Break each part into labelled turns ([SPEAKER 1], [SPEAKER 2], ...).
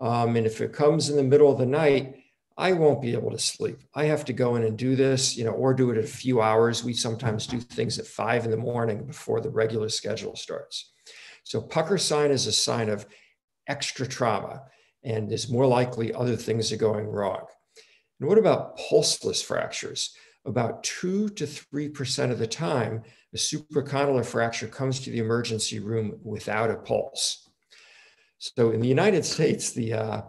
[SPEAKER 1] Um, and if it comes in the middle of the night, I won't be able to sleep. I have to go in and do this, you know, or do it a few hours. We sometimes do things at five in the morning before the regular schedule starts. So pucker sign is a sign of extra trauma and is more likely other things are going wrong. And what about pulseless fractures? About two to 3% of the time, a supracondylar fracture comes to the emergency room without a pulse. So in the United States, the, uh,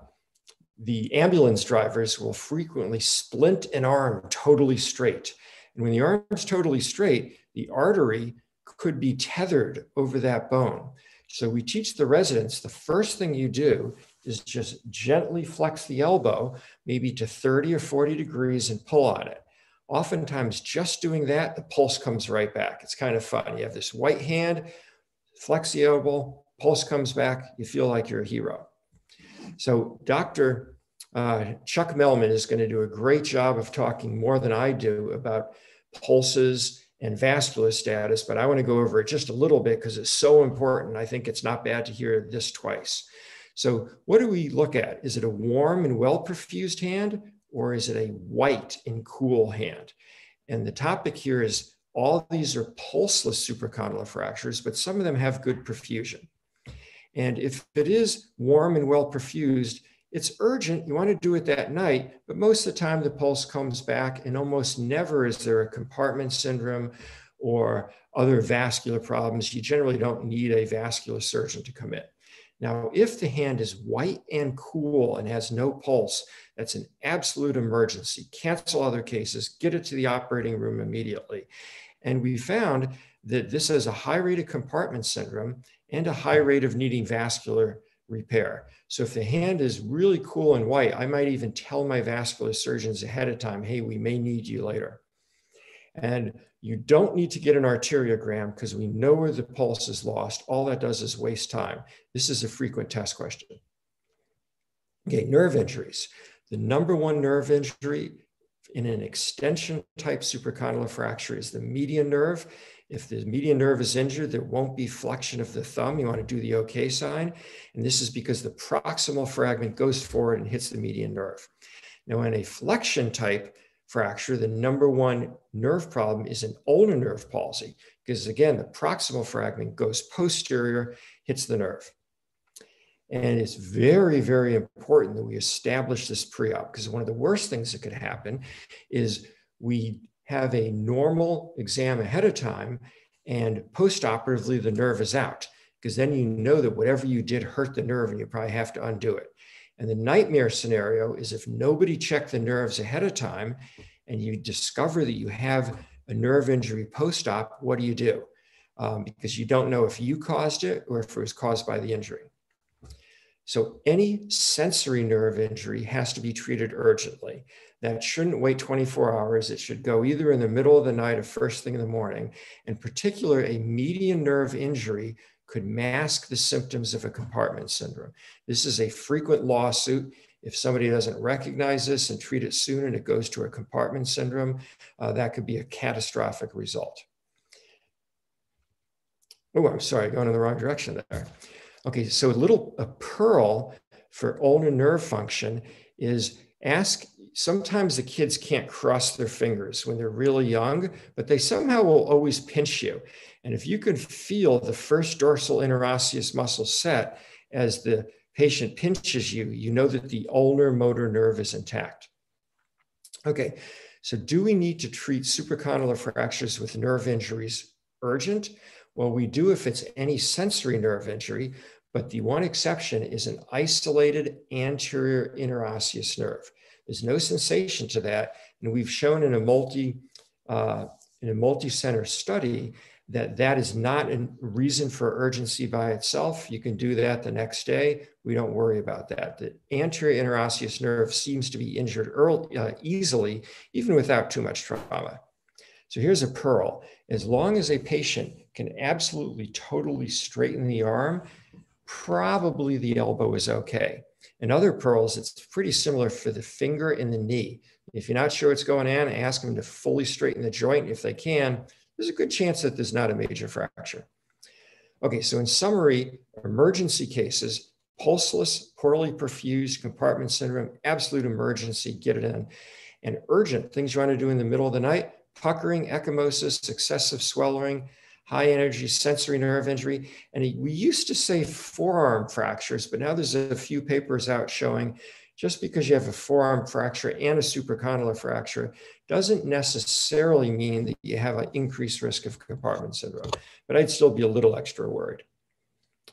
[SPEAKER 1] the ambulance drivers will frequently splint an arm totally straight. And when the arm's totally straight, the artery could be tethered over that bone. So we teach the residents the first thing you do is just gently flex the elbow, maybe to 30 or 40 degrees and pull on it. Oftentimes, just doing that, the pulse comes right back. It's kind of fun. You have this white hand, flex the elbow, pulse comes back, you feel like you're a hero. So, Dr. Uh, Chuck Mehlman is going to do a great job of talking more than I do about pulses and vascular status, but I want to go over it just a little bit because it's so important. I think it's not bad to hear this twice. So, what do we look at? Is it a warm and well perfused hand, or is it a white and cool hand? And the topic here is all these are pulseless supracondylar fractures, but some of them have good perfusion. And if it is warm and well perfused, it's urgent. You want to do it that night, but most of the time the pulse comes back, and almost never is there a compartment syndrome or other vascular problems. You generally don't need a vascular surgeon to come in. Now, if the hand is white and cool and has no pulse, that's an absolute emergency. Cancel other cases, get it to the operating room immediately. And we found that this has a high rate of compartment syndrome and a high rate of needing vascular repair. So if the hand is really cool and white, I might even tell my vascular surgeons ahead of time, hey, we may need you later. And you don't need to get an arteriogram because we know where the pulse is lost. All that does is waste time. This is a frequent test question. Okay, nerve injuries. The number one nerve injury in an extension type supracondylar fracture is the median nerve. If the median nerve is injured, there won't be flexion of the thumb. You want to do the OK sign. And this is because the proximal fragment goes forward and hits the median nerve. Now, in a flexion type fracture, the number one nerve problem is an ulnar nerve palsy, because again, the proximal fragment goes posterior, hits the nerve. And it's very, very important that we establish this pre-op because one of the worst things that could happen is we have a normal exam ahead of time and postoperatively the nerve is out because then you know that whatever you did hurt the nerve and you probably have to undo it. And the nightmare scenario is if nobody checked the nerves ahead of time and you discover that you have a nerve injury post op, what do you do? Um, because you don't know if you caused it or if it was caused by the injury. So, any sensory nerve injury has to be treated urgently. That shouldn't wait 24 hours. It should go either in the middle of the night or first thing in the morning. In particular, a median nerve injury could mask the symptoms of a compartment syndrome. This is a frequent lawsuit. If somebody doesn't recognize this and treat it soon and it goes to a compartment syndrome, uh, that could be a catastrophic result. Oh, I'm sorry, going in the wrong direction there. Okay, so a little a pearl for ulnar nerve function is ask sometimes the kids can't cross their fingers when they're really young, but they somehow will always pinch you. And if you can feel the first dorsal interosseous muscle set as the patient pinches you, you know that the ulnar motor nerve is intact. Okay, so do we need to treat supracondylar fractures with nerve injuries urgent? Well, we do if it's any sensory nerve injury, but the one exception is an isolated anterior interosseous nerve. There's no sensation to that, and we've shown in a multi uh, in a multi-center study that that is not a reason for urgency by itself. You can do that the next day. We don't worry about that. The anterior interosseous nerve seems to be injured early, uh, easily, even without too much trauma. So here's a pearl. As long as a patient can absolutely totally straighten the arm, probably the elbow is okay. In other pearls, it's pretty similar for the finger and the knee. If you're not sure what's going on, ask them to fully straighten the joint. If they can, there's a good chance that there's not a major fracture. Okay, so in summary, emergency cases, pulseless, poorly perfused compartment syndrome, absolute emergency, get it in. And urgent, things you want to do in the middle of the night, puckering, ecchymosis, excessive swelling, high energy sensory nerve injury. And we used to say forearm fractures, but now there's a few papers out showing just because you have a forearm fracture and a supracondylar fracture doesn't necessarily mean that you have an increased risk of compartment syndrome, but I'd still be a little extra worried.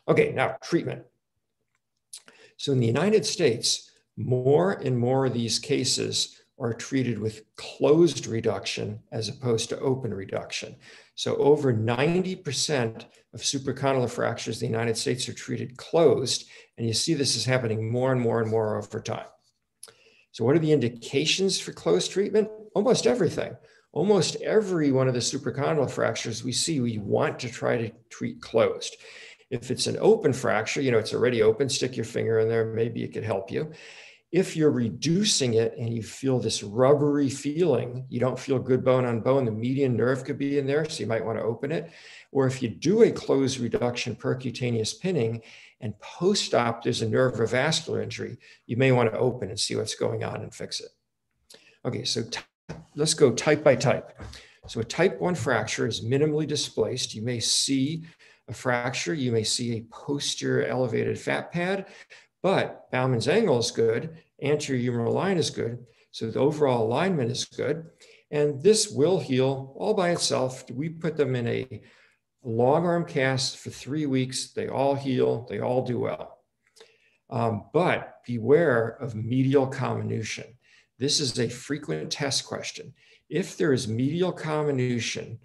[SPEAKER 1] Okay, now treatment. So in the United States, more and more of these cases are treated with closed reduction as opposed to open reduction. So over 90% of supracondylar fractures in the United States are treated closed. And you see this is happening more and more and more over time. So what are the indications for closed treatment? Almost everything. Almost every one of the supracondylar fractures we see, we want to try to treat closed. If it's an open fracture, you know, it's already open, stick your finger in there, maybe it could help you if you're reducing it and you feel this rubbery feeling, you don't feel good bone on bone, the median nerve could be in there, so you might want to open it. Or if you do a closed reduction percutaneous pinning and post op there's a nerve or vascular injury, you may want to open and see what's going on and fix it. Okay, so let's go type by type. So a type 1 fracture is minimally displaced. You may see a fracture, you may see a posterior elevated fat pad, but Baumann's angle is good, anterior humeral line is good, so the overall alignment is good. And this will heal all by itself. We put them in a long arm cast for three weeks. They all heal, they all do well. Um, but beware of medial comminution. This is a frequent test question. If there is medial comminution,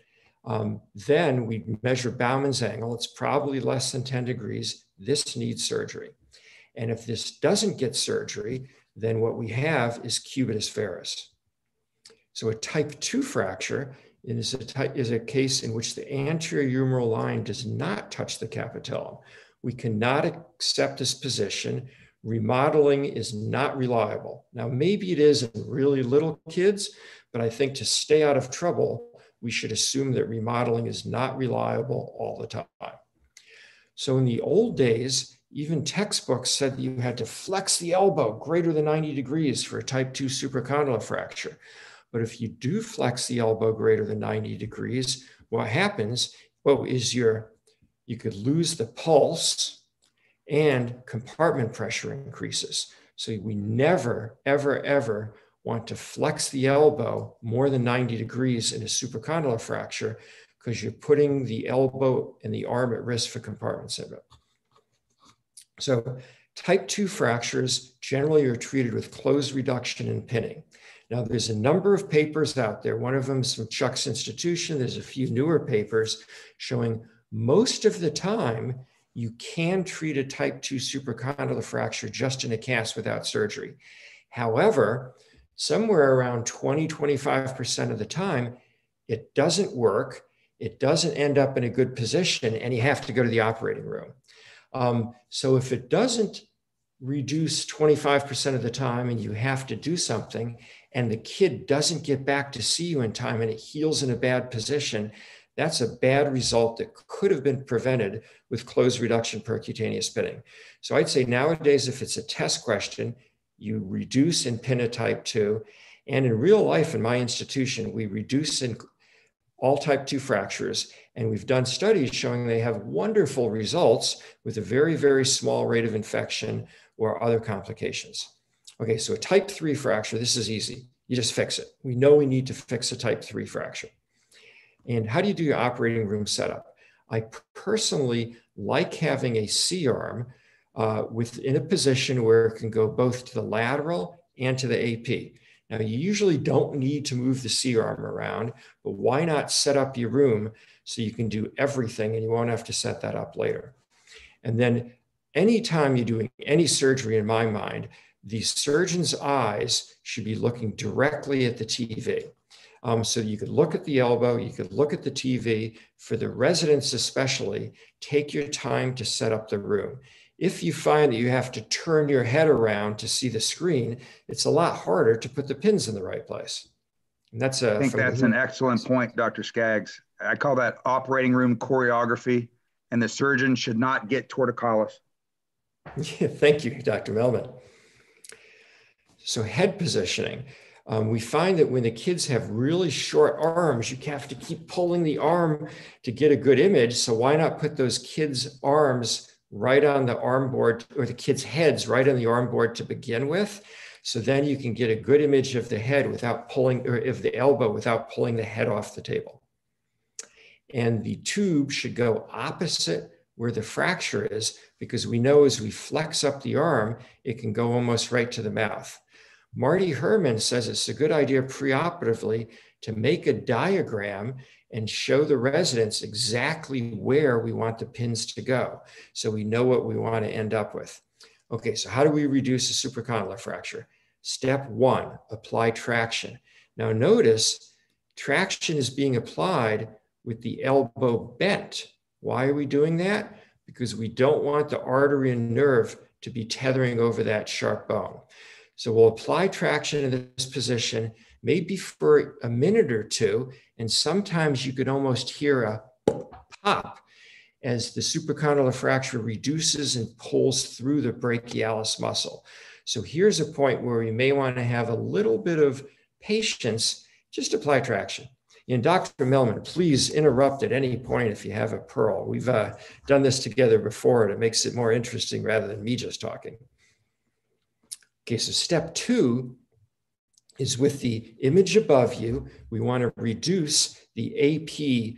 [SPEAKER 1] um, then we measure Baumann's angle. It's probably less than 10 degrees. This needs surgery. And if this doesn't get surgery, then what we have is cubitus varus. So a type 2 fracture is a, type, is a case in which the anterior humeral line does not touch the capitellum. We cannot accept this position. Remodeling is not reliable. Now, maybe it is in really little kids, but I think to stay out of trouble, we should assume that remodeling is not reliable all the time. So in the old days, even textbooks said that you had to flex the elbow greater than 90 degrees for a type 2 supracondylar fracture. But if you do flex the elbow greater than 90 degrees, what happens well, is your you could lose the pulse and compartment pressure increases. So we never, ever, ever want to flex the elbow more than 90 degrees in a supracondylar fracture because you're putting the elbow and the arm at risk for compartment syndrome. So type 2 fractures generally are treated with closed reduction and pinning. Now, there's a number of papers out there. One of them is from Chuck's institution. There's a few newer papers showing most of the time you can treat a type 2 supracondylar fracture just in a cast without surgery. However, somewhere around 20, 25% of the time, it doesn't work. It doesn't end up in a good position, and you have to go to the operating room. Um, so if it doesn't reduce 25% of the time and you have to do something, and the kid doesn't get back to see you in time and it heals in a bad position, that's a bad result that could have been prevented with closed reduction percutaneous pinning. So I'd say nowadays, if it's a test question, you reduce in pin a type 2. And in real life, in my institution, we reduce in all type 2 fractures. And we've done studies showing they have wonderful results with a very, very small rate of infection or other complications. Okay, so a type 3 fracture, this is easy. You just fix it. We know we need to fix a type 3 fracture. And how do you do your operating room setup? I personally like having a C arm uh, within a position where it can go both to the lateral and to the AP. Now, you usually don't need to move the C arm around, but why not set up your room so you can do everything and you won't have to set that up later? And then, anytime you're doing any surgery, in my mind, the surgeon's eyes should be looking directly at the TV. Um, so you could look at the elbow, you could look at the TV. For the residents, especially, take your time to set up the room if you find that you have to turn your head around to see the screen, it's a lot harder to put the pins in the right place.
[SPEAKER 2] And that's a, I think that's an excellent point, Dr. Skaggs. I call that operating room choreography, and the surgeon should not get torticollis.
[SPEAKER 1] Yeah, thank you, Dr. Mehlman. So head positioning. Um, we find that when the kids have really short arms, you have to keep pulling the arm to get a good image. So why not put those kids' arms right on the arm board or the kids' heads right on the arm board to begin with? So then you can get a good image of the head without pulling, or of the elbow without pulling the head off the table. And the tube should go opposite where the fracture is, because we know as we flex up the arm, it can go almost right to the mouth. Marty Herman says it's a good idea preoperatively to make a diagram and show the residents exactly where we want the pins to go. So we know what we want to end up with. Okay, so how do we reduce a supracondylar fracture? Step one, apply traction. Now notice traction is being applied with the elbow bent. Why are we doing that? Because we don't want the artery and nerve to be tethering over that sharp bone. So we'll apply traction in this position, maybe for a minute or two. And sometimes you could almost hear a pop as the supracondylar fracture reduces and pulls through the brachialis muscle. So here's a point where you may want to have a little bit of patience, just apply traction. And Dr. Mehlman, please interrupt at any point if you have a pearl. We've uh, done this together before, and it makes it more interesting rather than me just talking. Okay, so step two is with the image above you, we want to reduce the AP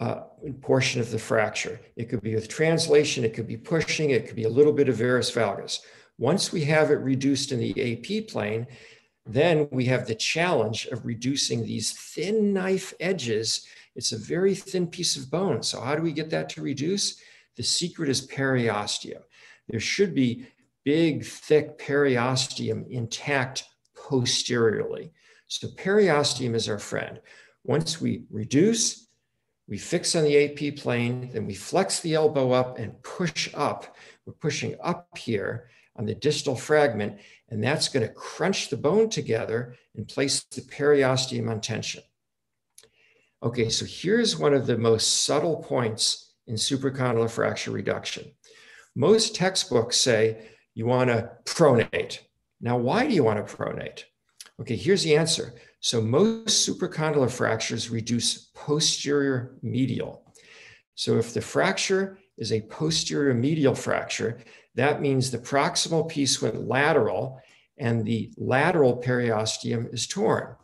[SPEAKER 1] uh, portion of the fracture. It could be with translation, it could be pushing, it could be a little bit of varus valgus. Once we have it reduced in the AP plane, then we have the challenge of reducing these thin knife edges. It's a very thin piece of bone. So how do we get that to reduce? The secret is periosteum. There should be big, thick periosteum intact posteriorly. So periosteum is our friend. Once we reduce, we fix on the AP plane, then we flex the elbow up and push up. We're pushing up here on the distal fragment, and that's going to crunch the bone together and place the periosteum on tension. Okay, so here's one of the most subtle points in supracondylar fracture reduction. Most textbooks say you want to pronate. Now, why do you want to pronate? Okay, here's the answer. So most supracondylar fractures reduce posterior medial. So if the fracture is a posterior medial fracture, that means the proximal piece went lateral and the lateral periosteum is torn.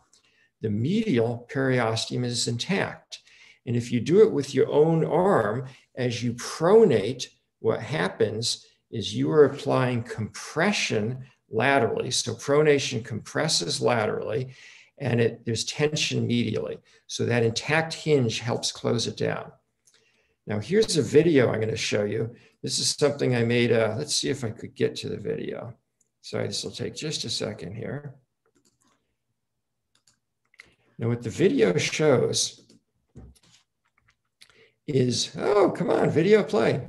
[SPEAKER 1] The medial periosteum is intact. And if you do it with your own arm, as you pronate, what happens is you are applying compression laterally. So pronation compresses laterally and it, there's tension medially. So that intact hinge helps close it down. Now here's a video I'm going to show you. This is something I made. Uh, let's see if I could get to the video. Sorry, this will take just a second here. Now what the video shows is, oh, come on, video play.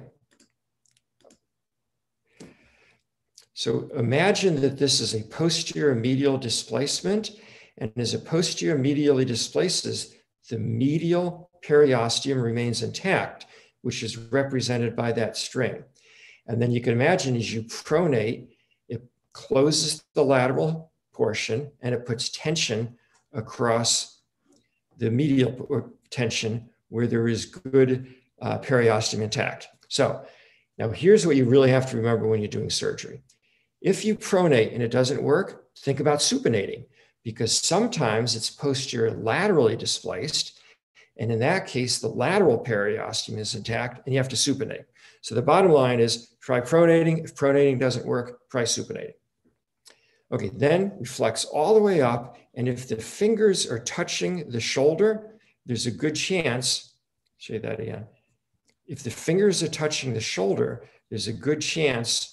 [SPEAKER 1] So imagine that this is a posterior medial displacement, and as a posterior medially displaces, the medial periosteum remains intact, which is represented by that string. And then you can imagine as you pronate, it closes the lateral portion and it puts tension across the medial tension where there is good uh, periosteum intact. So now here's what you really have to remember when you're doing surgery. If you pronate and it doesn't work, think about supinating because sometimes it's posterior laterally displaced. And in that case, the lateral periosteum is intact and you have to supinate. So the bottom line is try pronating. If pronating doesn't work, try supinating. Okay, then we flex all the way up. And if the fingers are touching the shoulder, there's a good chance, say that again. If the fingers are touching the shoulder, there's a good chance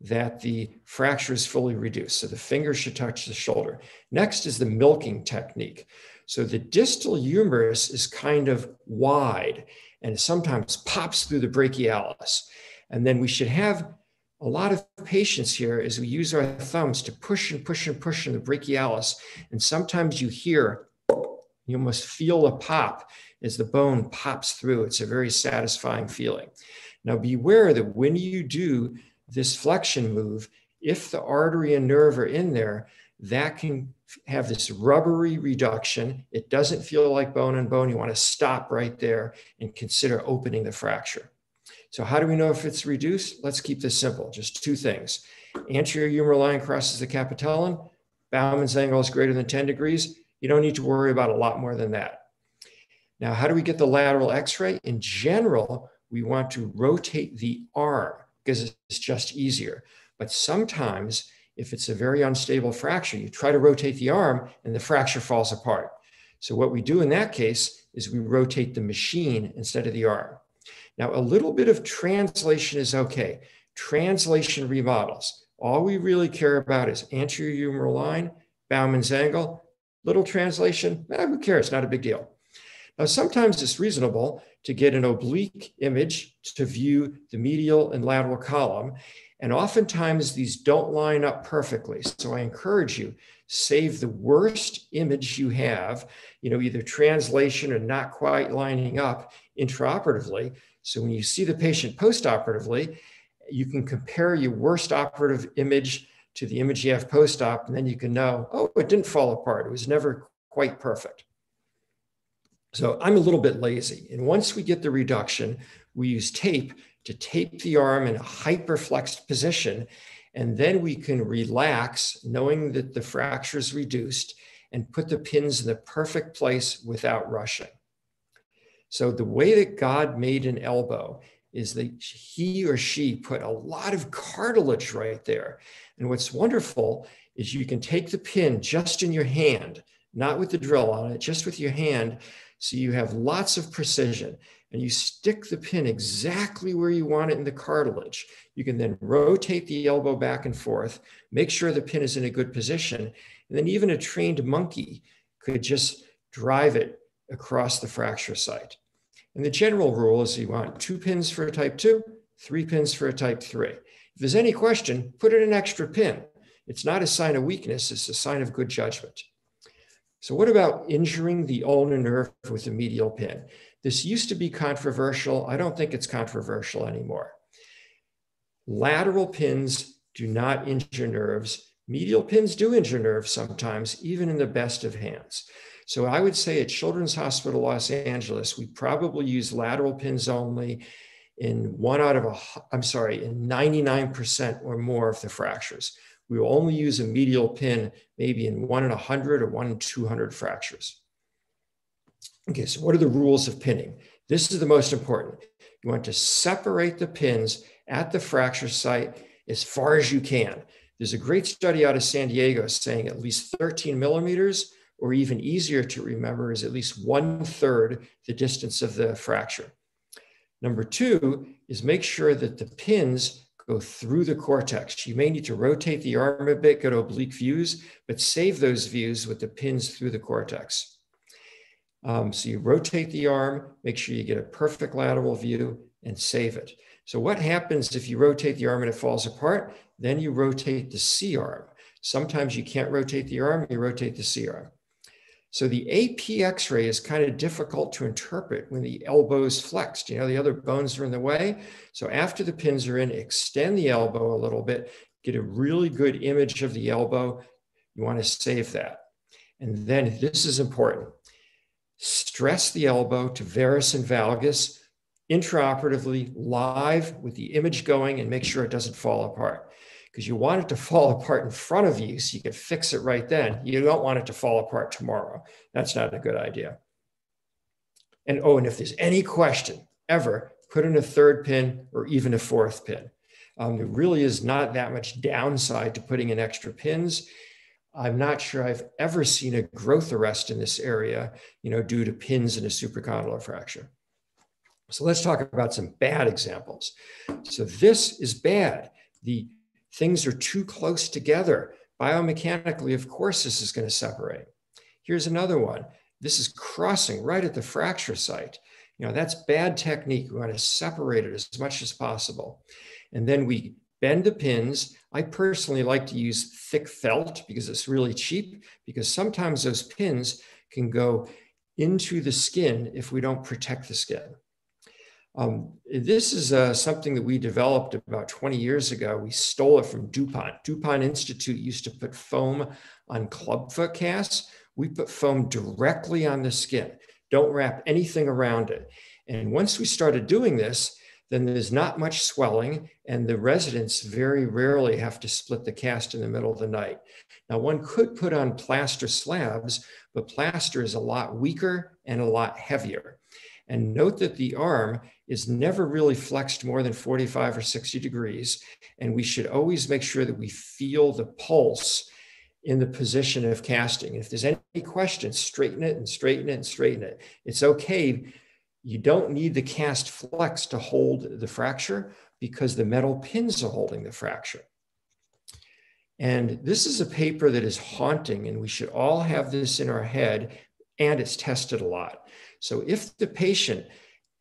[SPEAKER 1] that the fracture is fully reduced. So the finger should touch the shoulder. Next is the milking technique. So the distal humerus is kind of wide and sometimes pops through the brachialis. And then we should have a lot of patience here as we use our thumbs to push and push and push in the brachialis. And sometimes you hear, you almost feel a pop as the bone pops through. It's a very satisfying feeling. Now, beware that when you do this flexion move, if the artery and nerve are in there, that can have this rubbery reduction. It doesn't feel like bone and bone. You want to stop right there and consider opening the fracture. So, how do we know if it's reduced? Let's keep this simple just two things. Anterior humeral line crosses the capitellum, Baumann's angle is greater than 10 degrees. You don't need to worry about a lot more than that. Now, how do we get the lateral x ray? In general, we want to rotate the arm because it's just easier. But sometimes, if it's a very unstable fracture, you try to rotate the arm and the fracture falls apart. So, what we do in that case is we rotate the machine instead of the arm. Now, a little bit of translation is okay. Translation remodels. All we really care about is anterior humeral line, Baumann's angle. Little translation, eh, who cares? Not a big deal. Now, sometimes it's reasonable to get an oblique image to view the medial and lateral column. And oftentimes these don't line up perfectly. So I encourage you, save the worst image you have, you know, either translation or not quite lining up intraoperatively. So when you see the patient postoperatively, you can compare your worst operative image to the image you have post-op, and then you can know, oh, it didn't fall apart. It was never quite perfect. So I'm a little bit lazy. And once we get the reduction, we use tape to tape the arm in a hyperflexed position. And then we can relax, knowing that the fracture is reduced, and put the pins in the perfect place without rushing. So the way that God made an elbow is that he or she put a lot of cartilage right there. And what's wonderful is you can take the pin just in your hand, not with the drill on it, just with your hand, so you have lots of precision and you stick the pin exactly where you want it in the cartilage. You can then rotate the elbow back and forth, make sure the pin is in a good position. And then even a trained monkey could just drive it across the fracture site. And the general rule is you want two pins for a type two, three pins for a type three. If there's any question, put in an extra pin. It's not a sign of weakness, it's a sign of good judgment. So, what about injuring the ulnar nerve with a medial pin? This used to be controversial. I don't think it's controversial anymore. Lateral pins do not injure nerves. Medial pins do injure nerves sometimes, even in the best of hands. So I would say at Children's Hospital Los Angeles, we probably use lateral pins only in one out of a, I'm sorry, in 99% or more of the fractures we will only use a medial pin maybe in one in 100 or one in 200 fractures. Okay, so what are the rules of pinning? This is the most important. You want to separate the pins at the fracture site as far as you can. There's a great study out of San Diego saying at least 13 millimeters, or even easier to remember, is at least one third the distance of the fracture. Number two is make sure that the pins go through the cortex. You may need to rotate the arm a bit, get oblique views, but save those views with the pins through the cortex. Um, so you rotate the arm, make sure you get a perfect lateral view and save it. So what happens if you rotate the arm and it falls apart? Then you rotate the C arm. Sometimes you can't rotate the arm, you rotate the C arm. So the AP X-ray is kind of difficult to interpret when the elbow is flexed. You know, the other bones are in the way. So after the pins are in, extend the elbow a little bit, get a really good image of the elbow. You want to save that. And then this is important. Stress the elbow to varus and valgus intraoperatively live with the image going and make sure it doesn't fall apart because you want it to fall apart in front of you so you can fix it right then. You don't want it to fall apart tomorrow. That's not a good idea. And oh, and if there's any question ever, put in a third pin or even a fourth pin. Um, there really is not that much downside to putting in extra pins. I'm not sure I've ever seen a growth arrest in this area, you know, due to pins in a supracondylar fracture. So let's talk about some bad examples. So this is bad. The things are too close together. Biomechanically, of course, this is going to separate. Here's another one. This is crossing right at the fracture site. You know, that's bad technique. We want to separate it as much as possible. And then we bend the pins. I personally like to use thick felt because it's really cheap, because sometimes those pins can go into the skin if we don't protect the skin. Um, this is uh, something that we developed about 20 years ago. We stole it from DuPont. DuPont Institute used to put foam on clubfoot casts. We put foam directly on the skin. Don't wrap anything around it. And once we started doing this, then there's not much swelling, and the residents very rarely have to split the cast in the middle of the night. Now, one could put on plaster slabs, but plaster is a lot weaker and a lot heavier. And note that the arm is never really flexed more than 45 or 60 degrees. And we should always make sure that we feel the pulse in the position of casting. If there's any questions, straighten it and straighten it and straighten it. It's okay you don't need the cast flex to hold the fracture because the metal pins are holding the fracture. And this is a paper that is haunting, and we should all have this in our head, and it's tested a lot. So if the patient,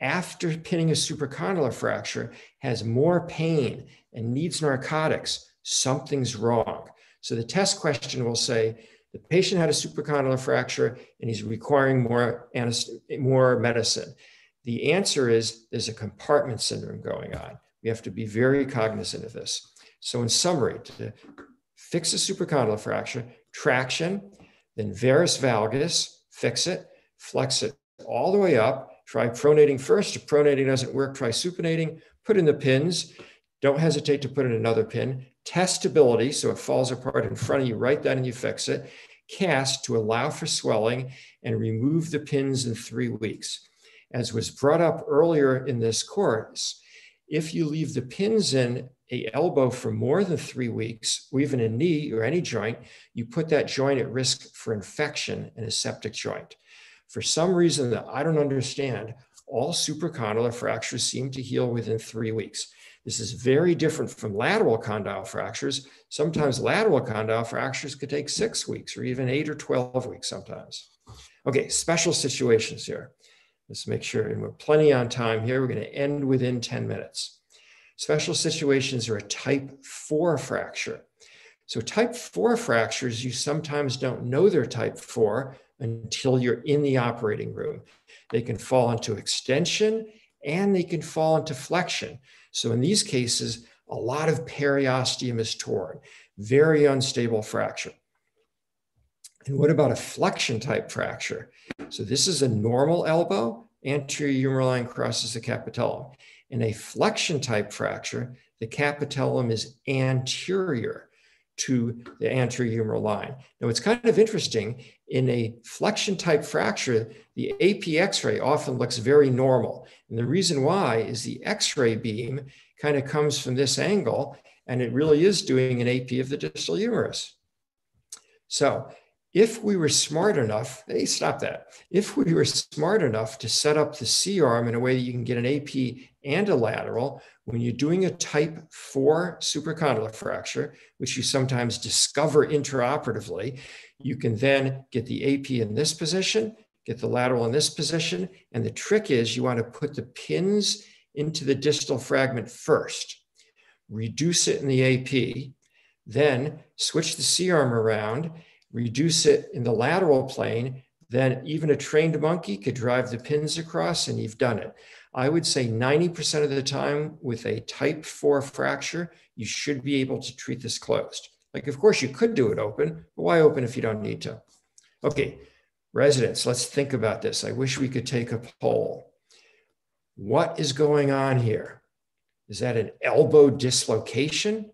[SPEAKER 1] after pinning a supracondylar fracture, has more pain and needs narcotics, something's wrong. So the test question will say, the patient had a supracondylar fracture and he's requiring more, more medicine. The answer is there's a compartment syndrome going on. We have to be very cognizant of this. So, in summary, to fix a supracondylar fracture, traction, then varus valgus, fix it, flex it all the way up. Try pronating first. If pronating doesn't work, try supinating. Put in the pins. Don't hesitate to put in another pin. Test stability so it falls apart in front of you right then and you fix it. Cast to allow for swelling and remove the pins in three weeks as was brought up earlier in this course, if you leave the pins in a elbow for more than three weeks, or even a knee or any joint, you put that joint at risk for infection in a septic joint. For some reason that I don't understand, all supracondylar fractures seem to heal within three weeks. This is very different from lateral condyle fractures. Sometimes lateral condyle fractures could take six weeks or even eight or 12 weeks sometimes. Okay, special situations here. Let's make sure, and we're plenty on time here. We're going to end within 10 minutes. Special situations are a type 4 fracture. So, type 4 fractures, you sometimes don't know they're type 4 until you're in the operating room. They can fall into extension and they can fall into flexion. So, in these cases, a lot of periosteum is torn, very unstable fracture. And what about a flexion type fracture? So this is a normal elbow, anterior humeral line crosses the capitellum. In a flexion type fracture, the capitellum is anterior to the anterior humeral line. Now, it's kind of interesting. In a flexion type fracture, the AP x ray often looks very normal. And the reason why is the x ray beam kind of comes from this angle, and it really is doing an AP of the distal humerus. So if we were smart enough, hey, stop that. If we were smart enough to set up the C arm in a way that you can get an AP and a lateral, when you're doing a type 4 supracondylar fracture, which you sometimes discover intraoperatively, you can then get the AP in this position, get the lateral in this position. And the trick is you want to put the pins into the distal fragment first, reduce it in the AP, then switch the C arm around reduce it in the lateral plane, then even a trained monkey could drive the pins across and you've done it. I would say 90% of the time with a type 4 fracture, you should be able to treat this closed. Like, of course, you could do it open, but why open if you don't need to? Okay, residents, let's think about this. I wish we could take a poll. What is going on here? Is that an elbow dislocation?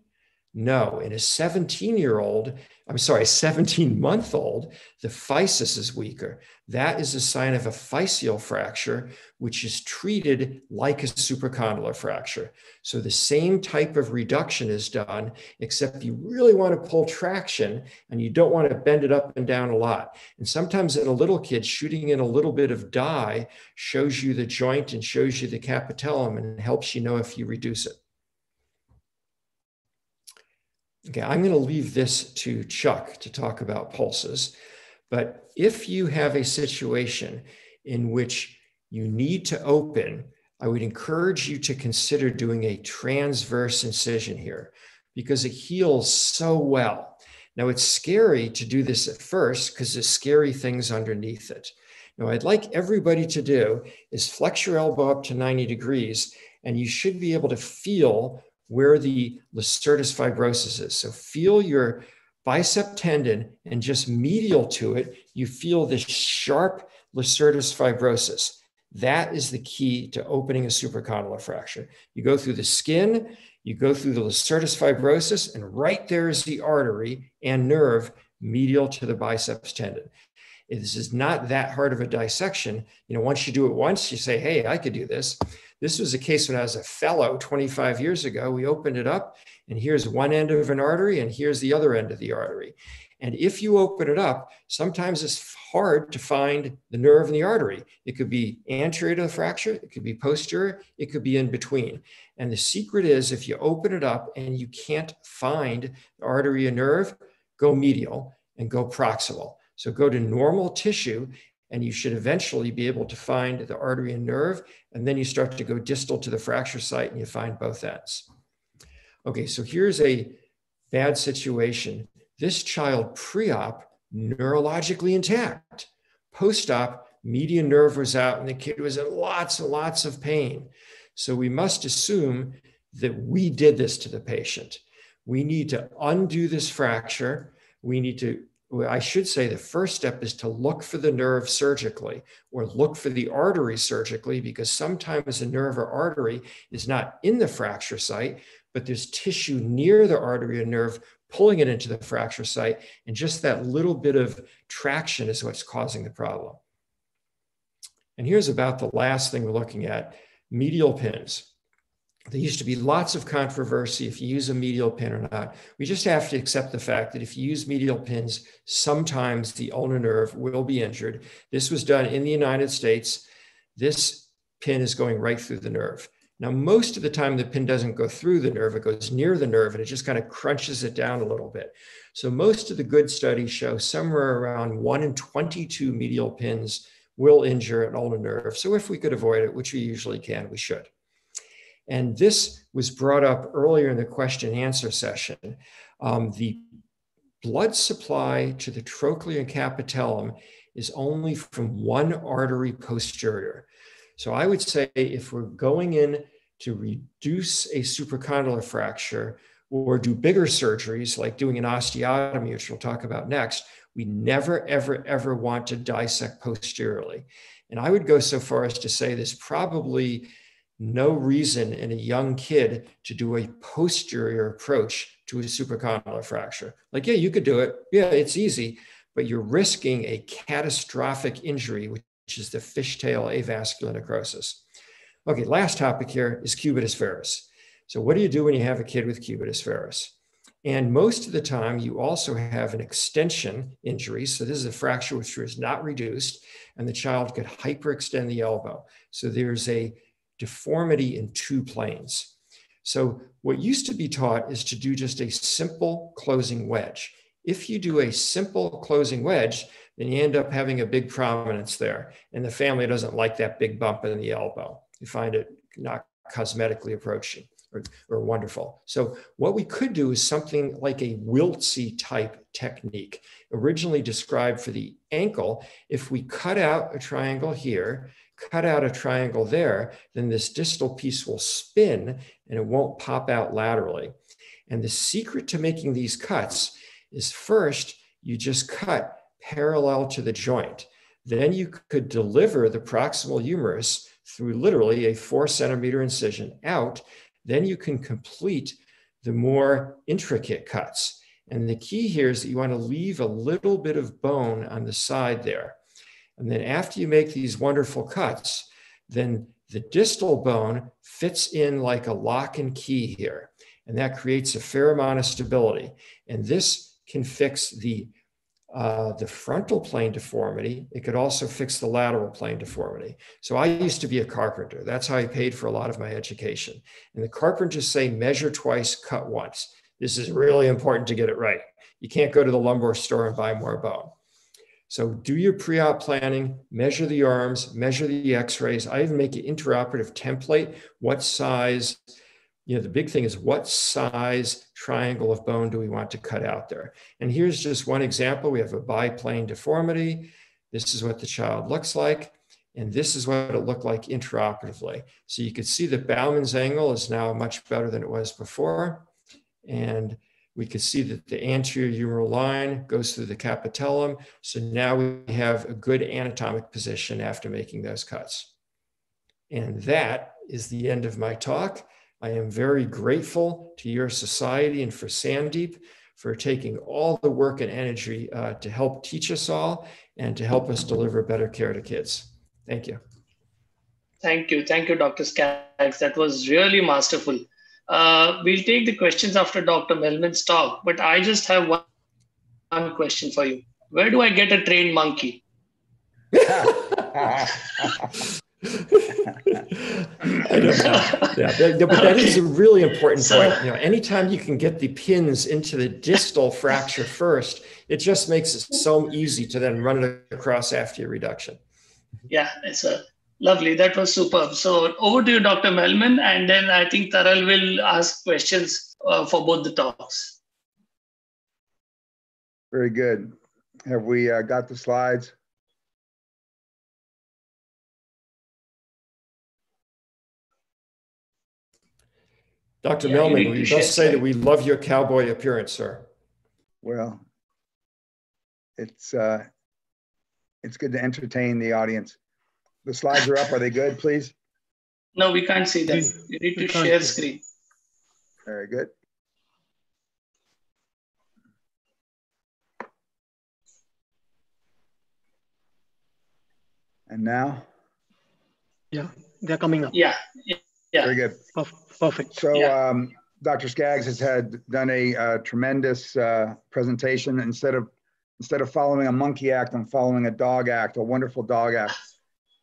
[SPEAKER 1] No, in a 17 year old, I'm sorry, 17 month old, the physis is weaker. That is a sign of a physeal fracture, which is treated like a supracondylar fracture. So the same type of reduction is done, except you really want to pull traction and you don't want to bend it up and down a lot. And sometimes in a little kid, shooting in a little bit of dye shows you the joint and shows you the capitellum and helps you know if you reduce it. Okay, I'm going to leave this to Chuck to talk about pulses. But if you have a situation in which you need to open, I would encourage you to consider doing a transverse incision here because it heals so well. Now, it's scary to do this at first because there's scary things underneath it. Now, I'd like everybody to do is flex your elbow up to 90 degrees, and you should be able to feel where the lacertus fibrosus is. So feel your bicep tendon and just medial to it, you feel this sharp lacertus fibrosus. That is the key to opening a supracondylar fracture. You go through the skin, you go through the lacertus fibrosus, and right there is the artery and nerve medial to the biceps tendon. This is not that hard of a dissection. You know, once you do it once, you say, hey, I could do this. This was a case when I was a fellow 25 years ago. We opened it up, and here's one end of an artery, and here's the other end of the artery. And if you open it up, sometimes it's hard to find the nerve in the artery. It could be anterior to the fracture, it could be posterior, it could be in between. And the secret is if you open it up and you can't find the artery and nerve, go medial and go proximal. So go to normal tissue and you should eventually be able to find the artery and nerve. And then you start to go distal to the fracture site and you find both ends. Okay, so here's a bad situation. This child pre-op, neurologically intact. Post-op, median nerve was out and the kid was in lots and lots of pain. So we must assume that we did this to the patient. We need to undo this fracture. We need to I should say the first step is to look for the nerve surgically or look for the artery surgically because sometimes the nerve or artery is not in the fracture site, but there's tissue near the artery or nerve pulling it into the fracture site. And just that little bit of traction is what's causing the problem. And here's about the last thing we're looking at medial pins there used to be lots of controversy if you use a medial pin or not. We just have to accept the fact that if you use medial pins, sometimes the ulnar nerve will be injured. This was done in the United States. This pin is going right through the nerve. Now, most of the time, the pin doesn't go through the nerve, it goes near the nerve and it just kind of crunches it down a little bit. So, most of the good studies show somewhere around 1 in 22 medial pins will injure an ulnar nerve. So, if we could avoid it, which we usually can, we should. And this was brought up earlier in the question and answer session. Um, the blood supply to the trochlear and capitellum is only from one artery posterior. So I would say if we're going in to reduce a supracondylar fracture or do bigger surgeries like doing an osteotomy, which we'll talk about next, we never, ever, ever want to dissect posteriorly. And I would go so far as to say this probably no reason in a young kid to do a posterior approach to a supracondylar fracture. Like, yeah, you could do it. Yeah, it's easy, but you're risking a catastrophic injury, which is the fishtail avascular necrosis. Okay, last topic here is cubitus varus. So, what do you do when you have a kid with cubitus varus? And most of the time, you also have an extension injury. So, this is a fracture which is not reduced, and the child could hyperextend the elbow. So, there's a deformity in two planes. So, what used to be taught is to do just a simple closing wedge. If you do a simple closing wedge, then you end up having a big prominence there, and the family doesn't like that big bump in the elbow. You find it not cosmetically approaching or, or wonderful. So, what we could do is something like a Wiltse type technique, originally described for the ankle. If we cut out a triangle here cut out a triangle there, then this distal piece will spin and it won't pop out laterally. And the secret to making these cuts is first, you just cut parallel to the joint. Then you could deliver the proximal humerus through literally a four centimeter incision out. Then you can complete the more intricate cuts. And the key here is that you want to leave a little bit of bone on the side there. And then after you make these wonderful cuts, then the distal bone fits in like a lock and key here. And that creates a fair amount of stability. And this can fix the, uh, the frontal plane deformity. It could also fix the lateral plane deformity. So I used to be a carpenter. That's how I paid for a lot of my education. And the carpenters say measure twice, cut once. This is really important to get it right. You can't go to the lumber store and buy more bone. So do your pre-op planning, measure the arms, measure the x-rays. I even make an intraoperative template. What size, you know, the big thing is what size triangle of bone do we want to cut out there? And here's just one example. We have a biplane deformity. This is what the child looks like. And this is what it looked like intraoperatively. So you could see that Baumann's angle is now much better than it was before. And we can see that the anterior humeral line goes through the capitellum. So now we have a good anatomic position after making those cuts. And that is the end of my talk. I am very grateful to your society and for Sandeep for taking all the work and energy uh, to help teach us all and to help us deliver better care to kids. Thank you.
[SPEAKER 3] Thank you. Thank you, Dr. Skaggs. That was really masterful. Uh, we'll take the questions after Dr. Mehlman's talk, but I just have one, one question for you. Where do I get a trained monkey?
[SPEAKER 1] I don't know. Yeah, that, but that is a really important so, point. You know, anytime you can get the pins into the distal fracture first, it just makes it so easy to then run it across after your reduction.
[SPEAKER 3] Yeah, it's a lovely. That was superb. So over to you, Dr. Mehlman, and then I think Taral will ask questions uh, for both the talks.
[SPEAKER 2] Very good. Have we uh, got the slides?
[SPEAKER 1] Dr. Yeah, Mehlman, we just say that we love your cowboy appearance, sir.
[SPEAKER 2] Well, it's uh, it's good to entertain the audience. The slides are up. Are they good, please?
[SPEAKER 3] No, we can't see them. You need to share screen.
[SPEAKER 2] Very good. And now?
[SPEAKER 4] Yeah, they're coming up.
[SPEAKER 3] Yeah. Yeah.
[SPEAKER 2] Very good.
[SPEAKER 4] Perfect.
[SPEAKER 2] So yeah. um, Dr. Skaggs has had done a uh, tremendous uh, presentation. Instead of instead of following a monkey act, I'm following a dog act, a wonderful dog act.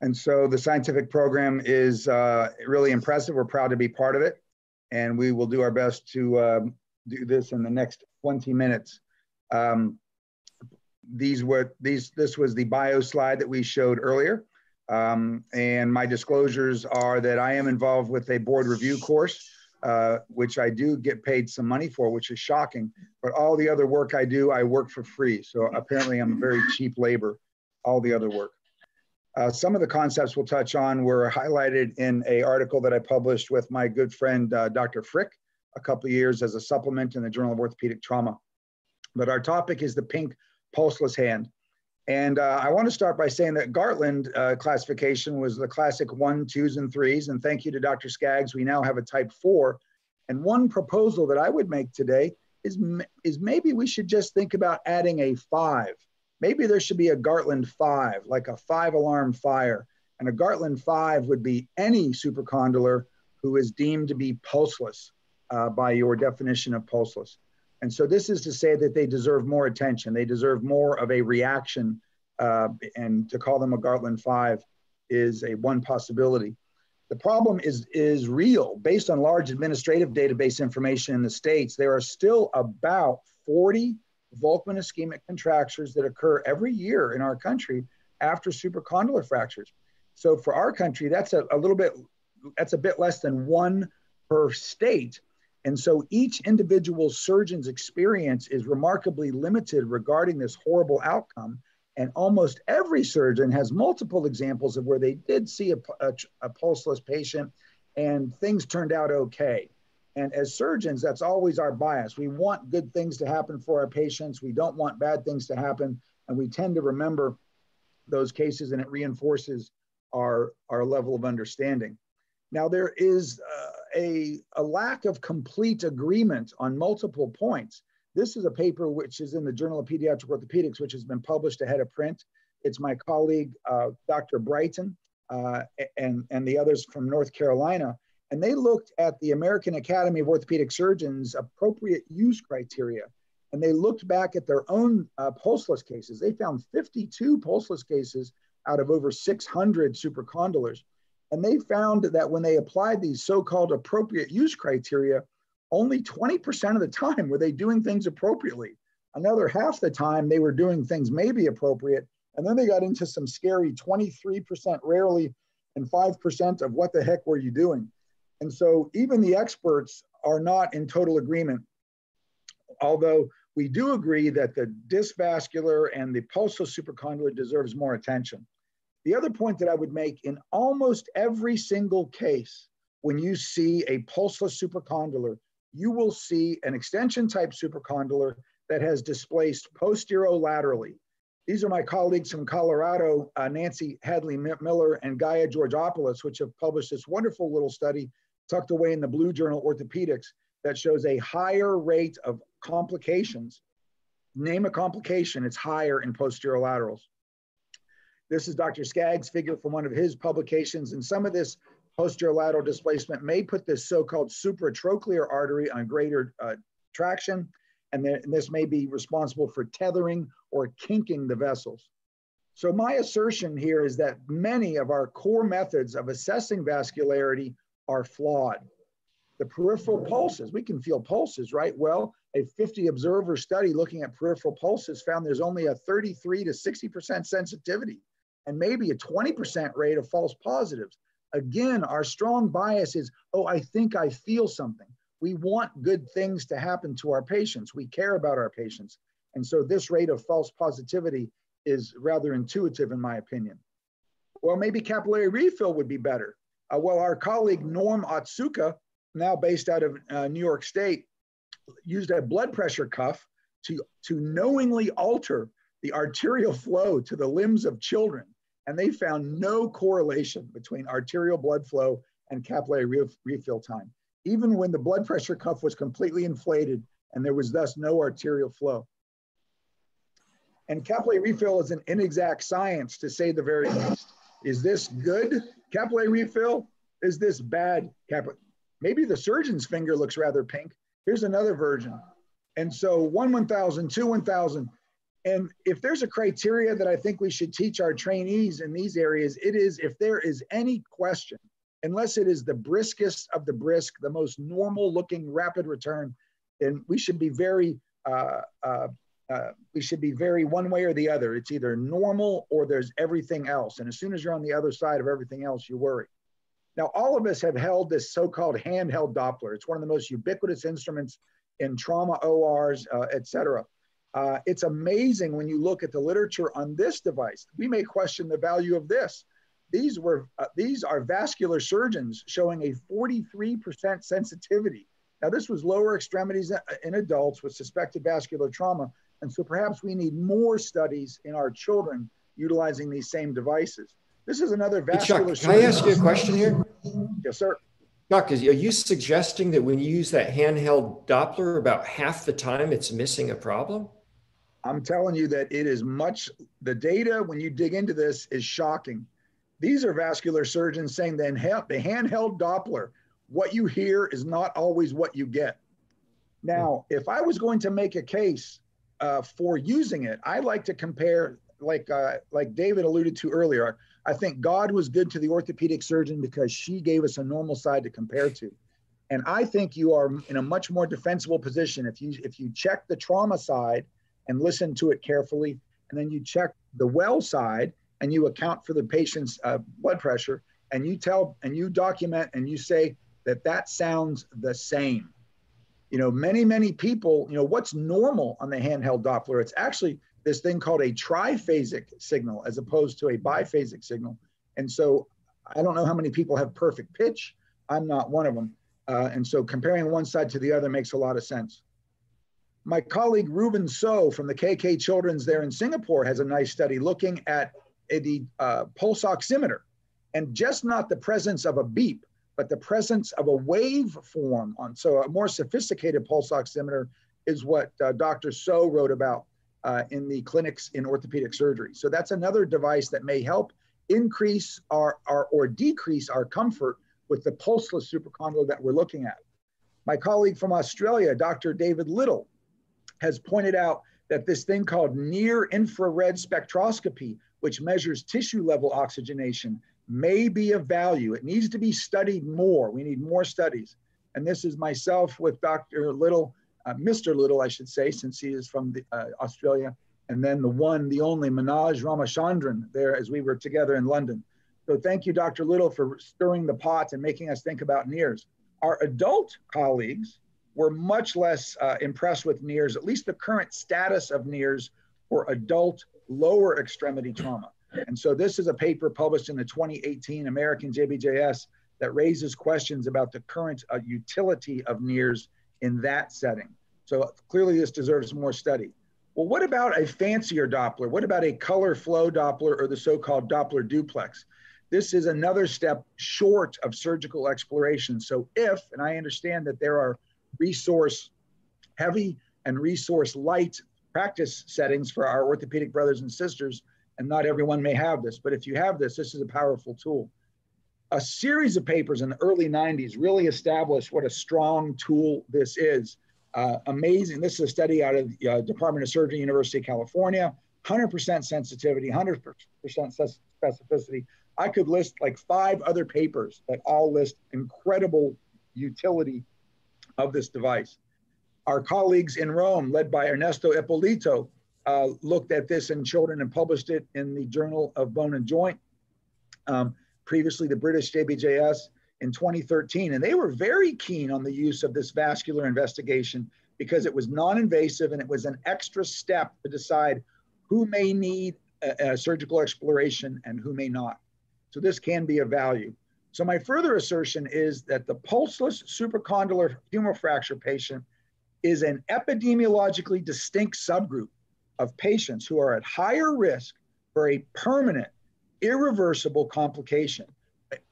[SPEAKER 2] And so the scientific program is uh, really impressive. We're proud to be part of it, and we will do our best to um, do this in the next 20 minutes. Um, these were these. This was the bio slide that we showed earlier. Um, and my disclosures are that I am involved with a board review course, uh, which I do get paid some money for, which is shocking. But all the other work I do, I work for free. So apparently I'm very cheap labor, all the other work. Uh, some of the concepts we'll touch on were highlighted in a article that I published with my good friend, uh, Dr. Frick, a couple years as a supplement in the Journal of Orthopedic Trauma. But our topic is the pink pulseless hand. And uh, I want to start by saying that Gartland uh, classification was the classic one, twos, and threes. And thank you to Dr. Skaggs. We now have a type four. And one proposal that I would make today is, is maybe we should just think about adding a five. Maybe there should be a Gartland five, like a five alarm fire. And a Gartland five would be any supracondylar who is deemed to be pulseless uh, by your definition of pulseless. And so this is to say that they deserve more attention. They deserve more of a reaction. Uh, and to call them a Gartland Five is a one possibility. The problem is, is real. Based on large administrative database information in the States, there are still about 40 Volkmann ischemic contractures that occur every year in our country after supracondylar fractures. So for our country, that's a, a little bit, that's a bit less than one per state. And so each individual surgeon's experience is remarkably limited regarding this horrible outcome. And almost every surgeon has multiple examples of where they did see a, a, a pulseless patient and things turned out okay. And as surgeons, that's always our bias. We want good things to happen for our patients. We don't want bad things to happen. And we tend to remember those cases and it reinforces our, our level of understanding. Now, there is uh, a, a lack of complete agreement on multiple points. This is a paper which is in the Journal of Pediatric Orthopedics, which has been published ahead of print. It's my colleague, uh, Dr. Brighton, uh, and, and the others from North Carolina. And they looked at the American Academy of Orthopedic Surgeons appropriate use criteria. And they looked back at their own uh, pulseless cases. They found 52 pulseless cases out of over 600 supracondylars. And they found that when they applied these so-called appropriate use criteria, only 20% of the time were they doing things appropriately. Another half the time they were doing things maybe appropriate. And then they got into some scary 23% rarely and 5% of what the heck were you doing? And so even the experts are not in total agreement. Although we do agree that the dysvascular and the pulseless supracondylar deserves more attention. The other point that I would make in almost every single case, when you see a pulseless supracondylar, you will see an extension type supracondylar that has displaced posterolaterally. These are my colleagues from Colorado, uh, Nancy Hadley Miller and Gaia Georgopoulos, which have published this wonderful little study tucked away in the Blue Journal Orthopedics that shows a higher rate of complications. Name a complication, it's higher in posterolaterals. This is Dr. Skaggs' figure from one of his publications, and some of this posterolateral displacement may put this so-called supratrochlear artery on greater uh, traction, and, and this may be responsible for tethering or kinking the vessels. So my assertion here is that many of our core methods of assessing vascularity are flawed. The peripheral pulses, we can feel pulses, right? Well, a 50 observer study looking at peripheral pulses found there's only a 33 to 60% sensitivity and maybe a 20% rate of false positives. Again, our strong bias is, oh, I think I feel something. We want good things to happen to our patients. We care about our patients. And so this rate of false positivity is rather intuitive in my opinion. Well, maybe capillary refill would be better. Uh, well, our colleague Norm Otsuka, now based out of uh, New York State, used a blood pressure cuff to, to knowingly alter the arterial flow to the limbs of children and they found no correlation between arterial blood flow and capillary refill time, even when the blood pressure cuff was completely inflated and there was thus no arterial flow. And capillary refill is an inexact science to say the very least. Is this good capillary refill? Is this bad capillary? Maybe the surgeon's finger looks rather pink. Here's another version. And so one 1,000, two 1,000, and if there's a criteria that I think we should teach our trainees in these areas, it is if there is any question, unless it is the briskest of the brisk, the most normal looking rapid return, then we should be very, uh, uh, uh, we should be very one way or the other. It's either normal or there's everything else. And as soon as you're on the other side of everything else, you worry. Now, all of us have held this so-called handheld Doppler. It's one of the most ubiquitous instruments in trauma ORs, uh, et cetera. Uh, it's amazing when you look at the literature on this device. We may question the value of this. These were uh, these are vascular surgeons showing a 43% sensitivity. Now this was lower extremities uh, in adults with suspected vascular trauma, and so perhaps we need more studies in our children utilizing these same devices. This is another vascular.
[SPEAKER 1] Hey Chuck, can I ask you a question here?
[SPEAKER 2] Yes, sir.
[SPEAKER 1] Chuck, are you suggesting that when you use that handheld Doppler, about half the time it's missing a problem?
[SPEAKER 2] I'm telling you that it is much, the data when you dig into this is shocking. These are vascular surgeons saying that the handheld Doppler, what you hear is not always what you get. Now, if I was going to make a case uh, for using it, I like to compare, like uh, like David alluded to earlier. I think God was good to the orthopedic surgeon because she gave us a normal side to compare to, and I think you are in a much more defensible position if you if you check the trauma side and listen to it carefully. And then you check the well side and you account for the patient's uh, blood pressure and you tell and you document and you say that that sounds the same. You know, many, many people, you know, what's normal on the handheld Doppler? It's actually this thing called a triphasic signal as opposed to a biphasic signal. And so I don't know how many people have perfect pitch. I'm not one of them. Uh, and so comparing one side to the other makes a lot of sense. My colleague Ruben So from the KK Children's there in Singapore has a nice study looking at the uh, pulse oximeter and just not the presence of a beep, but the presence of a wave form on. So a more sophisticated pulse oximeter is what uh, Dr. So wrote about uh, in the clinics in orthopedic surgery. So that's another device that may help increase our, our or decrease our comfort with the pulseless supracondylar that we're looking at. My colleague from Australia, Dr. David Little, has pointed out that this thing called near infrared spectroscopy, which measures tissue level oxygenation, may be of value. It needs to be studied more. We need more studies. And this is myself with Dr. Little, uh, Mr. Little, I should say, since he is from the, uh, Australia, and then the one, the only Manoj Ramachandran there as we were together in London. So thank you, Dr. Little, for stirring the pot and making us think about NIRS. Our adult colleagues were much less uh, impressed with NIRS, at least the current status of NIRS for adult lower extremity trauma. And so this is a paper published in the 2018 American JBJS that raises questions about the current uh, utility of NIRS in that setting. So clearly this deserves more study. Well, what about a fancier Doppler? What about a color flow Doppler or the so-called Doppler duplex? This is another step short of surgical exploration. So if, and I understand that there are resource heavy and resource light practice settings for our orthopedic brothers and sisters, and not everyone may have this, but if you have this, this is a powerful tool. A series of papers in the early 90s really established what a strong tool this is. Uh, amazing. This is a study out of the uh, Department of Surgery, University of California. 100% sensitivity, 100% specificity. I could list like five other papers that all list incredible utility of this device. Our colleagues in Rome, led by Ernesto Ippolito, uh, looked at this in children and published it in the Journal of Bone and Joint. Um, previously, the British JBJS in 2013, and they were very keen on the use of this vascular investigation because it was non-invasive and it was an extra step to decide who may need a, a surgical exploration and who may not. So this can be of value. So my further assertion is that the pulseless supracondylar humeral fracture patient is an epidemiologically distinct subgroup of patients who are at higher risk for a permanent, irreversible complication,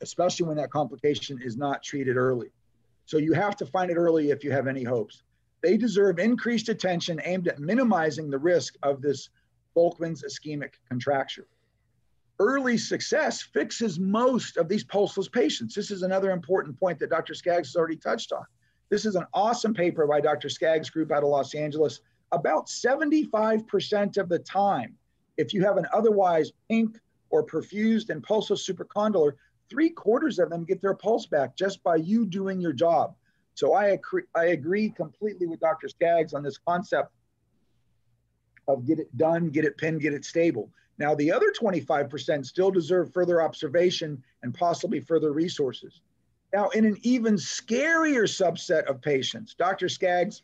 [SPEAKER 2] especially when that complication is not treated early. So you have to find it early if you have any hopes. They deserve increased attention aimed at minimizing the risk of this Volkmann's ischemic contracture early success fixes most of these pulseless patients. This is another important point that Dr. Skaggs has already touched on. This is an awesome paper by Dr. Skaggs' group out of Los Angeles. About 75% of the time, if you have an otherwise pink or perfused and pulseless supracondylar, three quarters of them get their pulse back just by you doing your job. So I agree, I agree completely with Dr. Skaggs on this concept of get it done, get it pinned, get it stable. Now, the other 25% still deserve further observation and possibly further resources. Now, in an even scarier subset of patients, Dr. Skaggs,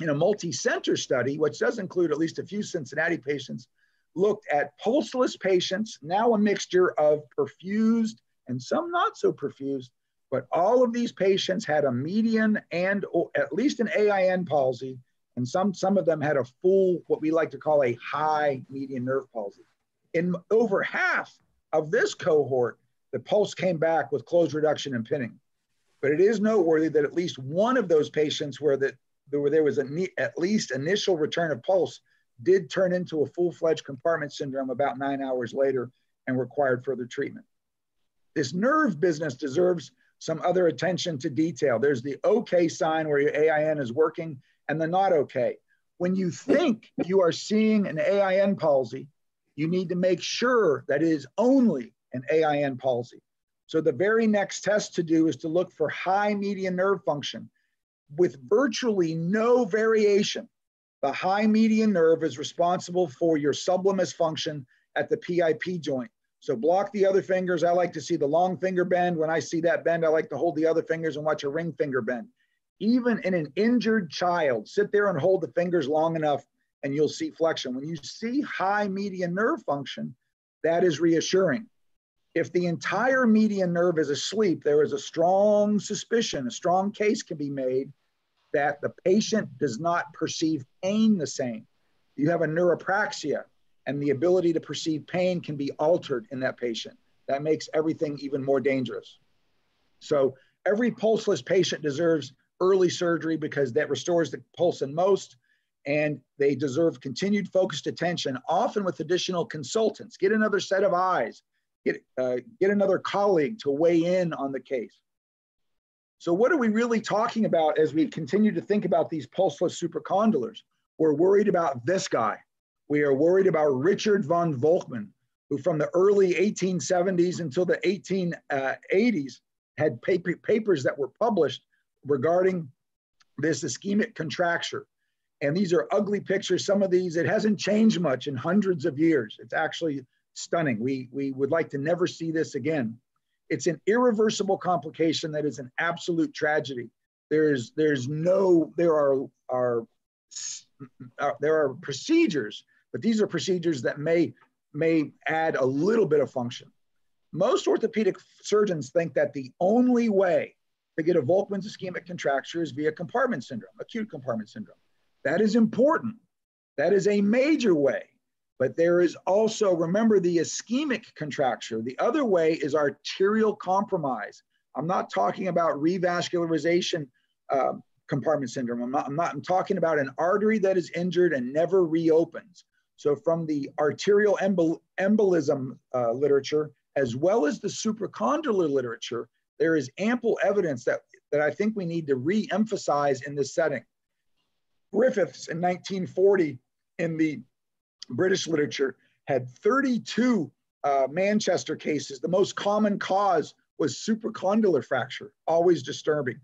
[SPEAKER 2] in a multi center study, which does include at least a few Cincinnati patients, looked at pulseless patients, now a mixture of perfused and some not so perfused, but all of these patients had a median and at least an AIN palsy, and some, some of them had a full, what we like to call a high median nerve palsy. In over half of this cohort, the pulse came back with closed reduction and pinning. But it is noteworthy that at least one of those patients where, that, where there was a, at least initial return of pulse did turn into a full-fledged compartment syndrome about nine hours later and required further treatment. This nerve business deserves some other attention to detail. There's the okay sign where your AIN is working and the not okay. When you think you are seeing an AIN palsy, you need to make sure that it is only an AIN palsy. So the very next test to do is to look for high median nerve function with virtually no variation. The high median nerve is responsible for your sublimis function at the PIP joint. So block the other fingers. I like to see the long finger bend. When I see that bend, I like to hold the other fingers and watch a ring finger bend. Even in an injured child, sit there and hold the fingers long enough and you'll see flexion. When you see high median nerve function, that is reassuring. If the entire median nerve is asleep, there is a strong suspicion, a strong case can be made that the patient does not perceive pain the same. You have a neuropraxia, and the ability to perceive pain can be altered in that patient. That makes everything even more dangerous. So, every pulseless patient deserves early surgery because that restores the pulse in most and they deserve continued focused attention, often with additional consultants. Get another set of eyes, get, uh, get another colleague to weigh in on the case. So, what are we really talking about as we continue to think about these pulseless supracondylars? We're worried about this guy. We are worried about Richard von Volkmann, who from the early 1870s until the 1880s had paper, papers that were published regarding this ischemic contracture and these are ugly pictures. Some of these, it hasn't changed much in hundreds of years. It's actually stunning. We, we would like to never see this again. It's an irreversible complication that is an absolute tragedy. There's there's no there are are uh, there are procedures, but these are procedures that may may add a little bit of function. Most orthopedic surgeons think that the only way to get a Volkmann's ischemic contracture is via compartment syndrome, acute compartment syndrome. That is important. That is a major way. But there is also, remember the ischemic contracture. The other way is arterial compromise. I'm not talking about revascularization uh, compartment syndrome. I'm not, I'm not, I'm talking about an artery that is injured and never reopens. So from the arterial embol embolism uh, literature, as well as the supracondylar literature, there is ample evidence that, that I think we need to re-emphasize in this setting. Griffiths in 1940 in the British literature had 32 uh, Manchester cases. The most common cause was supracondylar fracture, always disturbing.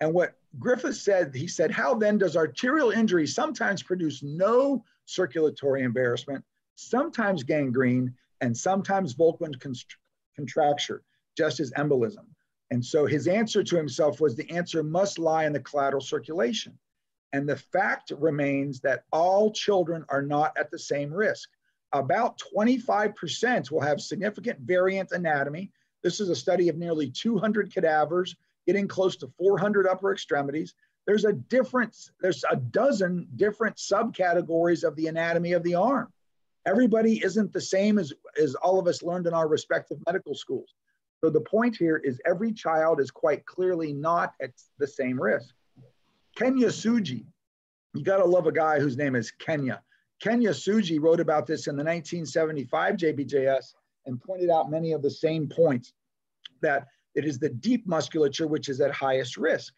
[SPEAKER 2] And what Griffith said, he said, how then does arterial injury sometimes produce no circulatory embarrassment, sometimes gangrene, and sometimes Volkmann contracture, just as embolism? And so his answer to himself was the answer must lie in the collateral circulation. And the fact remains that all children are not at the same risk. About 25% will have significant variant anatomy. This is a study of nearly 200 cadavers, getting close to 400 upper extremities. There's a difference, there's a dozen different subcategories of the anatomy of the arm. Everybody isn't the same as, as all of us learned in our respective medical schools. So the point here is every child is quite clearly not at the same risk. Kenya Tsuge, you got to love a guy whose name is Kenya. Kenya Tsuge wrote about this in the 1975 JBJS and pointed out many of the same points that it is the deep musculature which is at highest risk.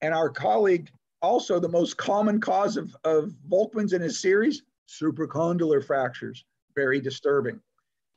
[SPEAKER 2] And our colleague, also the most common cause of, of Volkmann's in his series, supracondylar fractures, very disturbing.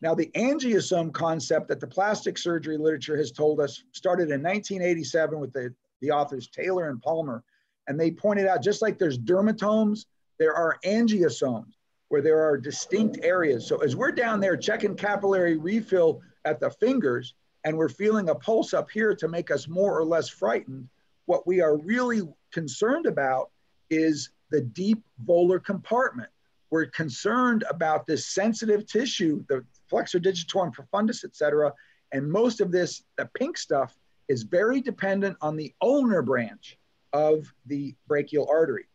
[SPEAKER 2] Now, the angiosome concept that the plastic surgery literature has told us started in 1987 with the, the authors Taylor and Palmer and they pointed out just like there's dermatomes, there are angiosomes where there are distinct areas. So as we're down there checking capillary refill at the fingers and we're feeling a pulse up here to make us more or less frightened, what we are really concerned about is the deep volar compartment. We're concerned about this sensitive tissue, the flexor digitorum profundus, et cetera. And most of this, the pink stuff, is very dependent on the ulnar branch of the brachial artery.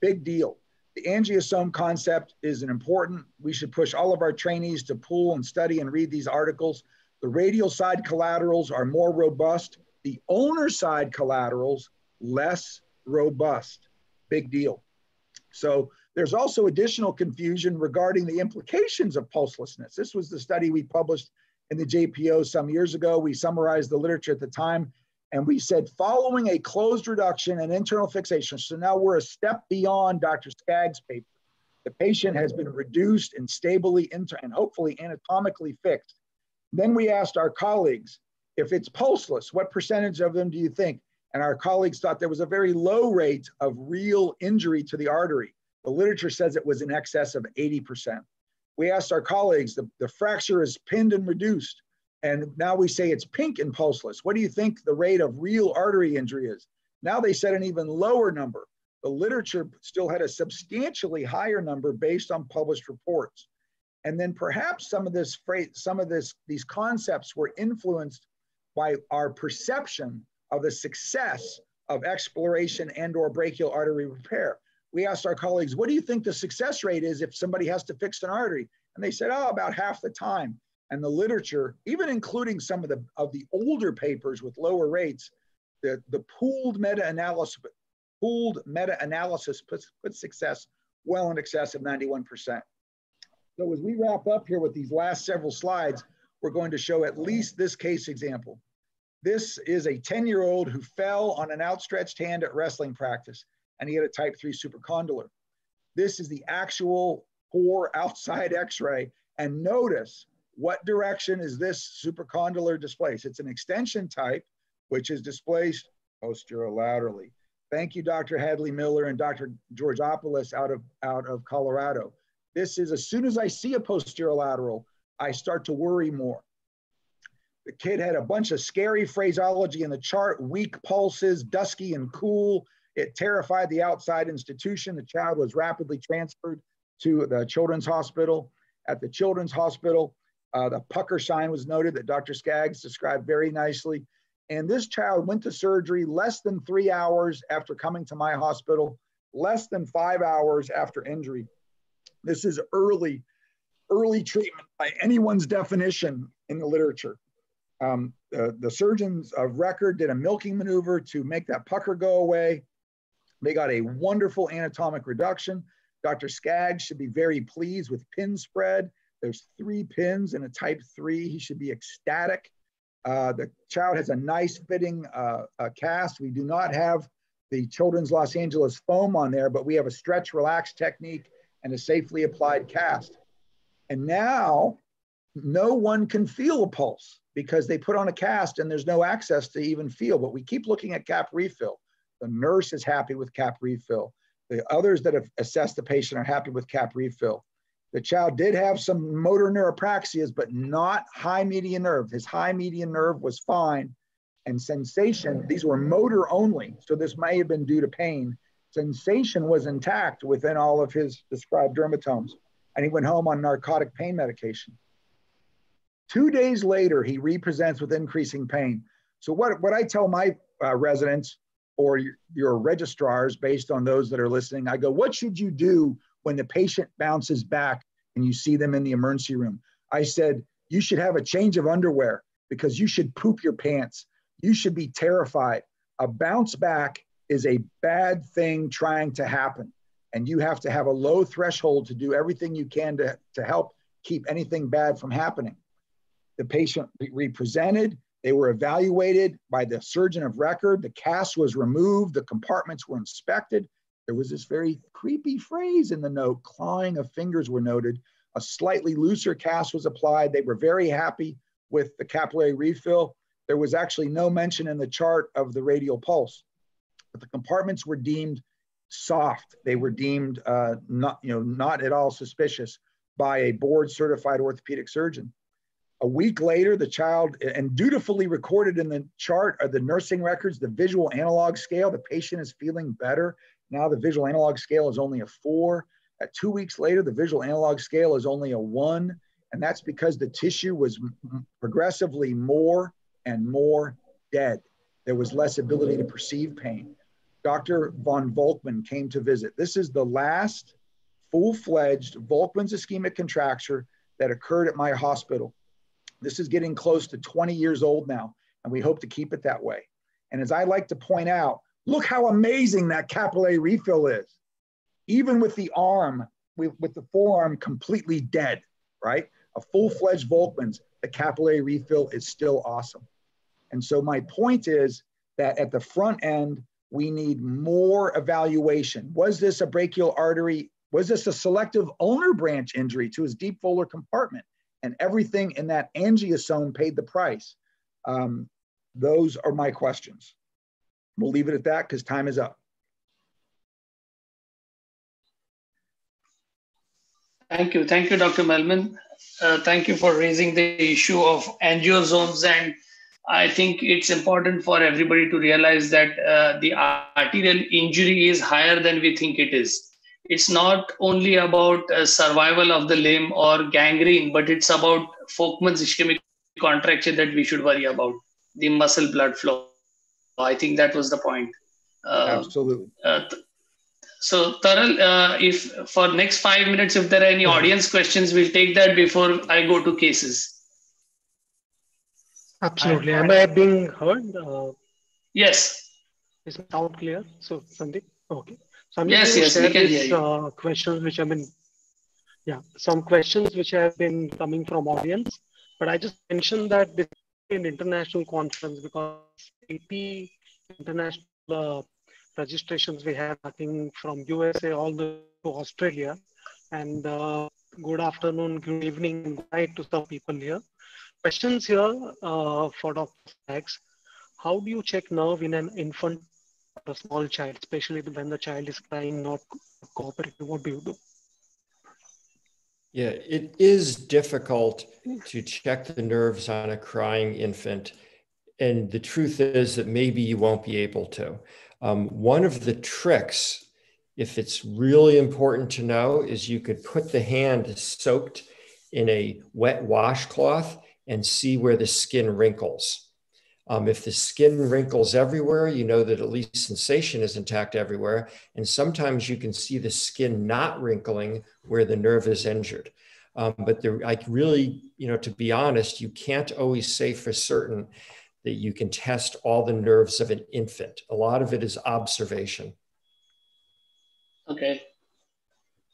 [SPEAKER 2] Big deal. The angiosome concept is an important. We should push all of our trainees to pull and study and read these articles. The radial side collaterals are more robust. The ulnar side collaterals, less robust. Big deal. So there's also additional confusion regarding the implications of pulselessness. This was the study we published in the JPO some years ago. We summarized the literature at the time. And we said, following a closed reduction and internal fixation, so now we're a step beyond Dr. Skaggs' paper. The patient has been reduced and stably inter- and hopefully anatomically fixed. Then we asked our colleagues, if it's pulseless, what percentage of them do you think? And our colleagues thought there was a very low rate of real injury to the artery. The literature says it was in excess of 80%. We asked our colleagues, the, the fracture is pinned and reduced. And now we say it's pink and pulseless. What do you think the rate of real artery injury is? Now they said an even lower number. The literature still had a substantially higher number based on published reports. And then perhaps some of this phrase, some of this, these concepts were influenced by our perception of the success of exploration and or brachial artery repair. We asked our colleagues, what do you think the success rate is if somebody has to fix an artery? And they said, oh, about half the time and the literature, even including some of the of the older papers with lower rates, the, the pooled meta-analysis pooled meta-analysis puts, puts success well in excess of 91%. So as we wrap up here with these last several slides, we're going to show at least this case example. This is a 10-year-old who fell on an outstretched hand at wrestling practice, and he had a type 3 supracondylar. This is the actual poor outside x-ray, and notice what direction is this supracondylar displaced? It's an extension type, which is displaced posterolaterally. Thank you, Dr. Hadley Miller and Dr. Georgopoulos out of, out of Colorado. This is as soon as I see a posterolateral, I start to worry more. The kid had a bunch of scary phraseology in the chart, weak pulses, dusky and cool. It terrified the outside institution. The child was rapidly transferred to the children's hospital. At the children's hospital, uh, the pucker sign was noted that Dr. Skaggs described very nicely. And this child went to surgery less than three hours after coming to my hospital, less than five hours after injury. This is early, early treatment by anyone's definition in the literature. Um, the, the surgeons of record did a milking maneuver to make that pucker go away. They got a wonderful anatomic reduction. Dr. Skaggs should be very pleased with pin spread. There's three pins in a type three. He should be ecstatic. Uh, the child has a nice fitting uh, cast. We do not have the Children's Los Angeles foam on there, but we have a stretch relax technique and a safely applied cast. And now no one can feel a pulse because they put on a cast and there's no access to even feel. But we keep looking at cap refill. The nurse is happy with cap refill. The others that have assessed the patient are happy with cap refill. The child did have some motor neuropraxias, but not high median nerve. His high median nerve was fine. And sensation, these were motor only. So this may have been due to pain. Sensation was intact within all of his described dermatomes. And he went home on narcotic pain medication. Two days later, he represents with increasing pain. So what, what I tell my uh, residents or your, your registrars based on those that are listening, I go, what should you do when the patient bounces back and you see them in the emergency room. I said, you should have a change of underwear because you should poop your pants. You should be terrified. A bounce back is a bad thing trying to happen. And you have to have a low threshold to do everything you can to, to help keep anything bad from happening. The patient represented, they were evaluated by the surgeon of record, the cast was removed, the compartments were inspected, there was this very creepy phrase in the note clawing of fingers were noted. A slightly looser cast was applied. They were very happy with the capillary refill. There was actually no mention in the chart of the radial pulse, but the compartments were deemed soft. They were deemed uh, not, you know, not at all suspicious by a board certified orthopedic surgeon. A week later, the child, and dutifully recorded in the chart are the nursing records, the visual analog scale. The patient is feeling better. Now the visual analog scale is only a four. At two weeks later, the visual analog scale is only a one. And that's because the tissue was progressively more and more dead. There was less ability to perceive pain. Dr. von Volkmann came to visit. This is the last full fledged Volkmann's ischemic contracture that occurred at my hospital. This is getting close to 20 years old now, and we hope to keep it that way. And as I like to point out, Look how amazing that capillary refill is. Even with the arm, with, with the forearm completely dead, right? A full-fledged Volkmann's, the capillary refill is still awesome. And so my point is that at the front end, we need more evaluation. Was this a brachial artery? Was this a selective ulnar branch injury to his deep volar compartment? And everything in that angiosome paid the price. Um, those are my questions. We'll leave it at that because time is up.
[SPEAKER 3] Thank you. Thank you, Dr. Mehlman. Uh, thank you for raising the issue of angiosomes. And I think it's important for everybody to realize that uh, the arterial injury is higher than we think it is. It's not only about uh, survival of the limb or gangrene, but it's about Volkmann's ischemic contracture that we should worry about, the muscle blood flow. I think that was the point.
[SPEAKER 2] Uh, Absolutely. Uh,
[SPEAKER 3] so, Taral, uh, if for next five minutes, if there are any audience questions, we'll take that before I go to cases.
[SPEAKER 4] Absolutely. Am I being heard? Uh,
[SPEAKER 3] yes.
[SPEAKER 4] Is it sound clear? So, Sandeep? Okay. So,
[SPEAKER 3] I'm yes, yes, we can hear you.
[SPEAKER 4] Uh, questions which have been, yeah, some questions which have been coming from audience. But I just mentioned that this is an international conference because 80 international uh, registrations we have, I think from USA all the way to Australia. And uh, good afternoon, good evening, good night to some people here. Questions here uh, for Dr. Skaggs. How do you check nerve in an infant or a small child, especially when the child is crying, not cooperating? What do you do?
[SPEAKER 1] Yeah, it is difficult to check the nerves on a crying infant. And the truth is that maybe you won't be able to. Um, one of the tricks, if it's really important to know, is you could put the hand soaked in a wet washcloth and see where the skin wrinkles. Um, if the skin wrinkles everywhere, you know that at least sensation is intact everywhere. And sometimes you can see the skin not wrinkling where the nerve is injured. Um, but there, I really, you know, to be honest, you can't always say for certain that you can test all the nerves of an infant. A lot of it is observation.
[SPEAKER 3] Okay.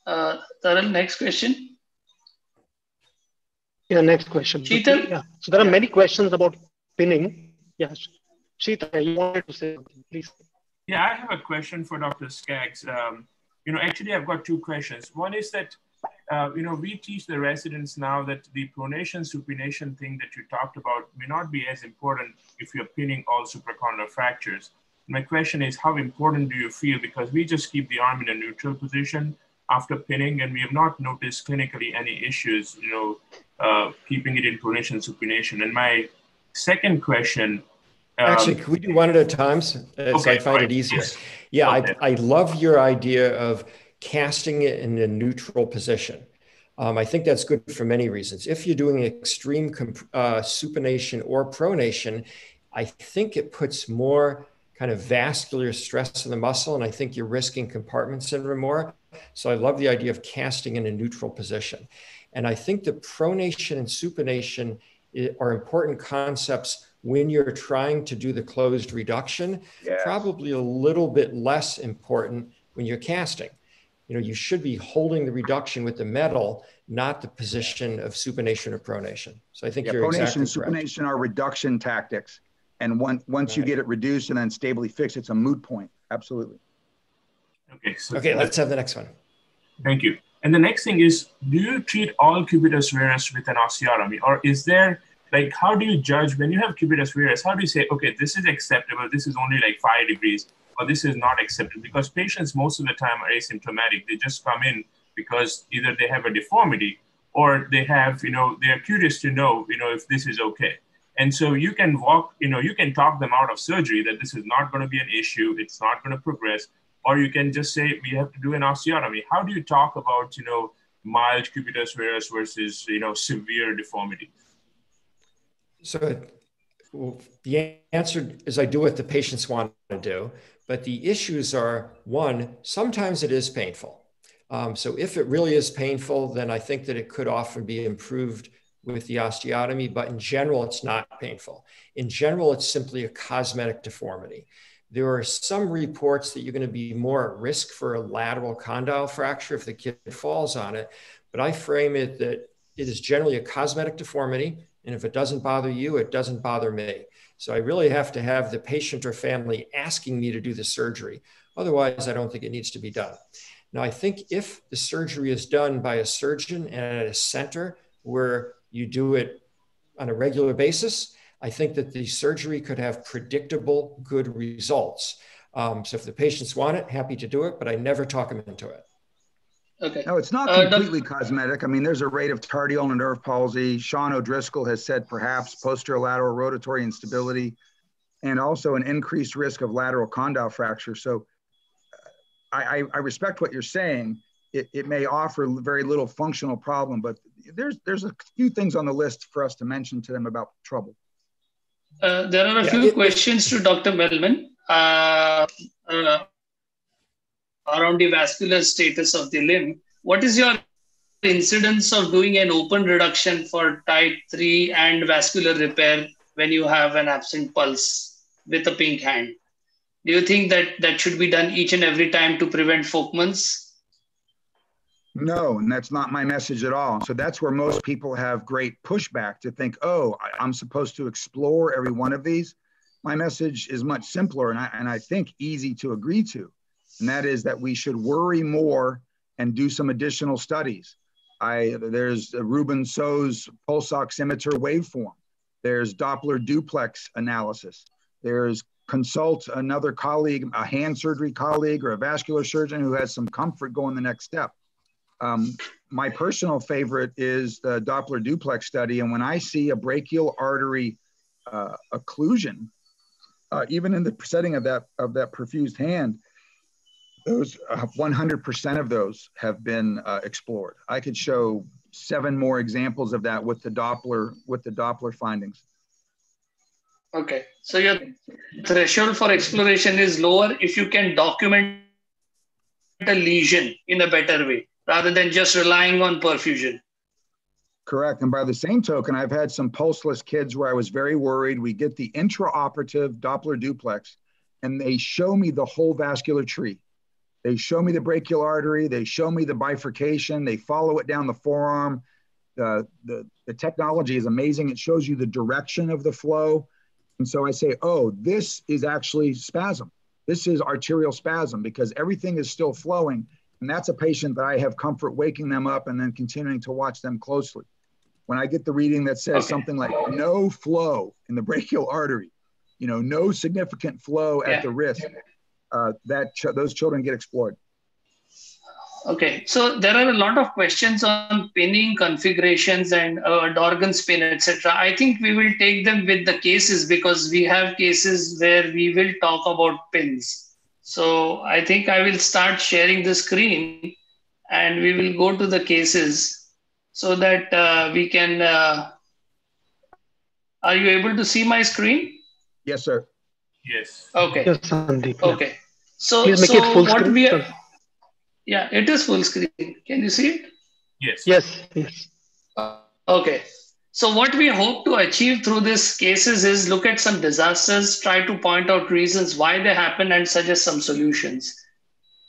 [SPEAKER 3] Uh, Taral, next question.
[SPEAKER 4] Yeah, next question.
[SPEAKER 3] Sheetal?
[SPEAKER 4] Yeah. So there are many questions about pinning. Yeah, Sheeta, you wanted to say something, please.
[SPEAKER 5] Yeah, I have a question for Dr. Skaggs. Um, you know, actually, I've got two questions. One is that, uh, you know, we teach the residents now that the pronation supination thing that you talked about may not be as important if you're pinning all supracondylar fractures. My question is, how important do you feel? Because we just keep the arm in a neutral position after pinning, and we have not noticed clinically any issues, you know, uh, keeping it in pronation supination. And my Second question.
[SPEAKER 1] Um, Actually, can we do one at a time? So okay, I find right. it easier. Yeah, okay. I, I love your idea of casting it in a neutral position. Um, I think that's good for many reasons. If you're doing extreme uh, supination or pronation, I think it puts more kind of vascular stress in the muscle, and I think you're risking compartment syndrome more. So I love the idea of casting in a neutral position. And I think the pronation and supination are important concepts when you're trying to do the closed reduction, yes. probably a little bit less important when you're casting. You know, you should be holding the reduction with the metal, not the position of supination or pronation. So I think yeah, you're pronation exactly
[SPEAKER 2] and supination are reduction tactics. And once once right. you get it reduced and then stably fixed, it's a moot point. Absolutely.
[SPEAKER 5] Okay. So
[SPEAKER 1] okay, let's have the next one.
[SPEAKER 5] Thank you. And the next thing is, do you treat all cubitus varus with an osteotomy, or is there like how do you judge when you have cubitus varus? How do you say, okay, this is acceptable, this is only like five degrees, or this is not acceptable? Because patients most of the time are asymptomatic. They just come in because either they have a deformity or they have, you know, they are curious to know, you know, if this is okay. And so you can walk, you know, you can talk them out of surgery that this is not going to be an issue, it's not going to progress, or you can just say we have to do an osteotomy. How do you talk about, you know, mild cubitus varus versus, you know, severe deformity?
[SPEAKER 1] So the answer is I do what the patients want to do, but the issues are one, sometimes it is painful. Um, so if it really is painful, then I think that it could often be improved with the osteotomy, but in general, it's not painful. In general, it's simply a cosmetic deformity. There are some reports that you're going to be more at risk for a lateral condyle fracture if the kid falls on it, but I frame it that it is generally a cosmetic deformity. And if it doesn't bother you, it doesn't bother me. So I really have to have the patient or family asking me to do the surgery. Otherwise, I don't think it needs to be done. Now, I think if the surgery is done by a surgeon and at a center where you do it on a regular basis, I think that the surgery could have predictable good results. Um, so if the patients want it, happy to do it, but I never talk them into it.
[SPEAKER 3] Okay.
[SPEAKER 2] No, it's not uh, completely uh, cosmetic. I mean, there's a rate of tardy ulnar nerve palsy. Shawn O'Driscoll has said perhaps posterior lateral rotatory instability and also an increased risk of lateral condyle fracture. So I, I respect what you're saying. It, it may offer very little functional problem, but there's there's a few things on the list for us to mention to them about trouble.
[SPEAKER 3] Uh, there are a yeah, few it, questions to Dr. Mehlman. Uh, uh around the vascular status of the limb. What is your incidence of doing an open reduction for type 3 and vascular repair when you have an absent pulse with a pink hand? Do you think that that should be done each and every time to prevent Volkmann's?
[SPEAKER 2] No, and that's not my message at all. So that's where most people have great pushback to think, oh, I'm supposed to explore every one of these. My message is much simpler and I, and I think easy to agree to and that is that we should worry more and do some additional studies. I, there's Ruben So's pulse oximeter waveform. There's Doppler duplex analysis. There's consult another colleague, a hand surgery colleague or a vascular surgeon who has some comfort going the next step. Um, my personal favorite is the Doppler duplex study. And when I see a brachial artery uh, occlusion, uh, even in the setting of that of that perfused hand, those 100% uh, of those have been uh, explored. I could show seven more examples of that with the Doppler with the Doppler findings.
[SPEAKER 3] Okay, so your threshold for exploration is lower if you can document a lesion in a better way rather than just relying on perfusion.
[SPEAKER 2] Correct. And by the same token, I've had some pulseless kids where I was very worried. We get the intraoperative Doppler duplex and they show me the whole vascular tree. They show me the brachial artery, they show me the bifurcation, they follow it down the forearm. The, the, the technology is amazing. It shows you the direction of the flow. And so I say, oh, this is actually spasm. This is arterial spasm because everything is still flowing. And that's a patient that I have comfort waking them up and then continuing to watch them closely. When I get the reading that says okay. something like no flow in the brachial artery, you know, no significant flow yeah. at the wrist, uh, that ch- those children get explored.
[SPEAKER 3] Okay, so there are a lot of questions on pinning configurations and uh, Dorgan's pin, etc. I think we will take them with the cases because we have cases where we will talk about pins. So I think I will start sharing the screen and we will go to the cases so that uh, we can. Uh, are you able to see my screen?
[SPEAKER 2] Yes, sir.
[SPEAKER 5] Yes.
[SPEAKER 3] Okay.
[SPEAKER 4] Yes, Sandeep.
[SPEAKER 3] Okay. So, so what screen. we are, yeah, it is full screen. Can you see it?
[SPEAKER 5] Yes.
[SPEAKER 4] Yes. Yes.
[SPEAKER 3] Uh, okay. So what we hope to achieve through these cases is look at some disasters, try to point out reasons why they happen, and suggest some solutions.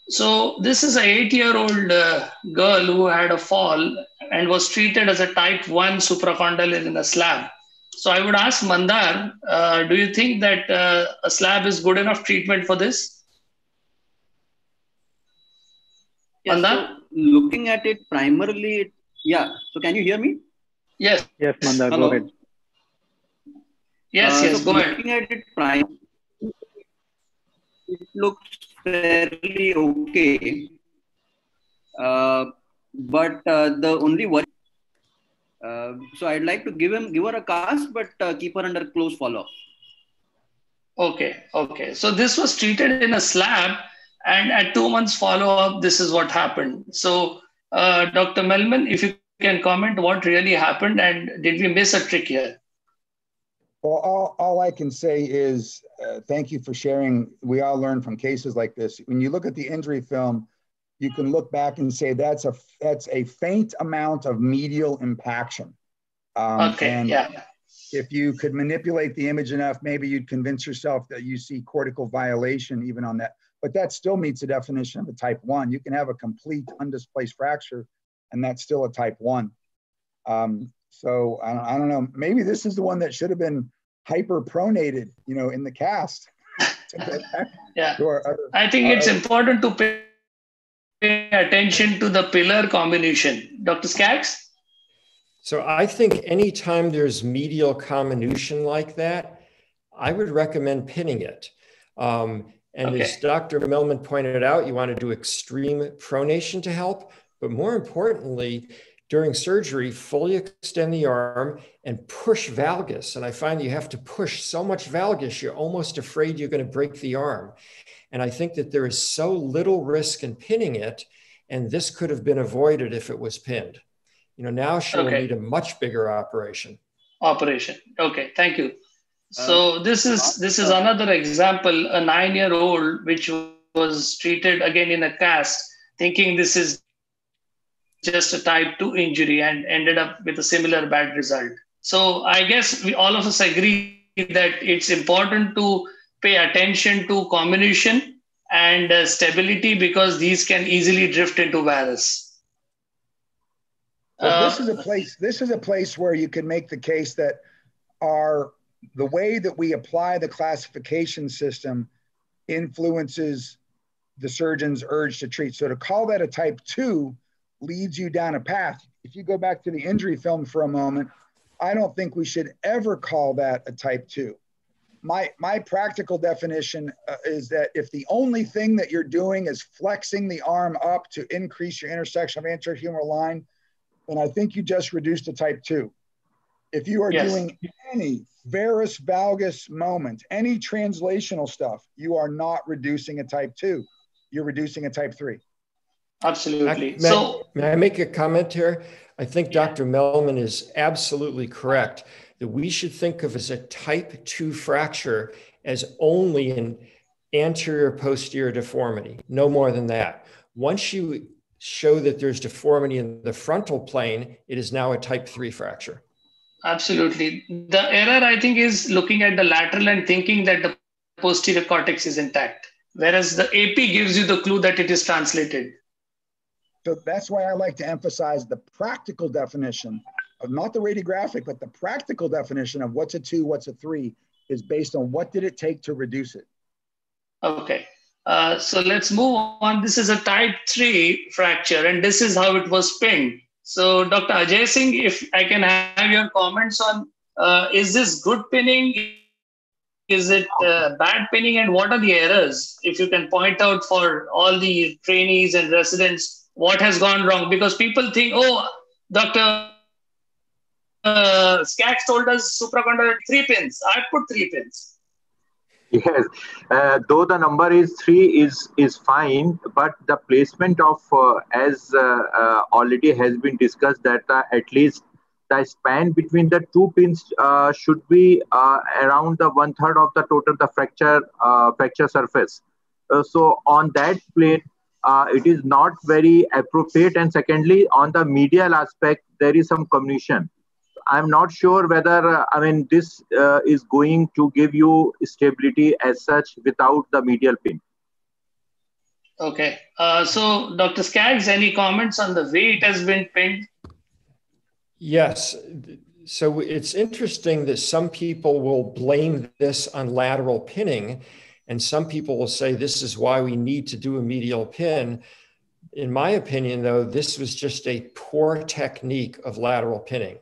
[SPEAKER 3] So this is a eight-year-old uh, girl who had a fall and was treated as a type 1 supracondylar in a slab. So I would ask Mandar, uh, do you think that uh, a slab is good enough treatment for this?
[SPEAKER 6] Yeah, so looking at it primarily, it, yeah. So can you hear me?
[SPEAKER 3] Yes.
[SPEAKER 4] Yes, Mandar, go ahead.
[SPEAKER 3] Yes, uh, yes,
[SPEAKER 6] so
[SPEAKER 3] go
[SPEAKER 6] looking ahead. at it prime, it looks fairly okay. Uh, but uh, the only worry, so I'd like to give him give her a cast, but uh, keep her under close follow. Up.
[SPEAKER 3] Okay, okay. So this was treated in a slab and at two months follow up, this is what happened. So, uh, Dr. Mehlman, if you can comment what really happened and did we miss a trick here?
[SPEAKER 2] Well, all, all I can say is uh, thank you for sharing. We all learn from cases like this. When you look at the injury film, you can look back and say that's a that's a faint amount of medial impaction.
[SPEAKER 3] Um, okay. And yeah.
[SPEAKER 2] If you could manipulate the image enough, maybe you'd convince yourself that you see cortical violation even on that but that still meets the definition of a type one. You can have a complete undisplaced fracture, and that's still a type one. Um, so I, I, don't know. Maybe this is the one that should have been hyperpronated, you know, in the cast.
[SPEAKER 3] yeah, other, I think it's other... important to pay attention to the pillar combination. Dr. Skaggs?
[SPEAKER 1] So I think anytime there's medial comminution like that, I would recommend pinning it. Um, and okay. as Dr. Mehlman pointed out, you want to do extreme pronation to help. But more importantly, during surgery, fully extend the arm and push valgus. And I find you have to push so much valgus, you're almost afraid you're going to break the arm. And I think that there is so little risk in pinning it. And this could have been avoided if it was pinned. You know, now she okay. will need a much bigger operation.
[SPEAKER 3] Operation. Okay, thank you. So um, this is this is another example, a nine-year-old which was treated again in a cast, thinking this is just a type 2 injury and ended up with a similar bad result. So I guess we all of us agree that it's important to pay attention to comminution and uh, stability because these can easily drift into varus.
[SPEAKER 2] Well, uh, this is a place. This is a place where you can make the case that our the way that we apply the classification system influences the surgeon's urge to treat. So to call that a type two leads you down a path. If you go back to the injury film for a moment, I don't think we should ever call that a type two. My my practical definition uh, is that if the only thing that you're doing is flexing the arm up to increase your intersection of anterior humeral line, then I think you just reduced to type two. If you are yes. doing any varus valgus moment, any translational stuff, you are not reducing a type two. You're reducing a type three.
[SPEAKER 3] Absolutely.
[SPEAKER 1] May, so, may I make a comment here? I think yeah. Dr. Mehlman is absolutely correct that we should think of as a type 2 fracture as only an anterior posterior deformity, no more than that. Once you show that there's deformity in the frontal plane, it is now a type 3 fracture.
[SPEAKER 3] Absolutely. The error, I think, is looking at the lateral and thinking that the posterior cortex is intact, whereas the AP gives you the clue that it is translated.
[SPEAKER 2] So that's why I like to emphasize the practical definition of not the radiographic, but the practical definition of what's a two, what's a three is based on what did it take to reduce it.
[SPEAKER 3] Okay. Uh, so let's move on. This is a type 3 fracture, and this is how it was pinned. So, Dr. Ajay Singh, if I can have your comments on uh, is this good pinning? Is it uh, bad pinning? And what are the errors? If you can point out for all the trainees and residents, what has gone wrong? Because people think, oh, Dr uh, told us supracondylar three pins. I put three pins.
[SPEAKER 7] Yes, uh, though the number is three is is fine, but the placement of uh, as uh, uh already has been discussed that uh, at least the span between the two pins uh, should be around the one third of the total the fracture fracture surface. so on that plane, it is not very appropriate. And secondly, on the medial aspect, there is some comminution. I'm not sure whether, uh, I mean, this uh, is going to give you stability as such without the medial pin.
[SPEAKER 3] Okay. Uh, so, Dr. Skaggs, any comments on the way it has been pinned?
[SPEAKER 1] Yes. So it's interesting that some people will blame this on lateral pinning, and some people will say this is why we need to do a medial pin. In my opinion, though, this was just a poor technique of lateral pinning.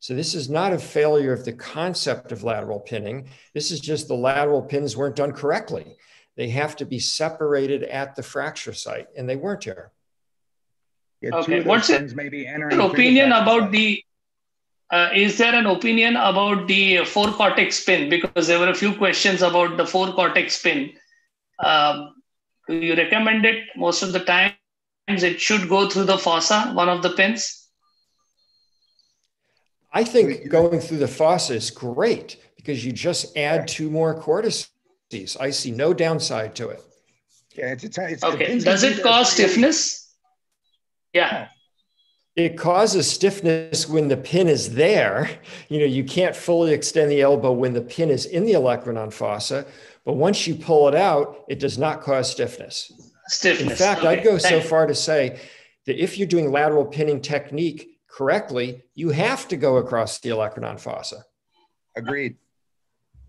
[SPEAKER 1] So this is not a failure of the concept of lateral pinning. This is just the lateral pins weren't done correctly. They have to be separated at the fracture site, and they weren't here.
[SPEAKER 3] Yeah, okay. What's your opinion about the? Uh, is there an opinion about the four cortex pin? Because there were a few questions about the four cortex pin. Um, do you recommend it? Most of the times, it should go through the fossa, one of the pins.
[SPEAKER 1] I think going through the fossa is great because you just add two more cortices. I see no downside to it.
[SPEAKER 2] Yeah, it's, a, it's
[SPEAKER 3] okay. Does it cause stiffness? Yeah.
[SPEAKER 1] It causes stiffness when the pin is there. You know, you can't fully extend the elbow when the pin is in the olecranon fossa, but once you pull it out, it does not cause stiffness.
[SPEAKER 3] Stiffness.
[SPEAKER 1] In fact, okay. I'd go so far to say that if you're doing lateral pinning technique, correctly, you have to go across the olecranon fossa.
[SPEAKER 2] Agreed.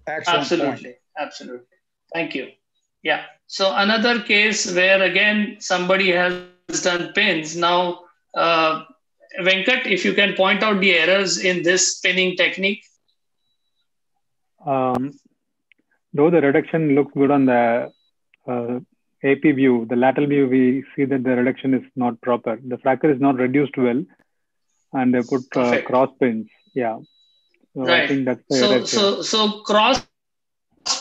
[SPEAKER 3] Excellent Absolutely. Point. Absolutely. Thank you. Yeah. So another case where again somebody has done pins. Now, uh, Venkat, if you can point out the errors in this pinning technique.
[SPEAKER 8] Um, though the reduction looks good on the uh, AP view, the lateral view, we see that the reduction is not proper. The fracture is not reduced well and they put uh, cross pins. Yeah.
[SPEAKER 3] So right. I think that's so, so, so cross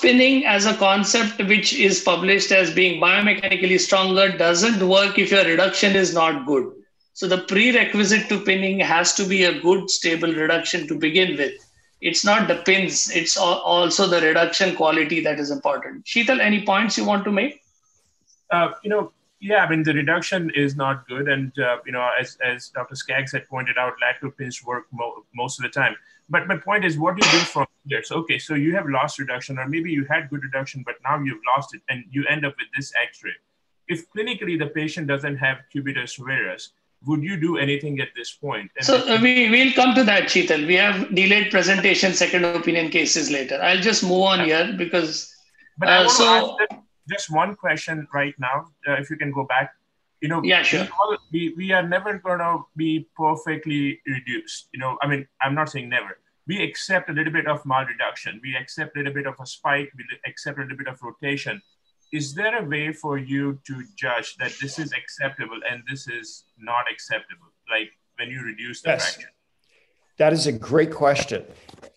[SPEAKER 3] pinning as a concept which is published as being biomechanically stronger doesn't work if your reduction is not good. So the prerequisite to pinning has to be a good stable reduction to begin with. It's not the pins, it's also the reduction quality that is important. Sheetal, any points you want to make?
[SPEAKER 5] Uh, you know, yeah, I mean the reduction is not good, and uh, you know, as as Dr. Skaggs had pointed out, lateral pins work mo- most of the time. But my point is, what do you do from there? So okay, so you have lost reduction, or maybe you had good reduction, but now you've lost it, and you end up with this X-ray. If clinically the patient doesn't have cubitus varus, would you do anything at this point?
[SPEAKER 3] And so uh, we will come to that, Sheetal. We have delayed presentation, second opinion cases later. I'll just move on here because.
[SPEAKER 5] But uh, so just one question right now, uh, if you can go back. You know,
[SPEAKER 3] yeah, sure.
[SPEAKER 5] We, all, we, we are never going to be perfectly reduced. You know, I mean, I'm not saying never, we accept a little bit of malreduction, we accept a little bit of a spike, we accept a little bit of rotation. Is there a way for you to judge that this is acceptable and this is not acceptable? Like when you reduce the yes. fraction?
[SPEAKER 1] That is a great question.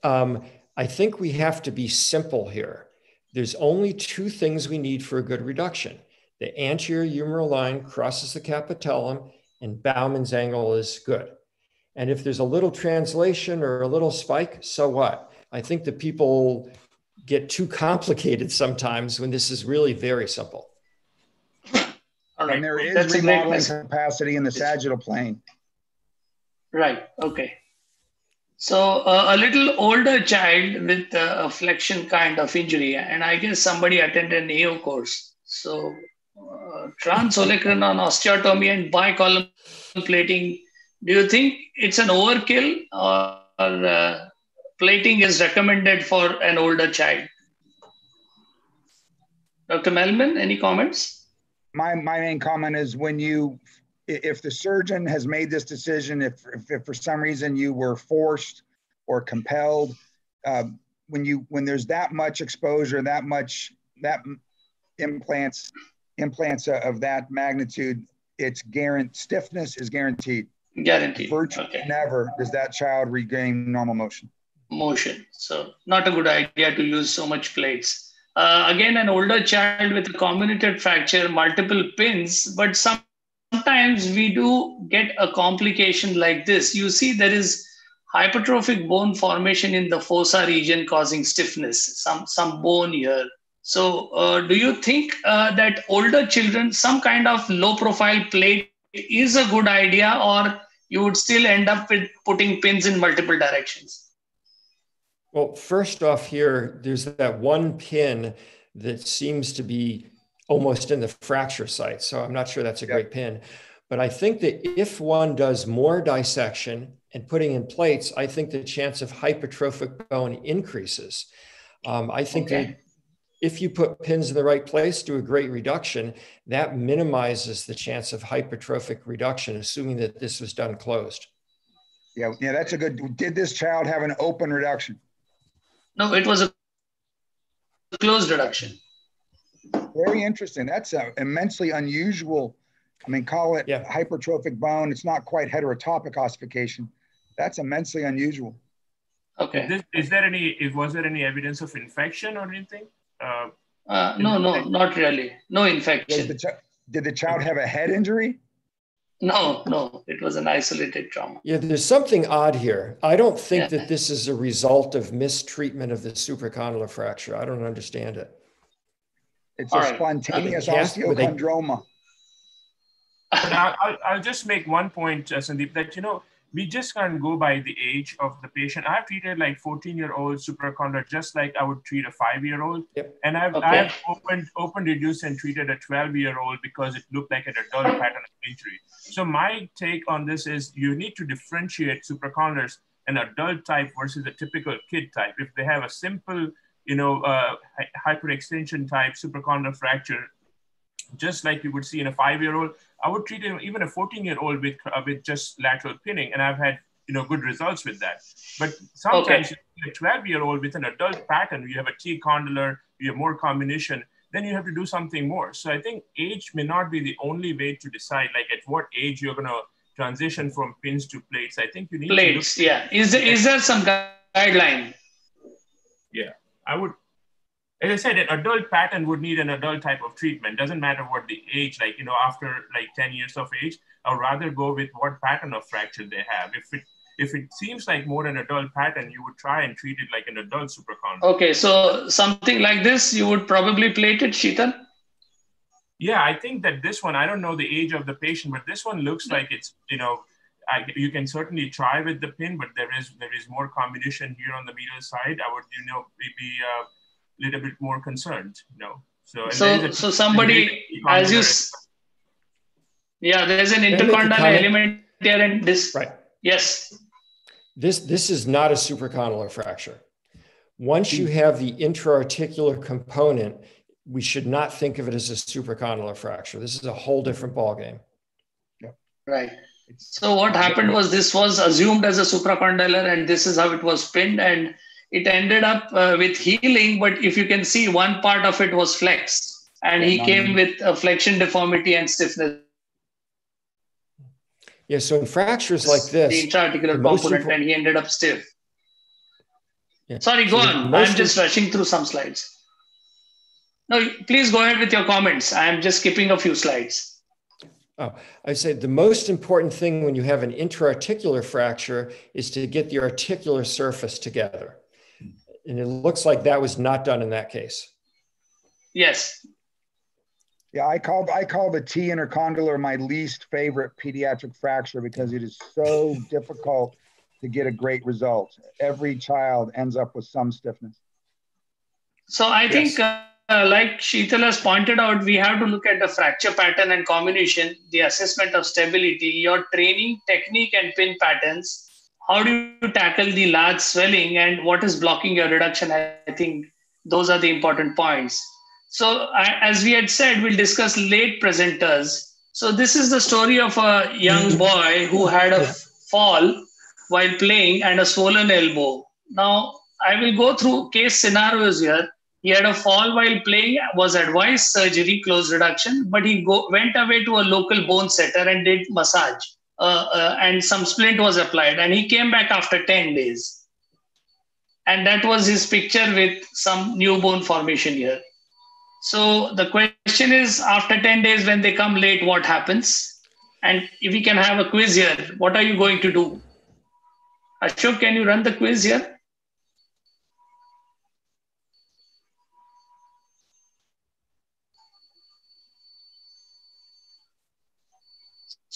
[SPEAKER 1] Um, I think we have to be simple here. There's only two things we need for a good reduction. The anterior humeral line crosses the capitellum and Baumann's angle is good. And if there's a little translation or a little spike, so what? I think that people get too complicated sometimes when this is really very simple.
[SPEAKER 2] All right. And there is That's remodeling capacity in the sagittal plane.
[SPEAKER 3] Right. Okay. So uh, a little older child with a flexion kind of injury, and I guess somebody attended an AO course. So uh, transolecranon osteotomy and bicolumn plating, do you think it's an overkill or uh, plating is recommended for an older child? Dr. Mehlman, any comments?
[SPEAKER 2] My, my main comment is when you if the surgeon has made this decision, if, if, if for some reason you were forced or compelled, uh, when you when there's that much exposure, that much that implants implants of that magnitude, it's guaranteed stiffness is guaranteed.
[SPEAKER 3] Guaranteed.
[SPEAKER 2] Virtually okay. never does that child regain normal motion.
[SPEAKER 3] Motion. So not a good idea to use so much plates. Uh, again, an older child with a comminuted fracture, multiple pins, but some sometimes we do get a complication like this. You see, there is hypertrophic bone formation in the fossa region causing stiffness, some, some bone here. So, uh, do you think uh, that older children, some kind of low profile plate is a good idea, or you would still end up with putting pins in multiple directions?
[SPEAKER 1] Well, first off, here, there's that one pin that seems to be almost in the fracture site. So I'm not sure that's a great pin. But I think that if one does more dissection and putting in plates, I think the chance of hypertrophic bone increases. Um, I think okay. that if you put pins in the right place, do a great reduction, that minimizes the chance of hypertrophic reduction, assuming that this was done closed.
[SPEAKER 2] Yeah, yeah, that's a good. Did this child have an open reduction?
[SPEAKER 3] No, it was a closed reduction.
[SPEAKER 2] Very interesting. That's a immensely unusual. I mean, call it yeah. hypertrophic bone. It's not quite heterotopic ossification. That's immensely unusual.
[SPEAKER 3] Okay. Is,
[SPEAKER 5] this, is there any? Was there any evidence of infection or anything?
[SPEAKER 3] Uh, uh, no, no, not really. No infection.
[SPEAKER 2] Did the, did the child have a head injury?
[SPEAKER 3] No, no, it was an isolated trauma.
[SPEAKER 1] Yeah, there's something odd here. I don't think yeah. that this is a result of mistreatment of the supracondylar fracture. I don't understand it.
[SPEAKER 2] It's All a right. spontaneous I mean, osteochondroma.
[SPEAKER 5] I'll, I'll, I'll, just make one point, uh, Sandeep, that, you know, we just can't go by the age of the patient. I've treated like 14 year old supracondylar just like I would treat a five year old. Yep. And I've, okay. I've opened, opened, reduced, and treated a 12 year old because it looked like an adult pattern of injury. So, my take on this is you need to differentiate supracondylar an adult type versus a typical kid type. If they have a simple you know, uh, hyperextension type supracondylar fracture, just like you would see in a five-year-old. I would treat even a 14-year-old with, uh, with just lateral pinning, and I've had you know good results with that. But sometimes okay. a 12-year-old with an adult pattern, you have a T condylar, you have more comminution, then you have to do something more. So I think age may not be the only way to decide, like at what age you're going to transition from pins to plates. I think you need
[SPEAKER 3] plates. yeah. Is there, is there some guideline?
[SPEAKER 5] Yeah. I would, as I said, an adult pattern would need an adult type of treatment. Doesn't matter what the age, like, you know, after like 10 years of age, I'd rather go with what pattern of fracture they have. If it if it seems like more an adult pattern, you would try and treat it like an adult supracondylar.
[SPEAKER 3] Okay, so something like this, you would probably plate it, Sheetal?
[SPEAKER 5] Yeah, I think that this one, I don't know the age of the patient, but this one looks like it's, you know, I, you can certainly try with the pin, but there is there is more comminution here on the medial side. I would you know be a uh, little bit more concerned. You know,
[SPEAKER 3] so so, so somebody as you yeah, there's an intercondylar element there, and this
[SPEAKER 1] right.
[SPEAKER 3] Yes.
[SPEAKER 1] This this is not a supracondylar fracture. Once you have the intraarticular component, we should not think of it as a supracondylar fracture. This is a whole different ballgame.
[SPEAKER 3] Right. So what happened was this was assumed as a supracondylar and this is how it was pinned and it ended up uh, with healing. But if you can see one part of it was flexed and he came with a flexion deformity and stiffness.
[SPEAKER 1] Yeah, so in fractures like this,
[SPEAKER 3] the intra-articular component and he ended up stiff. Yeah. Sorry, go so on. I'm just rushing through some slides. No, please go ahead with your comments. I'm just skipping a few slides.
[SPEAKER 1] Oh, I say the most important thing when you have an intra-articular fracture is to get the articular surface together. And it looks like that was not done in that case.
[SPEAKER 3] Yes.
[SPEAKER 2] Yeah, I call I call the T intercondylar my least favorite pediatric fracture because it is so difficult to get a great result. Every child ends up with some stiffness.
[SPEAKER 3] So I yes. think, uh, Uh, like Sheetal has pointed out, we have to look at the fracture pattern and comminution, the assessment of stability, your training technique and pin patterns. How do you tackle the large swelling and what is blocking your reduction? I think those are the important points. So as we had said, we'll discuss late presenters. So this is the story of a young mm-hmm. boy who had a fall while playing and a swollen elbow. Now, I will go through case scenarios here. He had a fall while playing, was advised surgery, close reduction, but he go, went away to a local bone setter and did massage. Uh, uh, and some splint was applied, and he came back after 10 days. And that was his picture with some new bone formation here. So the question is after 10 days, when they come late, what happens? And if we can have a quiz here, what are you going to do? Ashok, can you run the quiz here?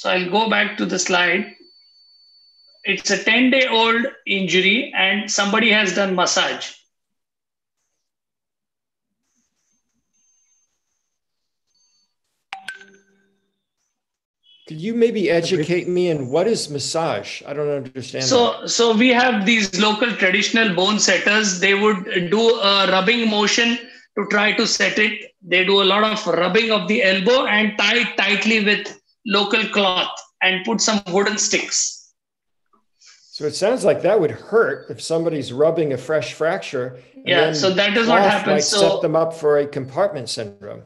[SPEAKER 3] So I'll go back to the slide. It's a 10 day old injury and somebody has done massage.
[SPEAKER 1] Could you maybe educate me in what is massage? I don't understand.
[SPEAKER 3] So, that. so we have these local traditional bone setters. They would do a rubbing motion to try to set it. They do a lot of rubbing of the elbow and tie it tightly with local cloth and put some wooden sticks.
[SPEAKER 1] So it sounds like that would hurt if somebody's rubbing a fresh fracture.
[SPEAKER 3] Yeah, so that does not happen. So
[SPEAKER 1] set them up for a compartment syndrome.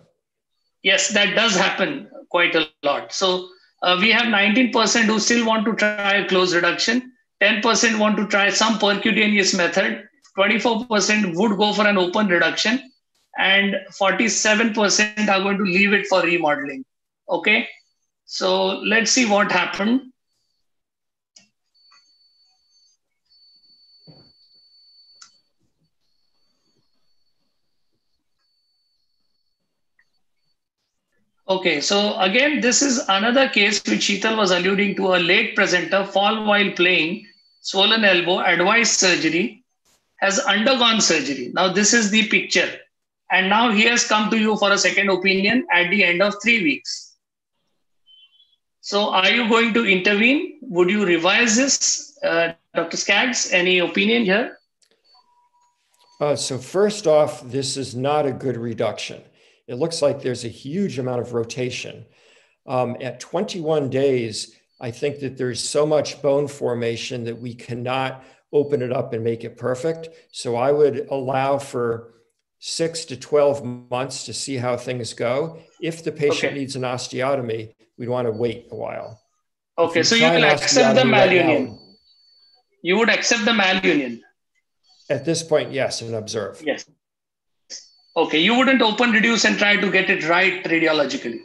[SPEAKER 3] Yes, that does happen quite a lot. So uh, we have 19% who still want to try a close reduction, 10% want to try some percutaneous method, 24% would go for an open reduction, and 47% are going to leave it for remodeling. Okay, so let's see what happened. Okay, so again, this is another case which Sheetal was alluding to, a late presenter, fall while playing, swollen elbow, advised surgery, has undergone surgery. Now this is the picture. And now he has come to you for a second opinion at the end of three weeks. So are you going to intervene? Would you revise this? Uh, Dr. Skaggs, any opinion here?
[SPEAKER 1] Uh, so first off, this is not a good reduction it looks like there's a huge amount of rotation. Um, at 21 days, I think that there's so much bone formation that we cannot open it up and make it perfect. So I would allow for six to 12 months to see how things go. If the patient okay. needs an osteotomy, we'd want to wait a while.
[SPEAKER 3] Okay, so you can accept the malunion. Right now, you would accept the malunion.
[SPEAKER 1] At this point, yes, and observe.
[SPEAKER 3] Yes. Okay, you wouldn't open reduce and try to get it right radiologically.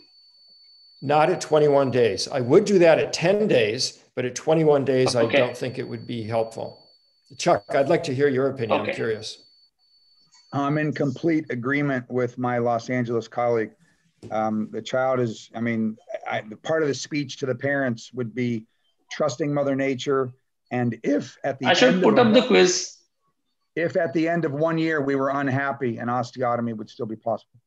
[SPEAKER 1] Not at 21 days. I would do that at 10 days, but at 21 days, okay. I don't think it would be helpful. Chuck, I'd like to hear your opinion. Okay. I'm curious.
[SPEAKER 2] I'm in complete agreement with my Los Angeles colleague. Um, the child is, I mean, I, part of the speech to the parents would be trusting Mother Nature. And if at the
[SPEAKER 3] I should put up the quiz
[SPEAKER 2] if at the end of one year we were unhappy, an osteotomy would still be possible.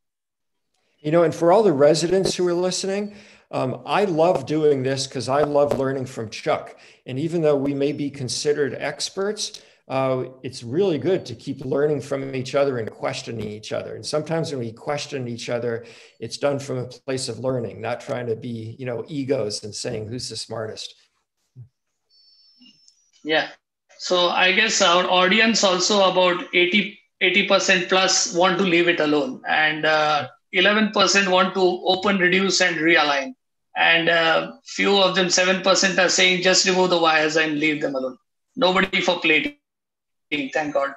[SPEAKER 1] You know, and for all the residents who are listening, um, I love doing this because I love learning from Chuck. And even though we may be considered experts, uh, it's really good to keep learning from each other and questioning each other. And sometimes when we question each other, it's done from a place of learning, not trying to be, you know, egos and saying who's the smartest.
[SPEAKER 3] Yeah. So I guess our audience also about 80 80% plus want to leave it alone, and uh, 11% want to open, reduce, and realign. And uh, few of them, 7% are saying just remove the wires and leave them alone. Nobody for plating, thank God.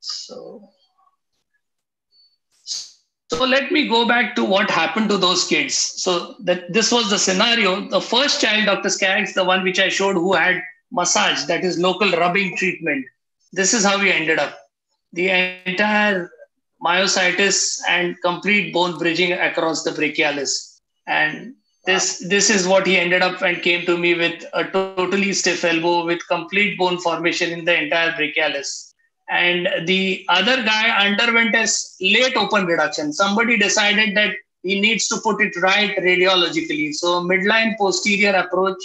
[SPEAKER 3] So, so let me go back to what happened to those kids. So that this was the scenario. The first child, Dr. Skaggs, the one which I showed who had massage, that is local rubbing treatment. This is how we ended up. The entire myositis and complete bone bridging across the brachialis. And this this is what he ended up and came to me with a totally stiff elbow with complete bone formation in the entire brachialis. And the other guy underwent a late open reduction. Somebody decided that he needs to put it right radiologically. So midline posterior approach,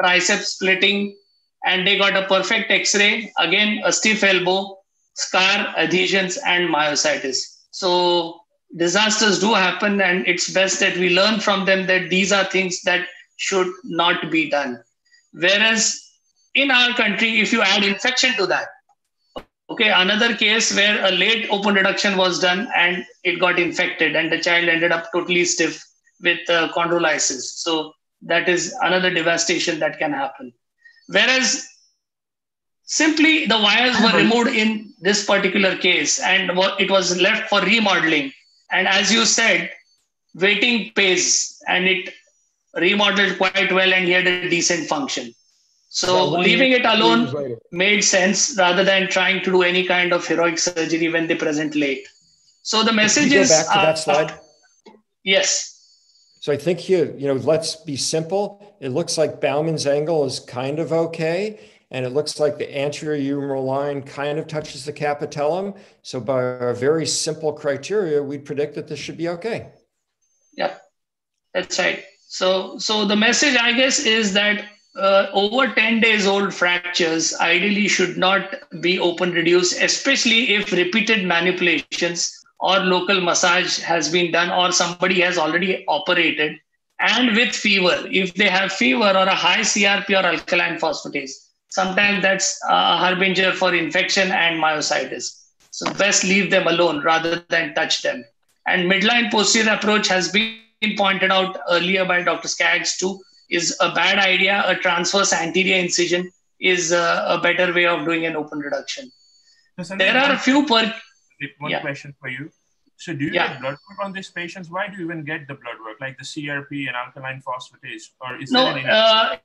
[SPEAKER 3] tricep splitting, and they got a perfect X-ray. Again, a stiff elbow, scar adhesions, and myositis. So disasters do happen, and it's best that we learn from them that these are things that should not be done. Whereas in our country, if you add infection to that, okay, another case where a late open reduction was done and it got infected, and the child ended up totally stiff with uh, chondrolysis. So that is another devastation that can happen. Whereas simply the wires were removed in this particular case and it was left for remodeling. And as you said, waiting pays and it remodeled quite well and he had a decent function. So leaving it alone made sense rather than trying to do any kind of heroic surgery when they present late. So the message is
[SPEAKER 1] back to that slide.
[SPEAKER 3] Uh, yes.
[SPEAKER 1] So I think here, you know, let's be simple. It looks like Baumann's angle is kind of okay. And it looks like the anterior humeral line kind of touches the capitellum. So by a very simple criteria, we'd predict that this should be okay.
[SPEAKER 3] Yeah, that's right. So, so the message, I guess, is that uh, over 10 days old fractures ideally should not be open reduced, especially if repeated manipulations or local massage has been done or somebody has already operated and with fever. If they have fever or a high CRP or alkaline phosphatase, sometimes that's a harbinger for infection and myositis. So best leave them alone rather than touch them. And midline posterior approach has been pointed out earlier by Dr. Skaggs too is a bad idea. A transverse anterior incision is a, a better way of doing an open reduction. So there are a few per.
[SPEAKER 5] One yeah. question for you. So do you yeah. get blood work on these patients? Why do you even get the blood work, like the CRP and alkaline phosphatase, or is
[SPEAKER 3] no? Uh,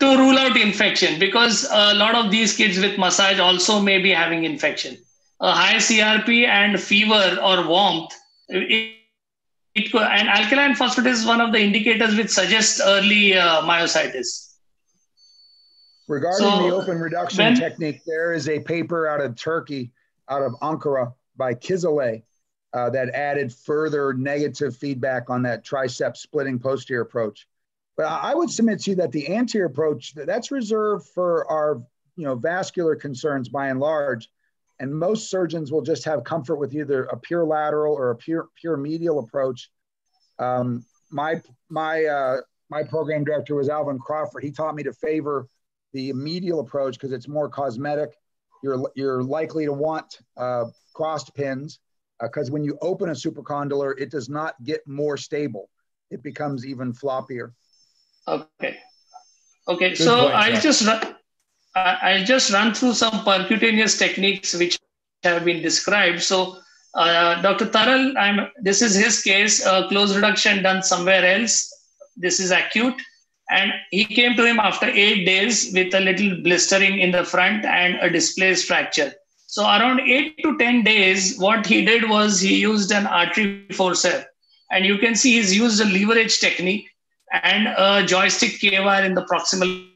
[SPEAKER 3] to rule out infection, because a lot of these kids with massage also may be having infection. A high CRP and fever or warmth. It, it and alkaline phosphatase is one of the indicators which suggests early uh, myositis.
[SPEAKER 2] Regarding so the open reduction technique, there is a paper out of Turkey, out of Ankara by Kizilay, uh, that added further negative feedback on that tricep splitting posterior approach. But I would submit to you that the anterior approach that's reserved for our you know vascular concerns by and large, and most surgeons will just have comfort with either a pure lateral or a pure pure medial approach. Um, my my uh, my program director was Alvin Crawford. He taught me to favor the medial approach because it's more cosmetic. You're you're likely to want uh, crossed pins because uh, when you open a supracondylar, it does not get more stable. It becomes even floppier.
[SPEAKER 3] Okay. Okay. Good so point, I'll just run, I'll just run through some percutaneous techniques which have been described. So uh, Dr. Taral, I'm, this is his case, uh, close reduction done somewhere else. This is acute. And he came to him after eight days with a little blistering in the front and a displaced fracture. So around eight to 10 days, what he did was he used an artery forceps. And you can see he's used a leverage technique and a joystick K-wire in the proximal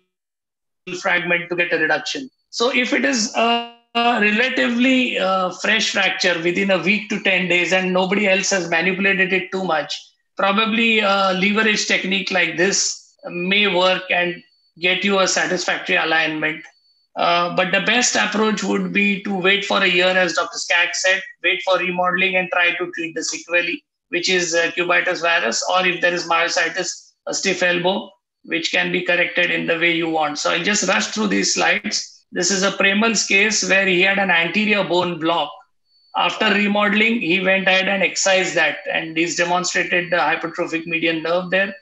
[SPEAKER 3] fragment to get a reduction. So if it is a, relatively uh, fresh fracture within a week to 10 days and nobody else has manipulated it too much, probably a leverage technique like this may work and get you a satisfactory alignment uh, but the best approach would be to wait for a year, as Dr. Skaggs said, wait for remodeling and try to treat the sequelae, which is uh, cubitus varus, or if there is myositis, a stiff elbow, which can be corrected in the way you want. So I'll just rush through these slides. This is a Premal's case where he had an anterior bone block. After remodeling, he went ahead and excised that, and he's demonstrated the hypertrophic median nerve there.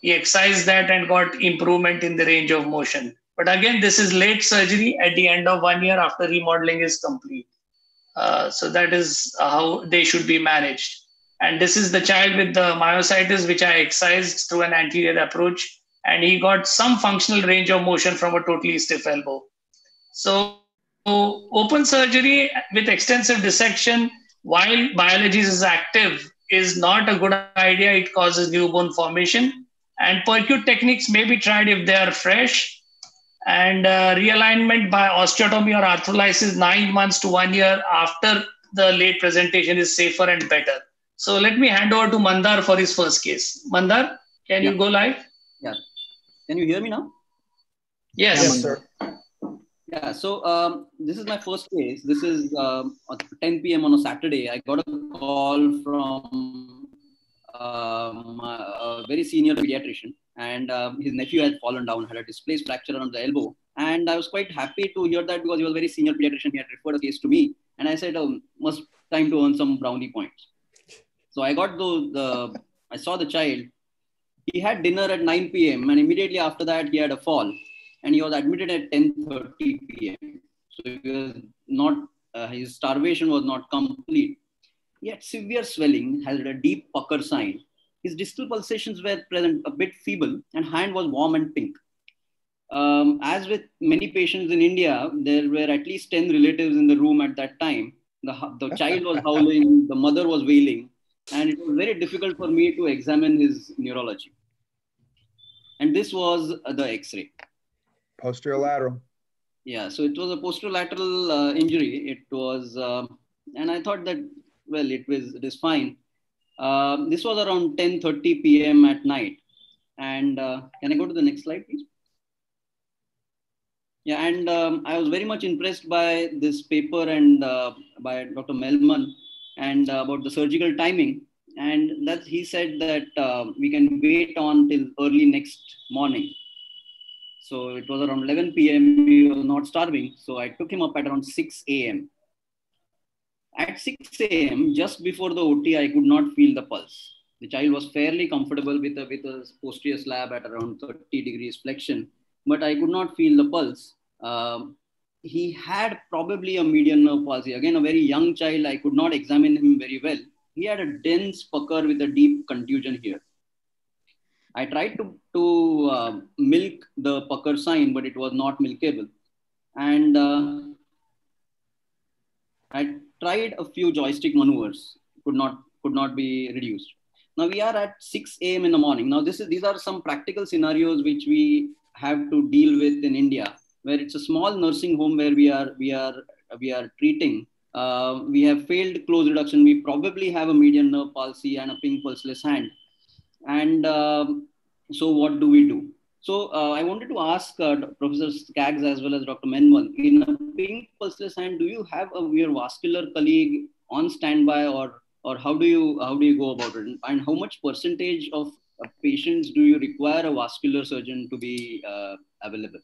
[SPEAKER 3] He excised that and got improvement in the range of motion. But again, this is late surgery at the end of one year after remodeling is complete. Uh, so that is how they should be managed. And this is the child with the myositis, which I excised through an anterior approach. And he got some functional range of motion from a totally stiff elbow. So, open surgery with extensive dissection while biology is active is not a good idea. It causes new bone formation. And percute techniques may be tried if they are fresh and uh, realignment by osteotomy or arthrolysis nine months to one year after the late presentation is safer and better. So let me hand over to Mandar for his first case. Mandar, can yeah. you go live?
[SPEAKER 6] Yeah. Can you hear me now?
[SPEAKER 3] Yes. yes sir.
[SPEAKER 6] Yeah, so um, this is my first case. This is um, 10 p.m. on a Saturday. I got a call from um, a very senior pediatrician and um, his nephew had fallen down, had a displaced fracture on the elbow. And I was quite happy to hear that because he was a very senior pediatrician. He had referred a case to me, and I said, oh, "Must time to earn some brownie points." So I got the, I saw the child. He had dinner at 9 p.m. and immediately after that he had a fall, and he was admitted at 10:30 p.m. So he was not uh, his starvation was not complete. He had severe swelling, had a deep pucker sign, his distal pulsations were present, a bit feeble, and hand was warm and pink. Um, as with many patients in India, there were at least 10 relatives in the room at that time. The, the child was howling, the mother was wailing, and it was very difficult for me to examine his neurology. And this was the X ray.
[SPEAKER 2] Posterior lateral.
[SPEAKER 6] Yeah, so it was a posterolateral uh, injury. It was, uh, and I thought that, well, it was, it is fine. Um, this was around 10.30 p.m. at night. And uh, can I go to the next slide, please? Yeah, and um, I was very much impressed by this paper and uh, by Dr. Mehlman and uh, about the surgical timing. And that he said that uh, we can wait on till early next morning. So it was around 11 p.m. He was not starving. So I took him up at around 6 a.m. At 6 a.m., just before the OT, I could not feel the pulse. The child was fairly comfortable with a, with a posterior slab at around 30 degrees flexion, but I could not feel the pulse. Um, he had probably a median nerve palsy. Again, a very young child, I could not examine him very well. He had a dense pucker with a deep contusion here. I tried to, to uh, milk the pucker sign, but it was not milkable. And uh, I tried a few joystick maneuvers, could not could not be reduced. Now we are at 6 a.m. in the morning. Now this is these are some practical scenarios which we have to deal with in India, where it's a small nursing home where we are we are we are treating. Uh, we have failed close reduction. We probably have a median nerve palsy and a pink pulseless hand. And um, so what do we do? So uh, I wanted to ask uh, Professor Skaggs as well as Dr. Mehlman, in a pink pulseless hand, do you have a your vascular colleague on standby or or how do you how do you go about it? And how much percentage of uh, patients do you require a vascular surgeon to be uh, available?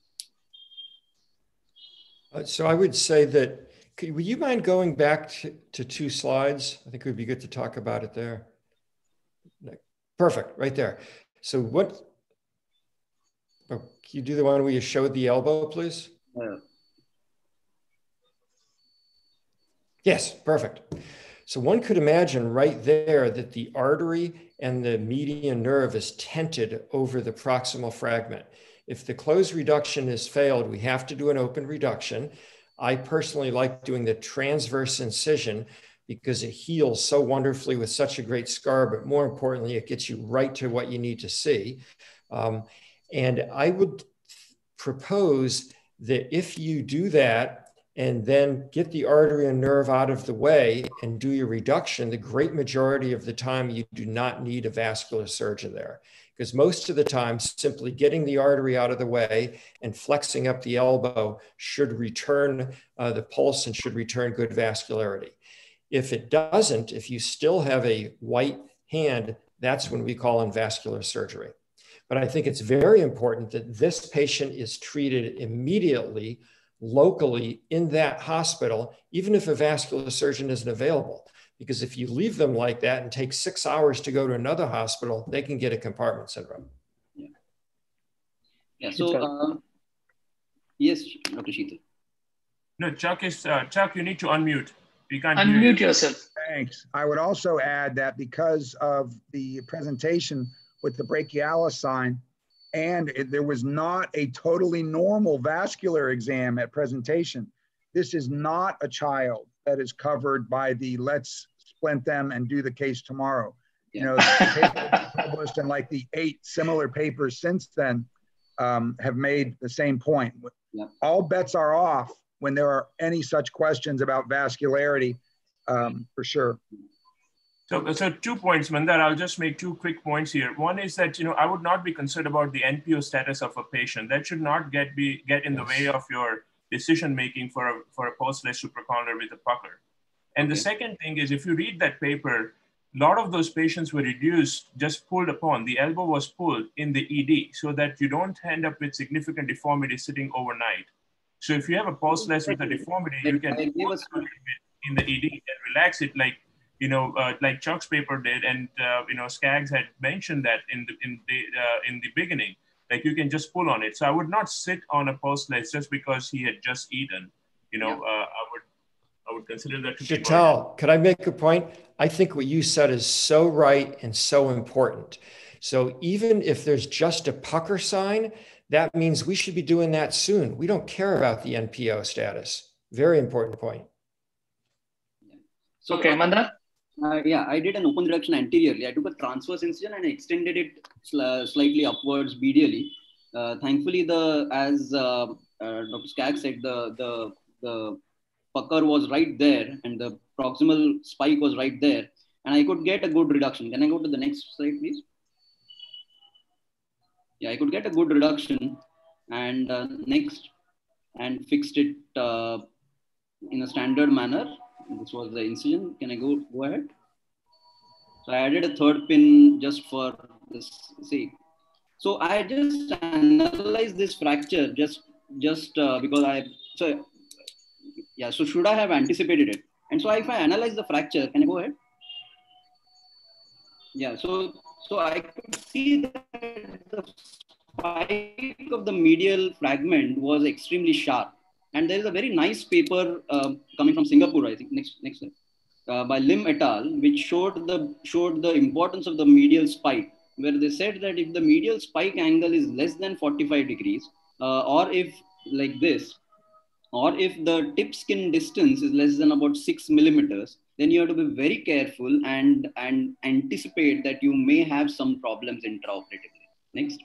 [SPEAKER 1] Uh, so I would say that, could, would you mind going back to, to two slides? I think it would be good to talk about it there. Perfect, right there. So what Oh, can you do the one where you showed the elbow, please? Yeah. Yes, perfect. So one could imagine right there that the artery and the median nerve is tented over the proximal fragment. If the closed reduction has failed, we have to do an open reduction. I personally like doing the transverse incision because it heals so wonderfully with such a great scar, but more importantly, it gets you right to what you need to see. Um, and I would propose that if you do that and then get the artery and nerve out of the way and do your reduction, the great majority of the time you do not need a vascular surgeon there. Because most of the time, simply getting the artery out of the way and flexing up the elbow should return uh, the pulse and should return good vascularity. If it doesn't, if you still have a white hand, that's when we call in vascular surgery. But I think it's very important that this patient is treated immediately, locally in that hospital, even if a vascular surgeon isn't available. Because if you leave them like that and take six hours to go to another hospital, they can get a compartment syndrome.
[SPEAKER 6] Yeah. Yeah. So, uh, yes, Dr. Sheetal.
[SPEAKER 5] No, Chuck is uh, Chuck. You need to unmute. You can't
[SPEAKER 3] unmute you. yourself.
[SPEAKER 2] Thanks. I would also add that because of the presentation with the brachialis sign, and it, there was not a totally normal vascular exam at presentation. This is not a child that is covered by the let's splint them and do the case tomorrow. Yeah. You know, the published and like the eight similar papers since then um, have made the same point. Yeah. All bets are off when there are any such questions about vascularity, um, for sure.
[SPEAKER 5] So, so two points, Mandar. I'll just make two quick points here. One is that you know I would not be concerned about the NPO status of a patient. That should not get be get in the way of your decision making for a for a pulseless supracondylar with a pucker. And okay. the second thing is, if you read that paper, a lot of those patients were reduced, just pulled upon. The elbow was pulled in the ED, so that you don't end up with significant deformity sitting overnight. So if you have a pulseless with a deformity, you can pull in the ED and relax it like you know, uh, like Chuck's paper did, and uh, you know, Skaggs had mentioned that in the in the uh, in the beginning, like you can just pull on it. So I would not sit on a pulseless just because he had just eaten. You know, yeah. Uh, I would I would consider that to
[SPEAKER 1] Sheetal, could I make a point? I think what you said is so right and so important. So even if there's just a pucker sign, that means we should be doing that soon. We don't care about the NPO status. Very important point.
[SPEAKER 3] So, okay, Amanda?
[SPEAKER 6] Uh, yeah, I did an open reduction anteriorly. I took a transverse incision and extended it sl slightly upwards medially. Uh, thankfully, the as uh, uh Dr. Skaggs said, the, the, the pucker was right there and the proximal spike was right there. And I could get a good reduction. Can I go to the next slide, please? yeah, I could get a good reduction and uh, next and fixed it in a standard manner. This was the incision. Can I go, go ahead? So I added a third pin just for this See, So I just analyzed this fracture just just uh, because I so yeah. So should I have anticipated it? And so if I analyze the fracture, can I go ahead? Yeah. So so I could see that the spike of the medial fragment was extremely sharp. And there is a very nice paper uh, coming from Singapore, I think, next, next slide, uh, by Lim et al., which showed the, showed the importance of the medial spike, where they said that if the medial spike angle is less than 45 degrees, uh, or if like this, or if the tip skin distance is less than about six millimeters, then you have to be very careful and and anticipate that you may have some problems intraoperatively. Next.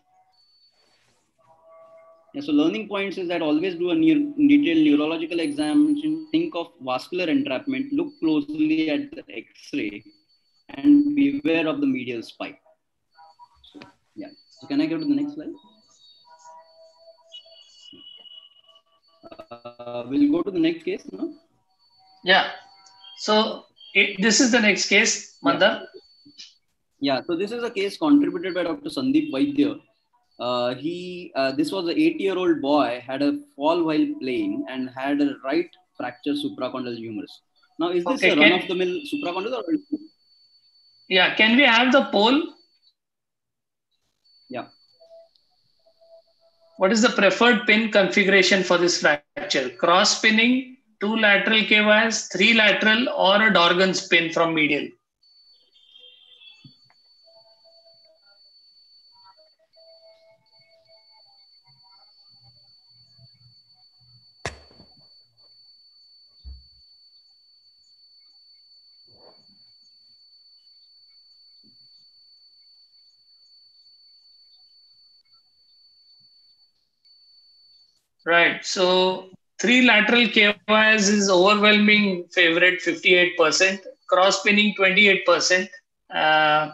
[SPEAKER 6] Yeah, so learning points is that always do a ne- detailed neurological examination, think of vascular entrapment, look closely at the X-ray, and beware of the medial spike. So, yeah. So can I go to the next slide? Uh, we'll go to the next case, no?
[SPEAKER 3] Yeah. So it, this is the next case, Mandar.
[SPEAKER 6] Yeah, so this is a case contributed by Dr. Sandeep Vaidya. Uh, he, uh, this was an eight-year-old boy, had a fall while playing and had a right fracture supracondylar humerus. Now, is this okay, a run-of-the-mill supracondylar? Or...
[SPEAKER 3] Yeah, can we have the pole?
[SPEAKER 6] Yeah.
[SPEAKER 3] What is the preferred pin configuration for this fracture? Cross pinning, two lateral K-wires, three lateral, or a Dorgan's pin from medial? Right. So Three lateral KYs is overwhelming favorite, 58%. Cross pinning, 28%. Uh,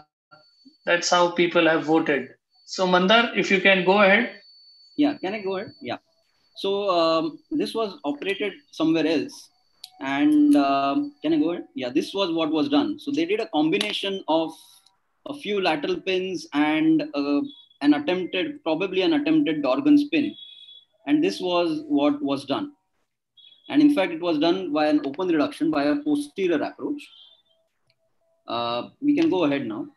[SPEAKER 3] that's how people have voted. So Mandar, if you can go ahead.
[SPEAKER 6] Yeah, can I go ahead? Yeah. So um, this was operated somewhere else. And um, can I go ahead? Yeah, this was what was done. So they did a combination of a few lateral pins and uh, an attempted, probably an attempted Dorgan's pin. And this was what was done. And in fact, it was done by an open reduction by a posterior approach. Uh, we can go ahead now.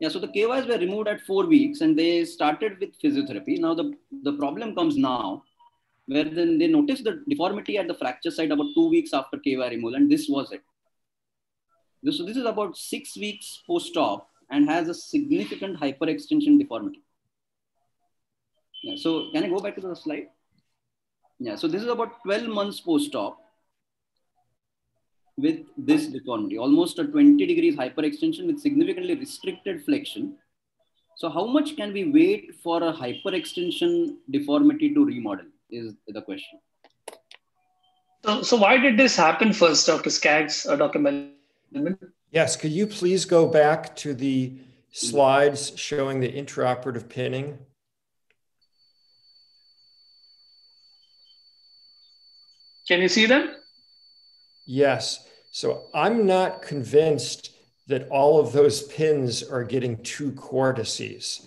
[SPEAKER 6] Yeah, so the KYs were removed at four weeks and they started with physiotherapy. Now the, the problem comes now where then they noticed the deformity at the fracture site about two weeks after KY removal and this was it. So this is about six weeks post-op and has a significant hyperextension deformity. Yeah, so can I go back to the slide? Yeah, so this is about 12 months post-op with this deformity, almost a 20 degrees hyperextension with significantly restricted flexion. So how much can we wait for a hyperextension deformity to remodel is the question.
[SPEAKER 3] So, so why did this happen first, Dr. Skaggs uh, or Dr. Mehlman?
[SPEAKER 1] Yes, could you please go back to the slides showing the intraoperative pinning?
[SPEAKER 3] Can you see them?
[SPEAKER 1] Yes. So I'm not convinced that all of those pins are getting two cortices.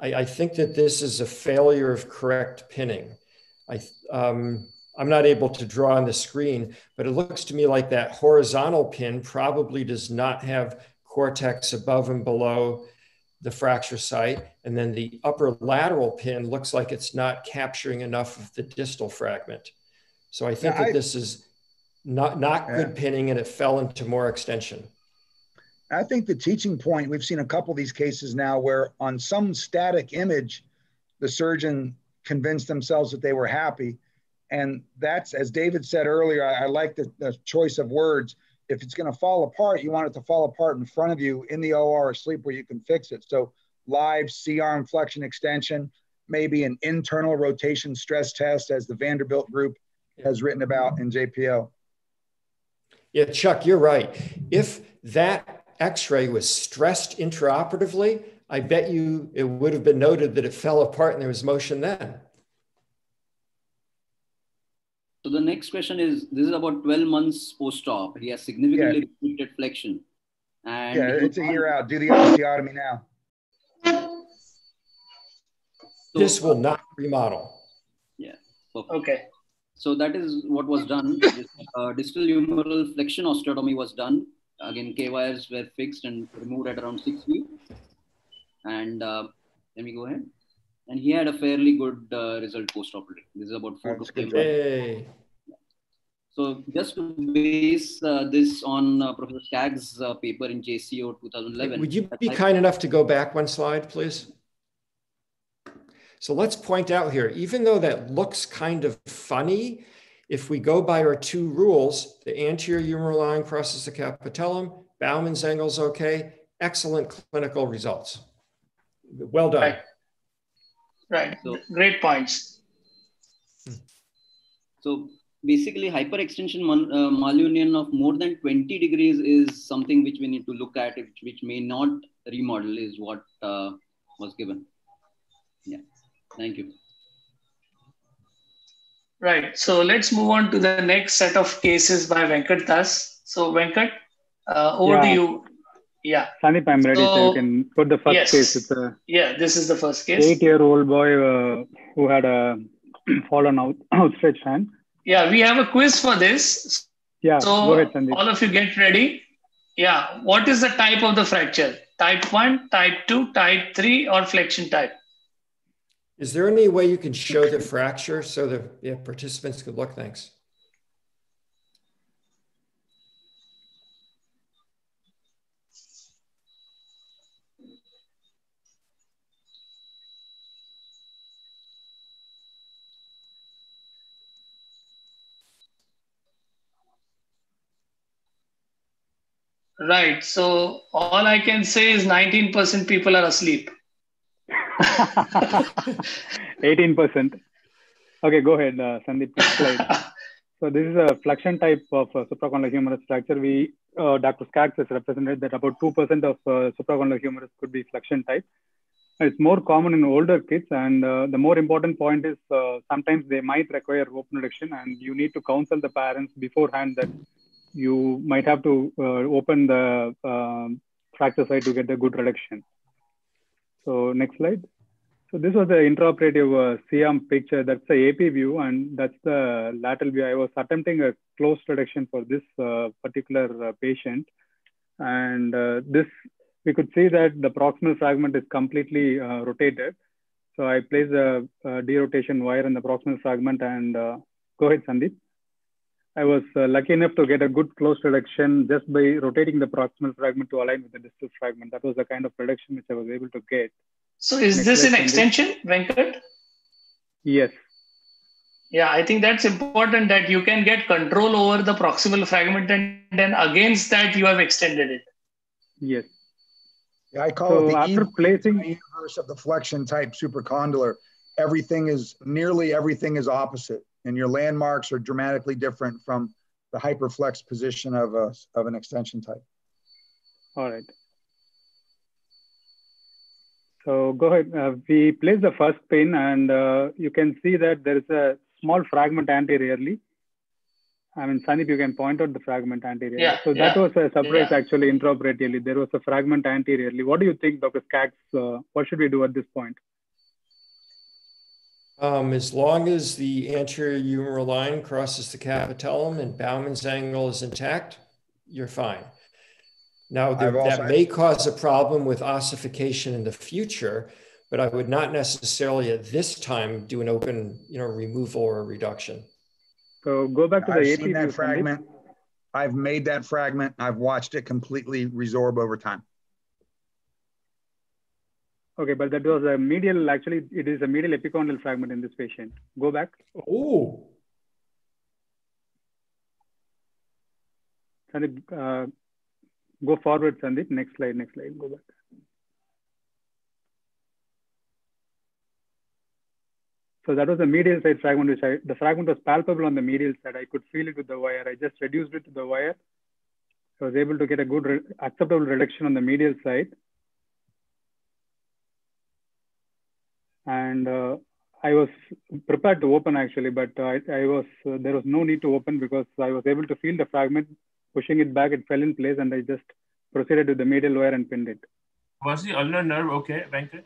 [SPEAKER 1] I, I think that this is a failure of correct pinning. I, um, I'm not able to draw on the screen, but it looks to me like that horizontal pin probably does not have cortex above and below the fracture site. And then the upper lateral pin looks like it's not capturing enough of the distal fragment. So I think that I, this is not, not good pinning and it fell into more extension.
[SPEAKER 2] I think the teaching point, we've seen a couple of these cases now where on some static image, the surgeon convinced themselves that they were happy. And that's, as David said earlier, I, I like the, the choice of words. If it's going to fall apart, you want it to fall apart in front of you in the OR or sleep where you can fix it. So live C-arm flexion extension, maybe an internal rotation stress test as the Vanderbilt group has written about in JPO.
[SPEAKER 1] Yeah, Chuck, you're right. If that x-ray was stressed intraoperatively, I bet you it would have been noted that it fell apart and there was motion then.
[SPEAKER 6] So the next question is, this is about 12 months post-op. He has significantly yeah. restricted flexion.
[SPEAKER 2] And yeah, it's a year out. Do the osteotomy now.
[SPEAKER 1] So, this will not remodel.
[SPEAKER 6] Yeah.
[SPEAKER 3] Okay.
[SPEAKER 6] So that is what was done. uh, distal humeral flexion osteotomy was done. Again, K wires were fixed and removed at around six weeks. And uh, let me go ahead. And he had a fairly good uh, result post-operative. This is about four That's to five. Hey. So just to base uh, this on uh, Professor Skaggs' uh, paper in JCO 2011.
[SPEAKER 1] Would you be kind enough to go back one slide, please? So let's point out here, even though that looks kind of funny, if we go by our two rules, the anterior humeral line crosses the capitellum, Baumann's angle is okay, excellent clinical results. Well done.
[SPEAKER 3] Right. right. So, Great points.
[SPEAKER 6] So basically hyperextension uh, malunion of more than 20 degrees is something which we need to look at, which, which may not remodel is what uh, was given. Yeah. Thank you.
[SPEAKER 3] Right. So let's move on to the next set of cases by Venkat Das. So Venkat, uh, over yeah. to you. Yeah.
[SPEAKER 8] Sandeep, I'm ready. So, so you can put the first yes. case. It's a
[SPEAKER 3] yeah, this is the first case.
[SPEAKER 8] Eight-year-old boy uh, who had a fallen out outstretched hand.
[SPEAKER 3] Yeah, we have a quiz for this.
[SPEAKER 8] Yeah.
[SPEAKER 3] So go ahead, Sandeep. all of you get ready. Yeah. What is the type of the fracture? Type one, type two, type three, or flexion type?
[SPEAKER 1] Is there any way you can show the fracture so the yeah, participants could look? Thanks.
[SPEAKER 3] Right. So all I can say is 19% people are asleep.
[SPEAKER 8] 18%. Okay, go ahead, uh, Sandeep. so this is a flexion type of uh, supracondylar humerus fracture. We, uh, Dr. Skaggs has represented that about 2% of uh, supracondylar humerus could be flexion type. It's more common in older kids, and uh, the more important point is uh, sometimes they might require open reduction, and you need to counsel the parents beforehand that you might have to uh, open the fracture site to get a good reduction. So next slide. So this was the intraoperative uh, C-arm picture. That's the AP view, and that's the lateral view. I was attempting a closed reduction for this uh, particular uh, patient, and uh, this we could see that the proximal fragment is completely uh, rotated. So I placed a, a derotation wire in the proximal fragment, and uh, go ahead, Sandeep. I was uh, lucky enough to get a good close reduction just by rotating the proximal fragment to align with the distal fragment. That was the kind of reduction which I was able to get.
[SPEAKER 3] So is Next this an extension, Venkat?
[SPEAKER 8] Yes.
[SPEAKER 3] Yeah, I think that's important that you can get control over the proximal fragment and then against that you have extended it.
[SPEAKER 8] Yes.
[SPEAKER 2] Yeah, I call so it the after placing universe of the flexion type supracondylar. Everything is nearly everything is opposite, and your landmarks are dramatically different from the hyperflex position of a of an extension type.
[SPEAKER 8] All right. So go ahead. Uh, we place the first pin and uh, you can see that there is a small fragment anteriorly. I mean, Sandeep, you can point out the fragment anteriorly.
[SPEAKER 3] Yeah,
[SPEAKER 8] so that
[SPEAKER 3] yeah,
[SPEAKER 8] was a surprise yeah. actually intraoperatively. There was a fragment anteriorly. What do you think, Dr. Skaggs? Uh, what should we do at this point?
[SPEAKER 1] Um, as long as the anterior humeral line crosses the capitellum and Baumann's angle is intact, you're fine. Now, there, that may cause a problem with ossification in the future, but I would not necessarily at this time do an open, you know, removal or reduction.
[SPEAKER 8] So go back to the
[SPEAKER 2] I've seen that fragment. I've made that fragment. I've watched it completely resorb over time.
[SPEAKER 8] Okay, but that was a medial, actually, it is a medial epicondyle fragment in this patient. Go back.
[SPEAKER 1] Oh.
[SPEAKER 8] uh, Go forward, Sandeep. Next slide, next slide. Go back. So that was the medial side fragment, which I, the fragment was palpable on the medial side. I could feel it with the wire. I just reduced it to the wire. I was able to get a good, re acceptable reduction on the medial side. And uh, I was prepared to open actually, but I, I was, uh, there was no need to open because I was able to feel the fragment pushing it back, it fell in place, and I just proceeded with the medial wire and pinned it.
[SPEAKER 5] Was the ulnar nerve okay, Venkat?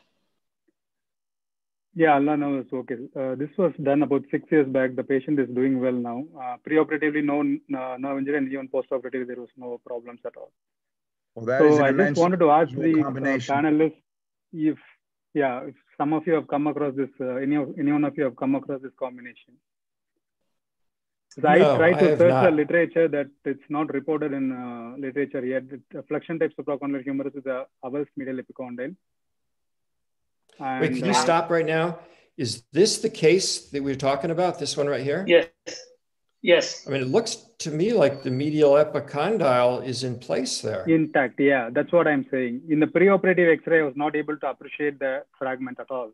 [SPEAKER 8] Yeah, ulnar nerve is okay. Uh, this was done about six years back. The patient is doing well now. Uh, preoperatively, no uh, nerve injury, and even postoperatively, there was no problems at all.
[SPEAKER 2] Well, that so
[SPEAKER 8] I just wanted to ask the uh, panelists if, yeah, if some of you have come across this, uh, any of any one of you have come across this combination. So I no, try to search not. the literature that it's not reported in uh, literature yet. The flexion type supracondylar humerus is the avulsed medial epicondyle.
[SPEAKER 1] And, Wait, can you uh, stop right now? Is this the case that we're talking about? This one right here?
[SPEAKER 3] Yes. Yes.
[SPEAKER 1] I mean, it looks to me like the medial epicondyle is in place there.
[SPEAKER 8] Intact, yeah. That's what I'm saying. In the preoperative X-ray, I was not able to appreciate the fragment at all.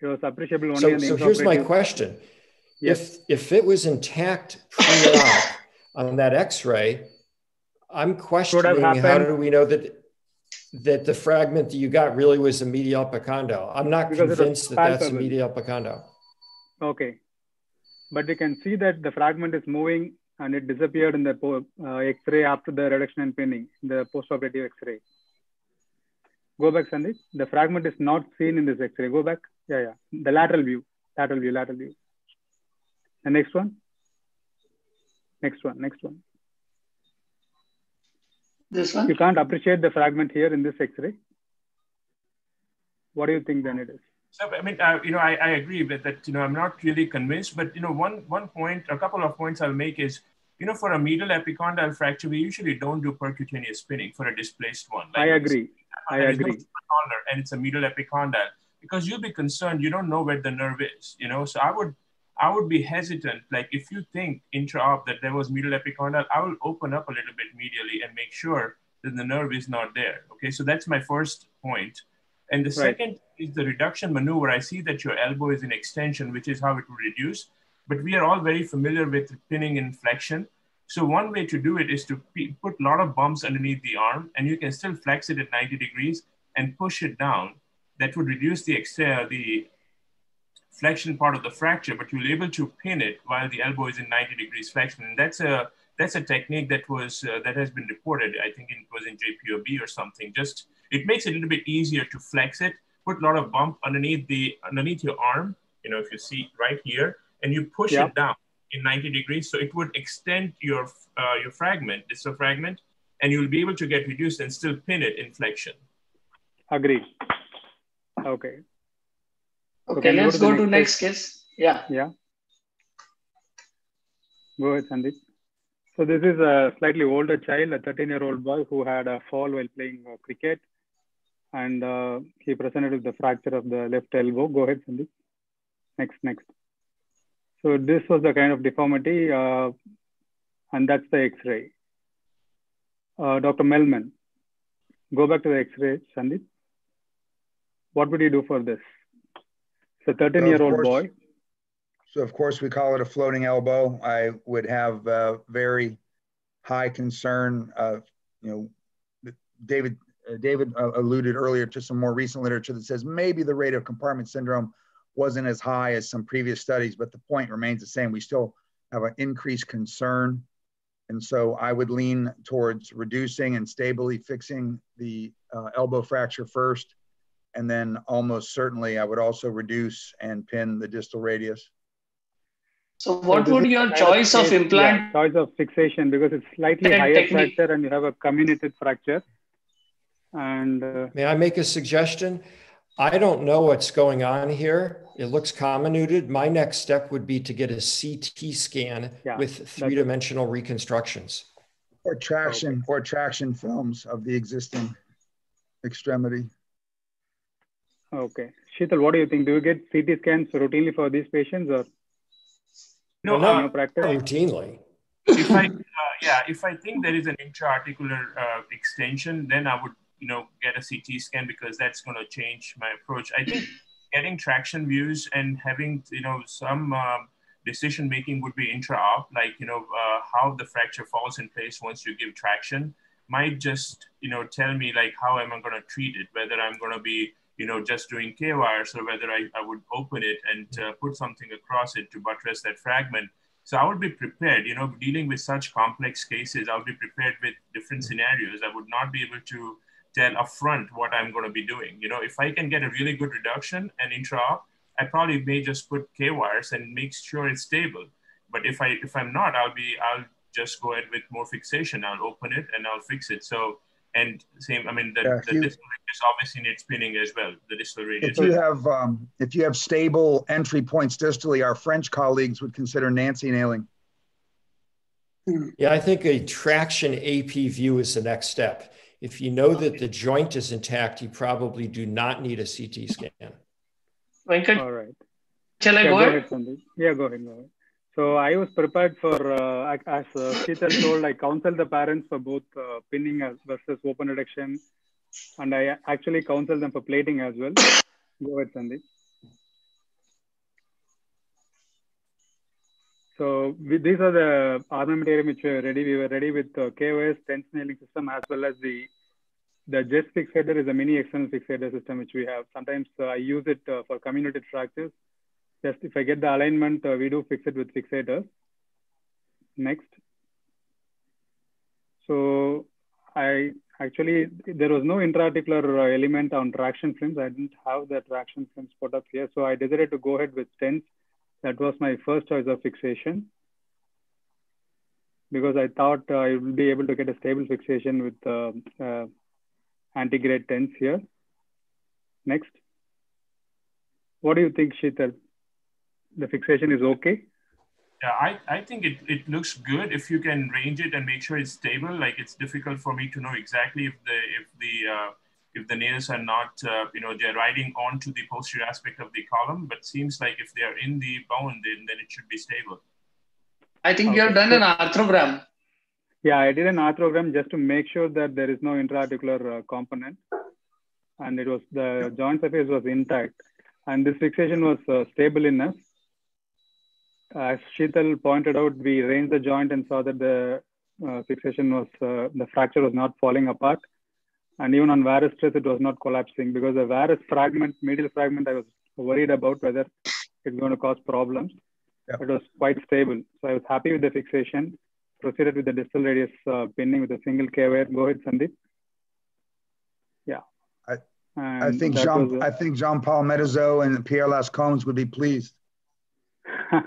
[SPEAKER 8] It was appreciable only
[SPEAKER 1] so,
[SPEAKER 8] in the
[SPEAKER 1] So here's my question Yes. If if it was intact pre-op on that X-ray, I'm questioning how do we know that that the fragment that you got really was a medial epicondyle? I'm not because convinced that that's a medial epicondyle.
[SPEAKER 8] Okay, but you can see that the fragment is moving and it disappeared in the uh, X-ray after the reduction and pinning, the post-operative X-ray. Go back, Sandeep. The fragment is not seen in this X-ray. Go back. Yeah, yeah. The lateral view, lateral view, lateral view. The next one. Next one, next one.
[SPEAKER 3] This one?
[SPEAKER 8] You can't appreciate the fragment here in this X-ray. What do you think then it is?
[SPEAKER 5] So, I mean, uh, you know, I, I agree with that, you know, I'm not really convinced, but, you know, one, one point, a couple of points I'll make is, you know, for a medial epicondyle fracture, we usually don't do percutaneous pinning for a displaced one.
[SPEAKER 8] Like I agree. I agree.
[SPEAKER 5] and it's a medial epicondyle because you'll be concerned, you don't know where the nerve is, you know, so I would I would be hesitant. Like if you think intra-op that there was medial epicondyle, I will open up a little bit medially and make sure that the nerve is not there. Okay, so that's my first point. And the right. second is the reduction maneuver. I see that your elbow is in extension, which is how it will reduce. But we are all very familiar with pinning and flexion. So one way to do it is to put a lot of bumps underneath the arm, and you can still flex it at 90 degrees and push it down. That would reduce the, uh, the flexion part of the fracture, but you're able to pin it while the elbow is in 90 degrees flexion. And that's a that's a technique that was uh, that has been reported. I think it was in JPOB or something. Just it makes it a little bit easier to flex it put a lot of bump underneath the underneath your arm. You know, if you see right here, and you push
[SPEAKER 8] Yeah.
[SPEAKER 5] it down in 90 degrees, so it would extend your uh, your fragment, distal fragment, and you'll be able to get reduced and still pin it in flexion.
[SPEAKER 8] Agreed. Okay.
[SPEAKER 3] Okay,
[SPEAKER 8] can we
[SPEAKER 3] let's
[SPEAKER 8] to
[SPEAKER 3] go to
[SPEAKER 8] next
[SPEAKER 3] next case. Yeah.
[SPEAKER 8] Yeah. Go ahead, Sandeep. So this is a slightly older child, a 13-year-old boy who had a fall while playing uh, cricket, and uh, he presented with the fracture of the left elbow. Go ahead, Sandeep. Next, next. So this was the kind of deformity, uh, and that's the X-ray. Uh, Dr. Mehlman, go back to the X-ray, Sandeep. What would you do for this? It's a 13-year-old
[SPEAKER 2] course.
[SPEAKER 8] boy.
[SPEAKER 2] So of course, we call it a floating elbow. I would have uh, very high concern of, you know, David, David uh, alluded earlier to some more recent literature that says maybe the rate of compartment syndrome wasn't as high as some previous studies, but the point remains the same. We still have an increased concern. And so I would lean towards reducing and stably fixing the uh, elbow fracture first. And then almost certainly I would also reduce and pin the distal radius.
[SPEAKER 3] So what
[SPEAKER 8] this
[SPEAKER 3] would your choice of
[SPEAKER 8] case-
[SPEAKER 3] implant?
[SPEAKER 8] yeah, choice of fixation because it's slightly higher
[SPEAKER 3] technique.
[SPEAKER 8] fracture and you have a comminuted fracture. And uh,
[SPEAKER 1] May I make a suggestion? I don't know what's going on here. It looks comminuted. My next step would be to get a CT scan
[SPEAKER 8] Yeah,
[SPEAKER 1] with three dimensional reconstructions.
[SPEAKER 2] Or traction, or traction films of the existing extremity.
[SPEAKER 8] okay, Sheetal, what do you think? Do you get CT scans routinely for these patients or
[SPEAKER 5] No,
[SPEAKER 1] Well,
[SPEAKER 5] uh,
[SPEAKER 8] no practice?
[SPEAKER 1] Routinely.
[SPEAKER 5] if I, uh, yeah, if I think there is an intra-articular uh, extension, then I would, you know, get a CT scan because that's going to change my approach. I think getting traction views and having, you know, some um, decision making would be intra-op, like, you know, uh, how the fracture falls in place once you give traction might just, you know, tell me like how am I going to treat it, whether I'm going to be, you know, just doing K wires or whether I, I would open it and uh, put something across it to buttress that fragment. So I would be prepared, you know, dealing with such complex cases, I would be prepared with different scenarios. I would not be able to tell upfront what I'm going to be doing. You know, if I can get a really good reduction and intra-op, I probably may just put K wires and make sure it's stable. But if I if I'm not, I'll be I'll just go ahead with more fixation. I'll open it and I'll fix it. So and same, I mean the,
[SPEAKER 2] Yeah,
[SPEAKER 5] the
[SPEAKER 2] you-
[SPEAKER 5] distal radius obviously needs pinning as well. The distal radius.
[SPEAKER 2] If you have, um, if you have stable entry points distally, our French colleagues would consider Nancy nailing.
[SPEAKER 1] Yeah, I think a traction AP view is the next step. If you know that the joint is intact, you probably do not need a CT scan.
[SPEAKER 3] Venkat,
[SPEAKER 8] All right.
[SPEAKER 3] shall I
[SPEAKER 8] yeah,
[SPEAKER 3] go
[SPEAKER 8] go
[SPEAKER 3] ahead?
[SPEAKER 8] ahead, Yeah, go ahead. Go ahead. So I was prepared for, uh, ac- as uh, Sheetal told, I counseled the parents for both uh, pinning as- versus open reduction, and I actually counseled them for plating as well. Go ahead, Sandeep. So we, these are the armamentarium which we were ready. We were ready with uh, KOS tension nailing system as well as the the JESS fixator is a mini external fixator system which we have. Sometimes uh, I use it uh, for comminuted fractures. Just if I get the alignment, uh, we do fix it with fixators. Next. So I actually, there was no intraarticular uh, element on traction films. I didn't have the traction films put up here. So I decided to go ahead with TENS. That was my first choice of fixation because I thought uh, I would be able to get a stable fixation with uh, uh, antegrade tens here. Next. What do you think, Sheetal? The fixation is okay?
[SPEAKER 5] Yeah, I, I think it, it looks good if you can range it and make sure it's stable. Like it's difficult for me to know exactly if the if the uh, if the nails are not uh, you know they're riding onto the posterior aspect of the column, but seems like if they are in the bone, then then it should be stable.
[SPEAKER 3] I think you have done an arthrogram.
[SPEAKER 8] Yeah, I did an arthrogram just to make sure that there is no intraarticular uh, component, and it was the joint surface was intact, and this fixation was uh, stable enough. As Sheetal pointed out, we ranged the joint and saw that the uh, fixation was uh, the fracture was not falling apart, and even on varus stress it was not collapsing because the varus fragment, medial fragment, I was worried about whether it's going to cause problems.
[SPEAKER 2] Yeah.
[SPEAKER 8] It was quite stable, so I was happy with the fixation proceeded with the distal radius uh, pinning with a single K wire. Go ahead, Sandeep. Yeah.
[SPEAKER 2] I I think Jean, a... I think Jean-Paul Métaizeau and Pierre Lascombes would be pleased.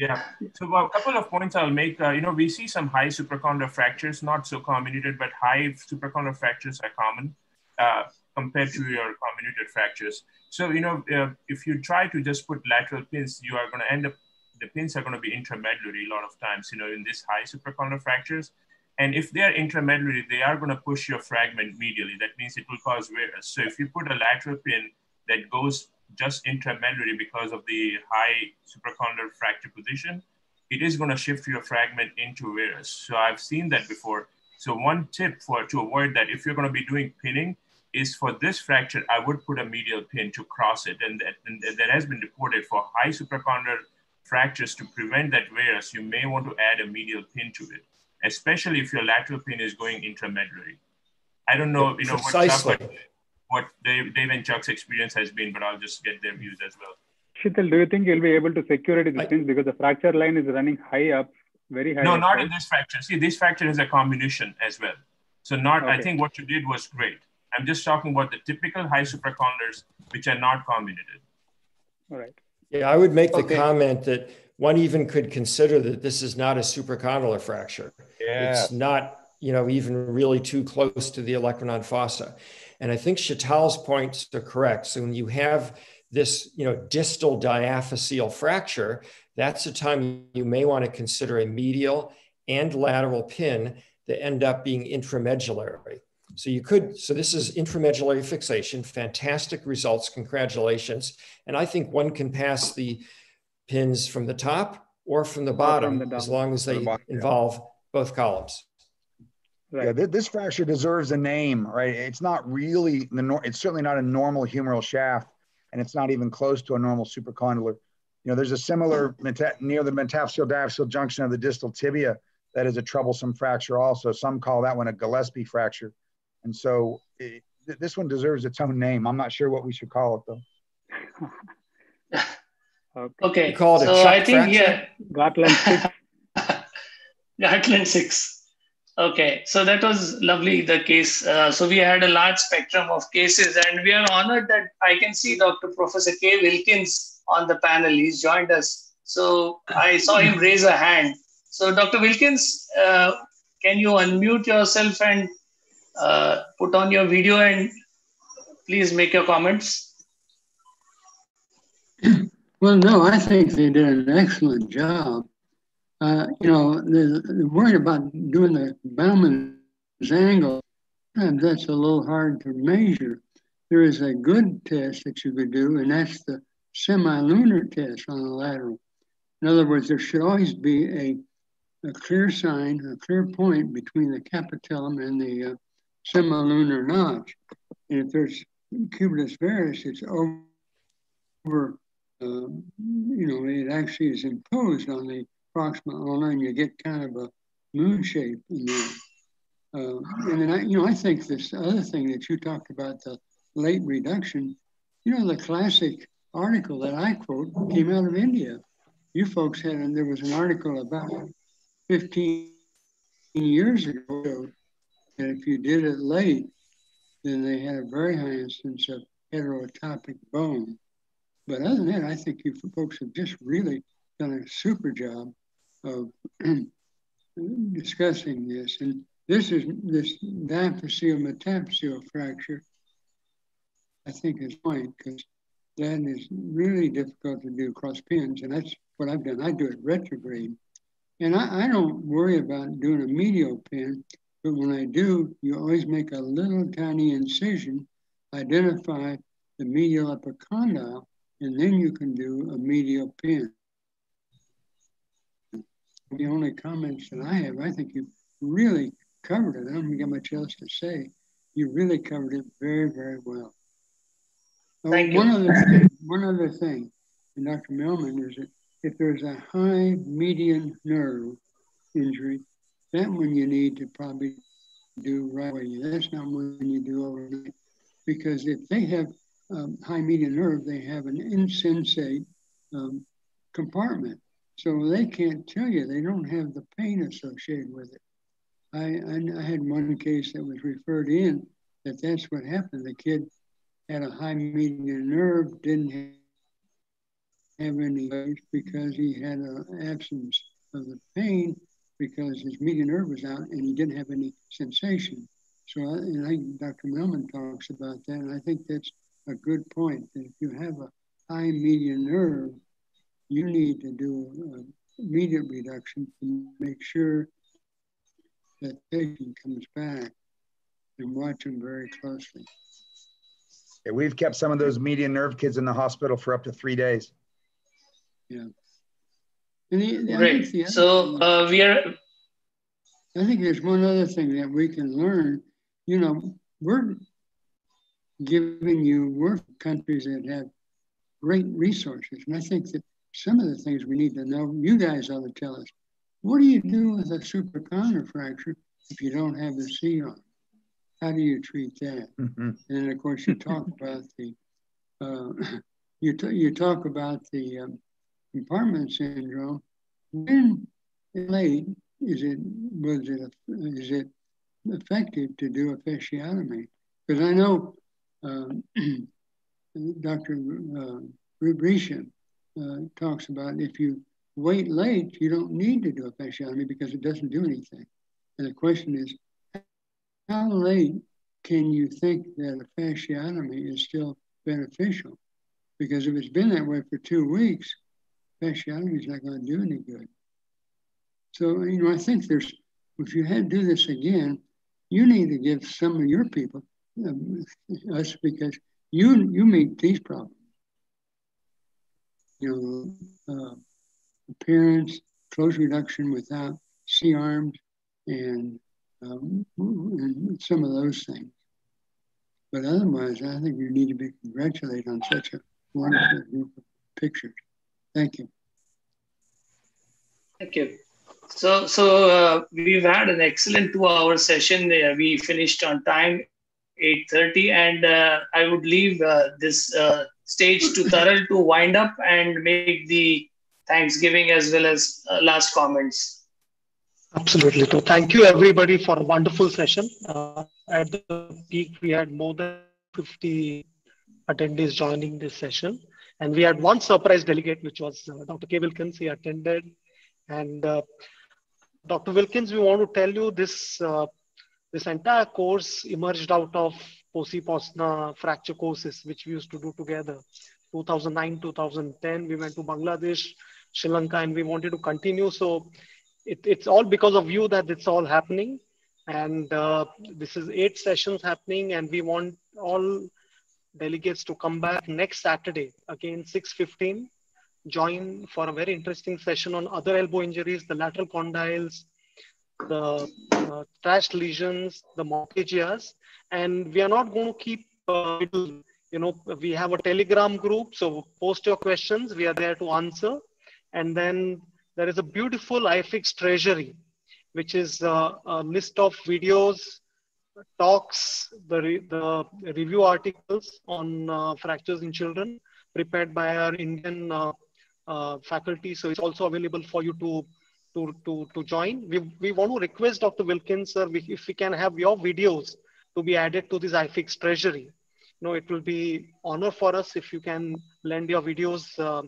[SPEAKER 5] yeah. So a couple of points I'll make. Uh, you know, we see some high supracondylar fractures, not so comminuted, but high supracondylar fractures are common uh, compared to your comminuted fractures. So, you know, uh, if you try to just put lateral pins, you are going to end up, the pins are going to be intramedullary a lot of times, you know, in these high supracondylar fractures. And if they are intramedullary, they are going to push your fragment medially. That means it will cause wear. So if you put a lateral pin that goes just intramedullary because of the high supracondylar fracture position, it is going to shift your fragment into varus. So I've seen that before. So one tip for to avoid that, if you're going to be doing pinning, is for this fracture, I would put a medial pin to cross it. And that, and that has been reported for high supracondylar fractures to prevent that varus, you may want to add a medial pin to it especially if your lateral pin is going intramedullary. I don't know, you know,
[SPEAKER 1] Precisely.
[SPEAKER 5] what, what Dave, Dave and Chuck's experience has been, but I'll just get their views as well.
[SPEAKER 8] Sheetal, do you think you'll be able to secure it in the pins because the fracture line is running high up, very high?
[SPEAKER 5] No,
[SPEAKER 8] up,
[SPEAKER 5] not
[SPEAKER 8] right?
[SPEAKER 5] in this fracture. See, this fracture is a combination as well. So not, okay. I think what you did was great. I'm just talking about the typical high supracondyls, which are not comminuted.
[SPEAKER 8] All right.
[SPEAKER 1] Yeah, I would make the okay. comment that one even could consider that this is not a supracondylar fracture. Yeah. It's not, you know, even really too close to the olecranon fossa. And I think Sheetal's points are correct. So when you have this, you know, distal diaphyseal fracture, that's the time you may want to consider a medial and lateral pin that end up being intramedullary. So you could, so this is intramedullary fixation, fantastic results, congratulations. And I think one can pass the pins from the top or from the bottom, the as long as they the bottom, involve yeah. both columns.
[SPEAKER 2] Right. Yeah, this fracture deserves a name, right? It's not really the nor- it's certainly not a normal humeral shaft, and it's not even close to a normal supracondylar. You know, there's a similar near the metaphyseal diaphyseal junction of the distal tibia that is a troublesome fracture. Also, some call that one a Gillespie fracture, and so it, this one deserves its own name. I'm not sure what we should call it
[SPEAKER 3] though. Okay. call it so I think yeah.
[SPEAKER 8] Gartland six.
[SPEAKER 3] Gartland six. Okay, so that was lovely. The case. Uh, so we had a large spectrum of cases, and we are honored that I can see Dr. Professor Kaye Wilkins on the panel. He's joined us. So I saw him raise a hand. So Dr. Wilkins, uh, can you unmute yourself and uh, put on your video and please make your comments?
[SPEAKER 9] Well, no, I think they did an excellent job. Uh, you know, they're, worried about doing the Baumann's angle, and that's a little hard to measure. There is a good test that you could do, and that's the semilunar test on the lateral. In other words, there should always be a, a clear sign, a clear point between the capitellum and the uh, semilunar notch. And if there's cubitus varus, it's over uh, you know, it actually is imposed on the proximal ulna and you get kind of a moon shape in there. Uh, and then I, you know, I think this other thing that you talked about, the late reduction, you know, the classic article that I quote came out of India. You folks had, and there was an article about 15 years ago that if you did it late, then they had a very high instance of heterotopic bone. But other than that, I think you folks have just really done a super job of discussing this. And this is this diaphyseal metaphyseal fracture, I think is point because that is really difficult to do cross pins. And that's what I've done. I do it retrograde. And I, I don't worry about doing a medial pin, but when I do, you always make a little tiny incision, identify the medial epicondyle, and then you can do a medial pin. The only comments that I have, I think you really covered it. I don't got much else to say. You really covered it very, very well.
[SPEAKER 3] Thank
[SPEAKER 9] one
[SPEAKER 3] you.
[SPEAKER 9] Other thing, one other thing, Dr. Mehlman, is that if there's a high median nerve injury, that one you need to probably do right away. That's not one you do overnight. Because if they have um, high median nerve, they have an insensate um, compartment. So they can't tell you, they don't have the pain associated with it. I, I, I, had one case that was referred in that that's what happened. The kid had a high median nerve, didn't have any because he had an absence of the pain because his median nerve was out and he didn't have any sensation. So, I, and I Dr. Mehlman talks about that, and I think that's a good point. That if you have a high median nerve, you need to do an immediate reduction to make sure that patient comes back and watch them very closely.
[SPEAKER 2] Yeah, we've kept some of those median nerve kids in the hospital for up to three days.
[SPEAKER 9] Yeah. The,
[SPEAKER 3] Great. So uh, we are.
[SPEAKER 9] I think there's one other thing that we can learn. You know, we're giving you work countries that have great resources, and I think that some of the things we need to know, you guys ought to tell us. What do you do with a supracondylar fracture if you don't have the C on? How do you treat that? Mm-hmm. And of course, you talk about the uh, you t- you talk about the um, compartment syndrome. When late is it was it is it effective to do a fasciotomy? Because I know um, Dr. Uh, Rubrisha uh, talks about if you wait late, you don't need to do a fasciotomy because it doesn't do anything. And the question is, how late can you think that a fasciotomy is still beneficial? Because if it's been that way for two weeks, fasciotomy is not going to do any good. So, you know, I think there's, if you had to do this again, you need to give some of your people, um, us, because you you meet these problems. You know, uh, appearance, close reduction without C arms, and, um, and some of those things. But otherwise, I think you need to be congratulated on such a wonderful group of pictures. Thank you.
[SPEAKER 3] Thank you. So, so uh, we've had an excellent two-hour session. Uh, we finished on time, 8.30, and uh, I would leave uh, this uh, stage to Taral to wind up and make the Thanksgiving as well as uh, last comments.
[SPEAKER 4] Absolutely. So thank you everybody for a wonderful session. at the peak, we had more than 50 attendees joining this session. And we had one surprise delegate, which was Dr. K. Wilkins. He attended and uh, Dr. Wilkins, we want to tell you this, uh, this entire course emerged out of POSNA fracture courses, which we used to do together. 2009, 2010, we went to Bangladesh, Sri Lanka, and we wanted to continue. So it, it's all because of you that it's all happening. And uh, this is eight sessions happening, and we want all delegates to come back next Saturday, again, 6.15 join for a very interesting session on other elbow injuries, the lateral condyles, the uh, trash lesions, the morphagias. And we are not going to keep, uh, you know, we have a telegram group. So post your questions. We are there to answer. And then there is a beautiful IFICS treasury, which is uh, a list of videos, talks, the, re the review articles on uh, fractures in children prepared by our Indian uh, uh, faculty. So it's also available for you to to to, to join. We, we want to request Dr. Wilkins, sir, if we can have your videos to be added to this IFICS treasury. You know, it will be honor for us if you can lend your videos uh,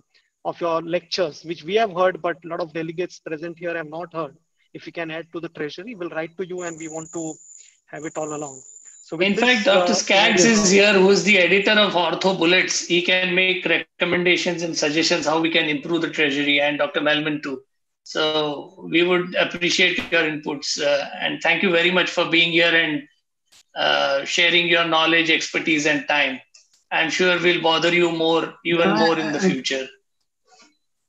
[SPEAKER 4] of your lectures, which we have heard, but a lot of delegates present here have not heard. If you can add to the treasury, we'll write to you and we want to have it all along.
[SPEAKER 3] So in this, fact, Dr. Uh, Skaggs is here, who is the editor of Ortho Bullets. He can make recommendations and suggestions how we can improve the treasury, and Dr. Mehlman too. So we would appreciate your inputs, uh, and thank you very much for being here and uh, sharing your knowledge, expertise, and time. I'm sure we'll bother you more, even more in the future.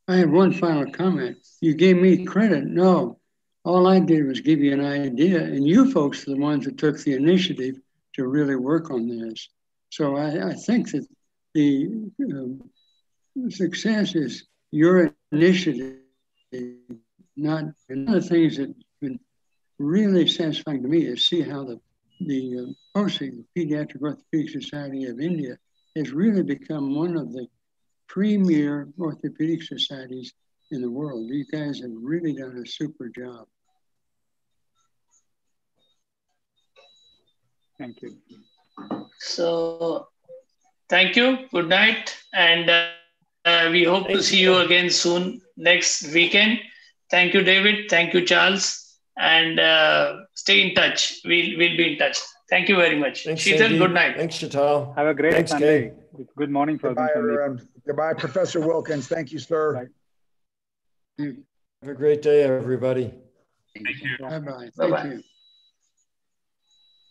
[SPEAKER 9] I have one final comment. You gave me credit. No, all I did was give you an idea, and you folks are the ones that took the initiative to really work on this. So I, I think that the um, success is your initiative, not one of the things that's been really satisfying to me is see how the the uh, POSI, the Pediatric Orthopedic Society of India, has really become one of the premier orthopedic societies in the world. You guys have really done a super job.
[SPEAKER 8] Thank you.
[SPEAKER 3] So thank you. Good night. And uh, uh, we hope Thank to see you. you again soon next weekend. Thank you, David. Thank you, Charles. And uh, stay in touch. We'll, we'll be in touch. Thank you very much.
[SPEAKER 1] Thanks,
[SPEAKER 3] Sheetal, good night.
[SPEAKER 1] Thanks, Sheetal.
[SPEAKER 8] Have a great
[SPEAKER 1] Thanks,
[SPEAKER 8] Sunday.
[SPEAKER 1] Kay.
[SPEAKER 8] Good morning for
[SPEAKER 2] Goodbye, everyone. Goodbye, Professor Wilkins. Thank you, sir.
[SPEAKER 1] Have a great day, everybody.
[SPEAKER 5] Thank you.
[SPEAKER 9] Bye bye.
[SPEAKER 3] Bye-bye.
[SPEAKER 9] Thank you.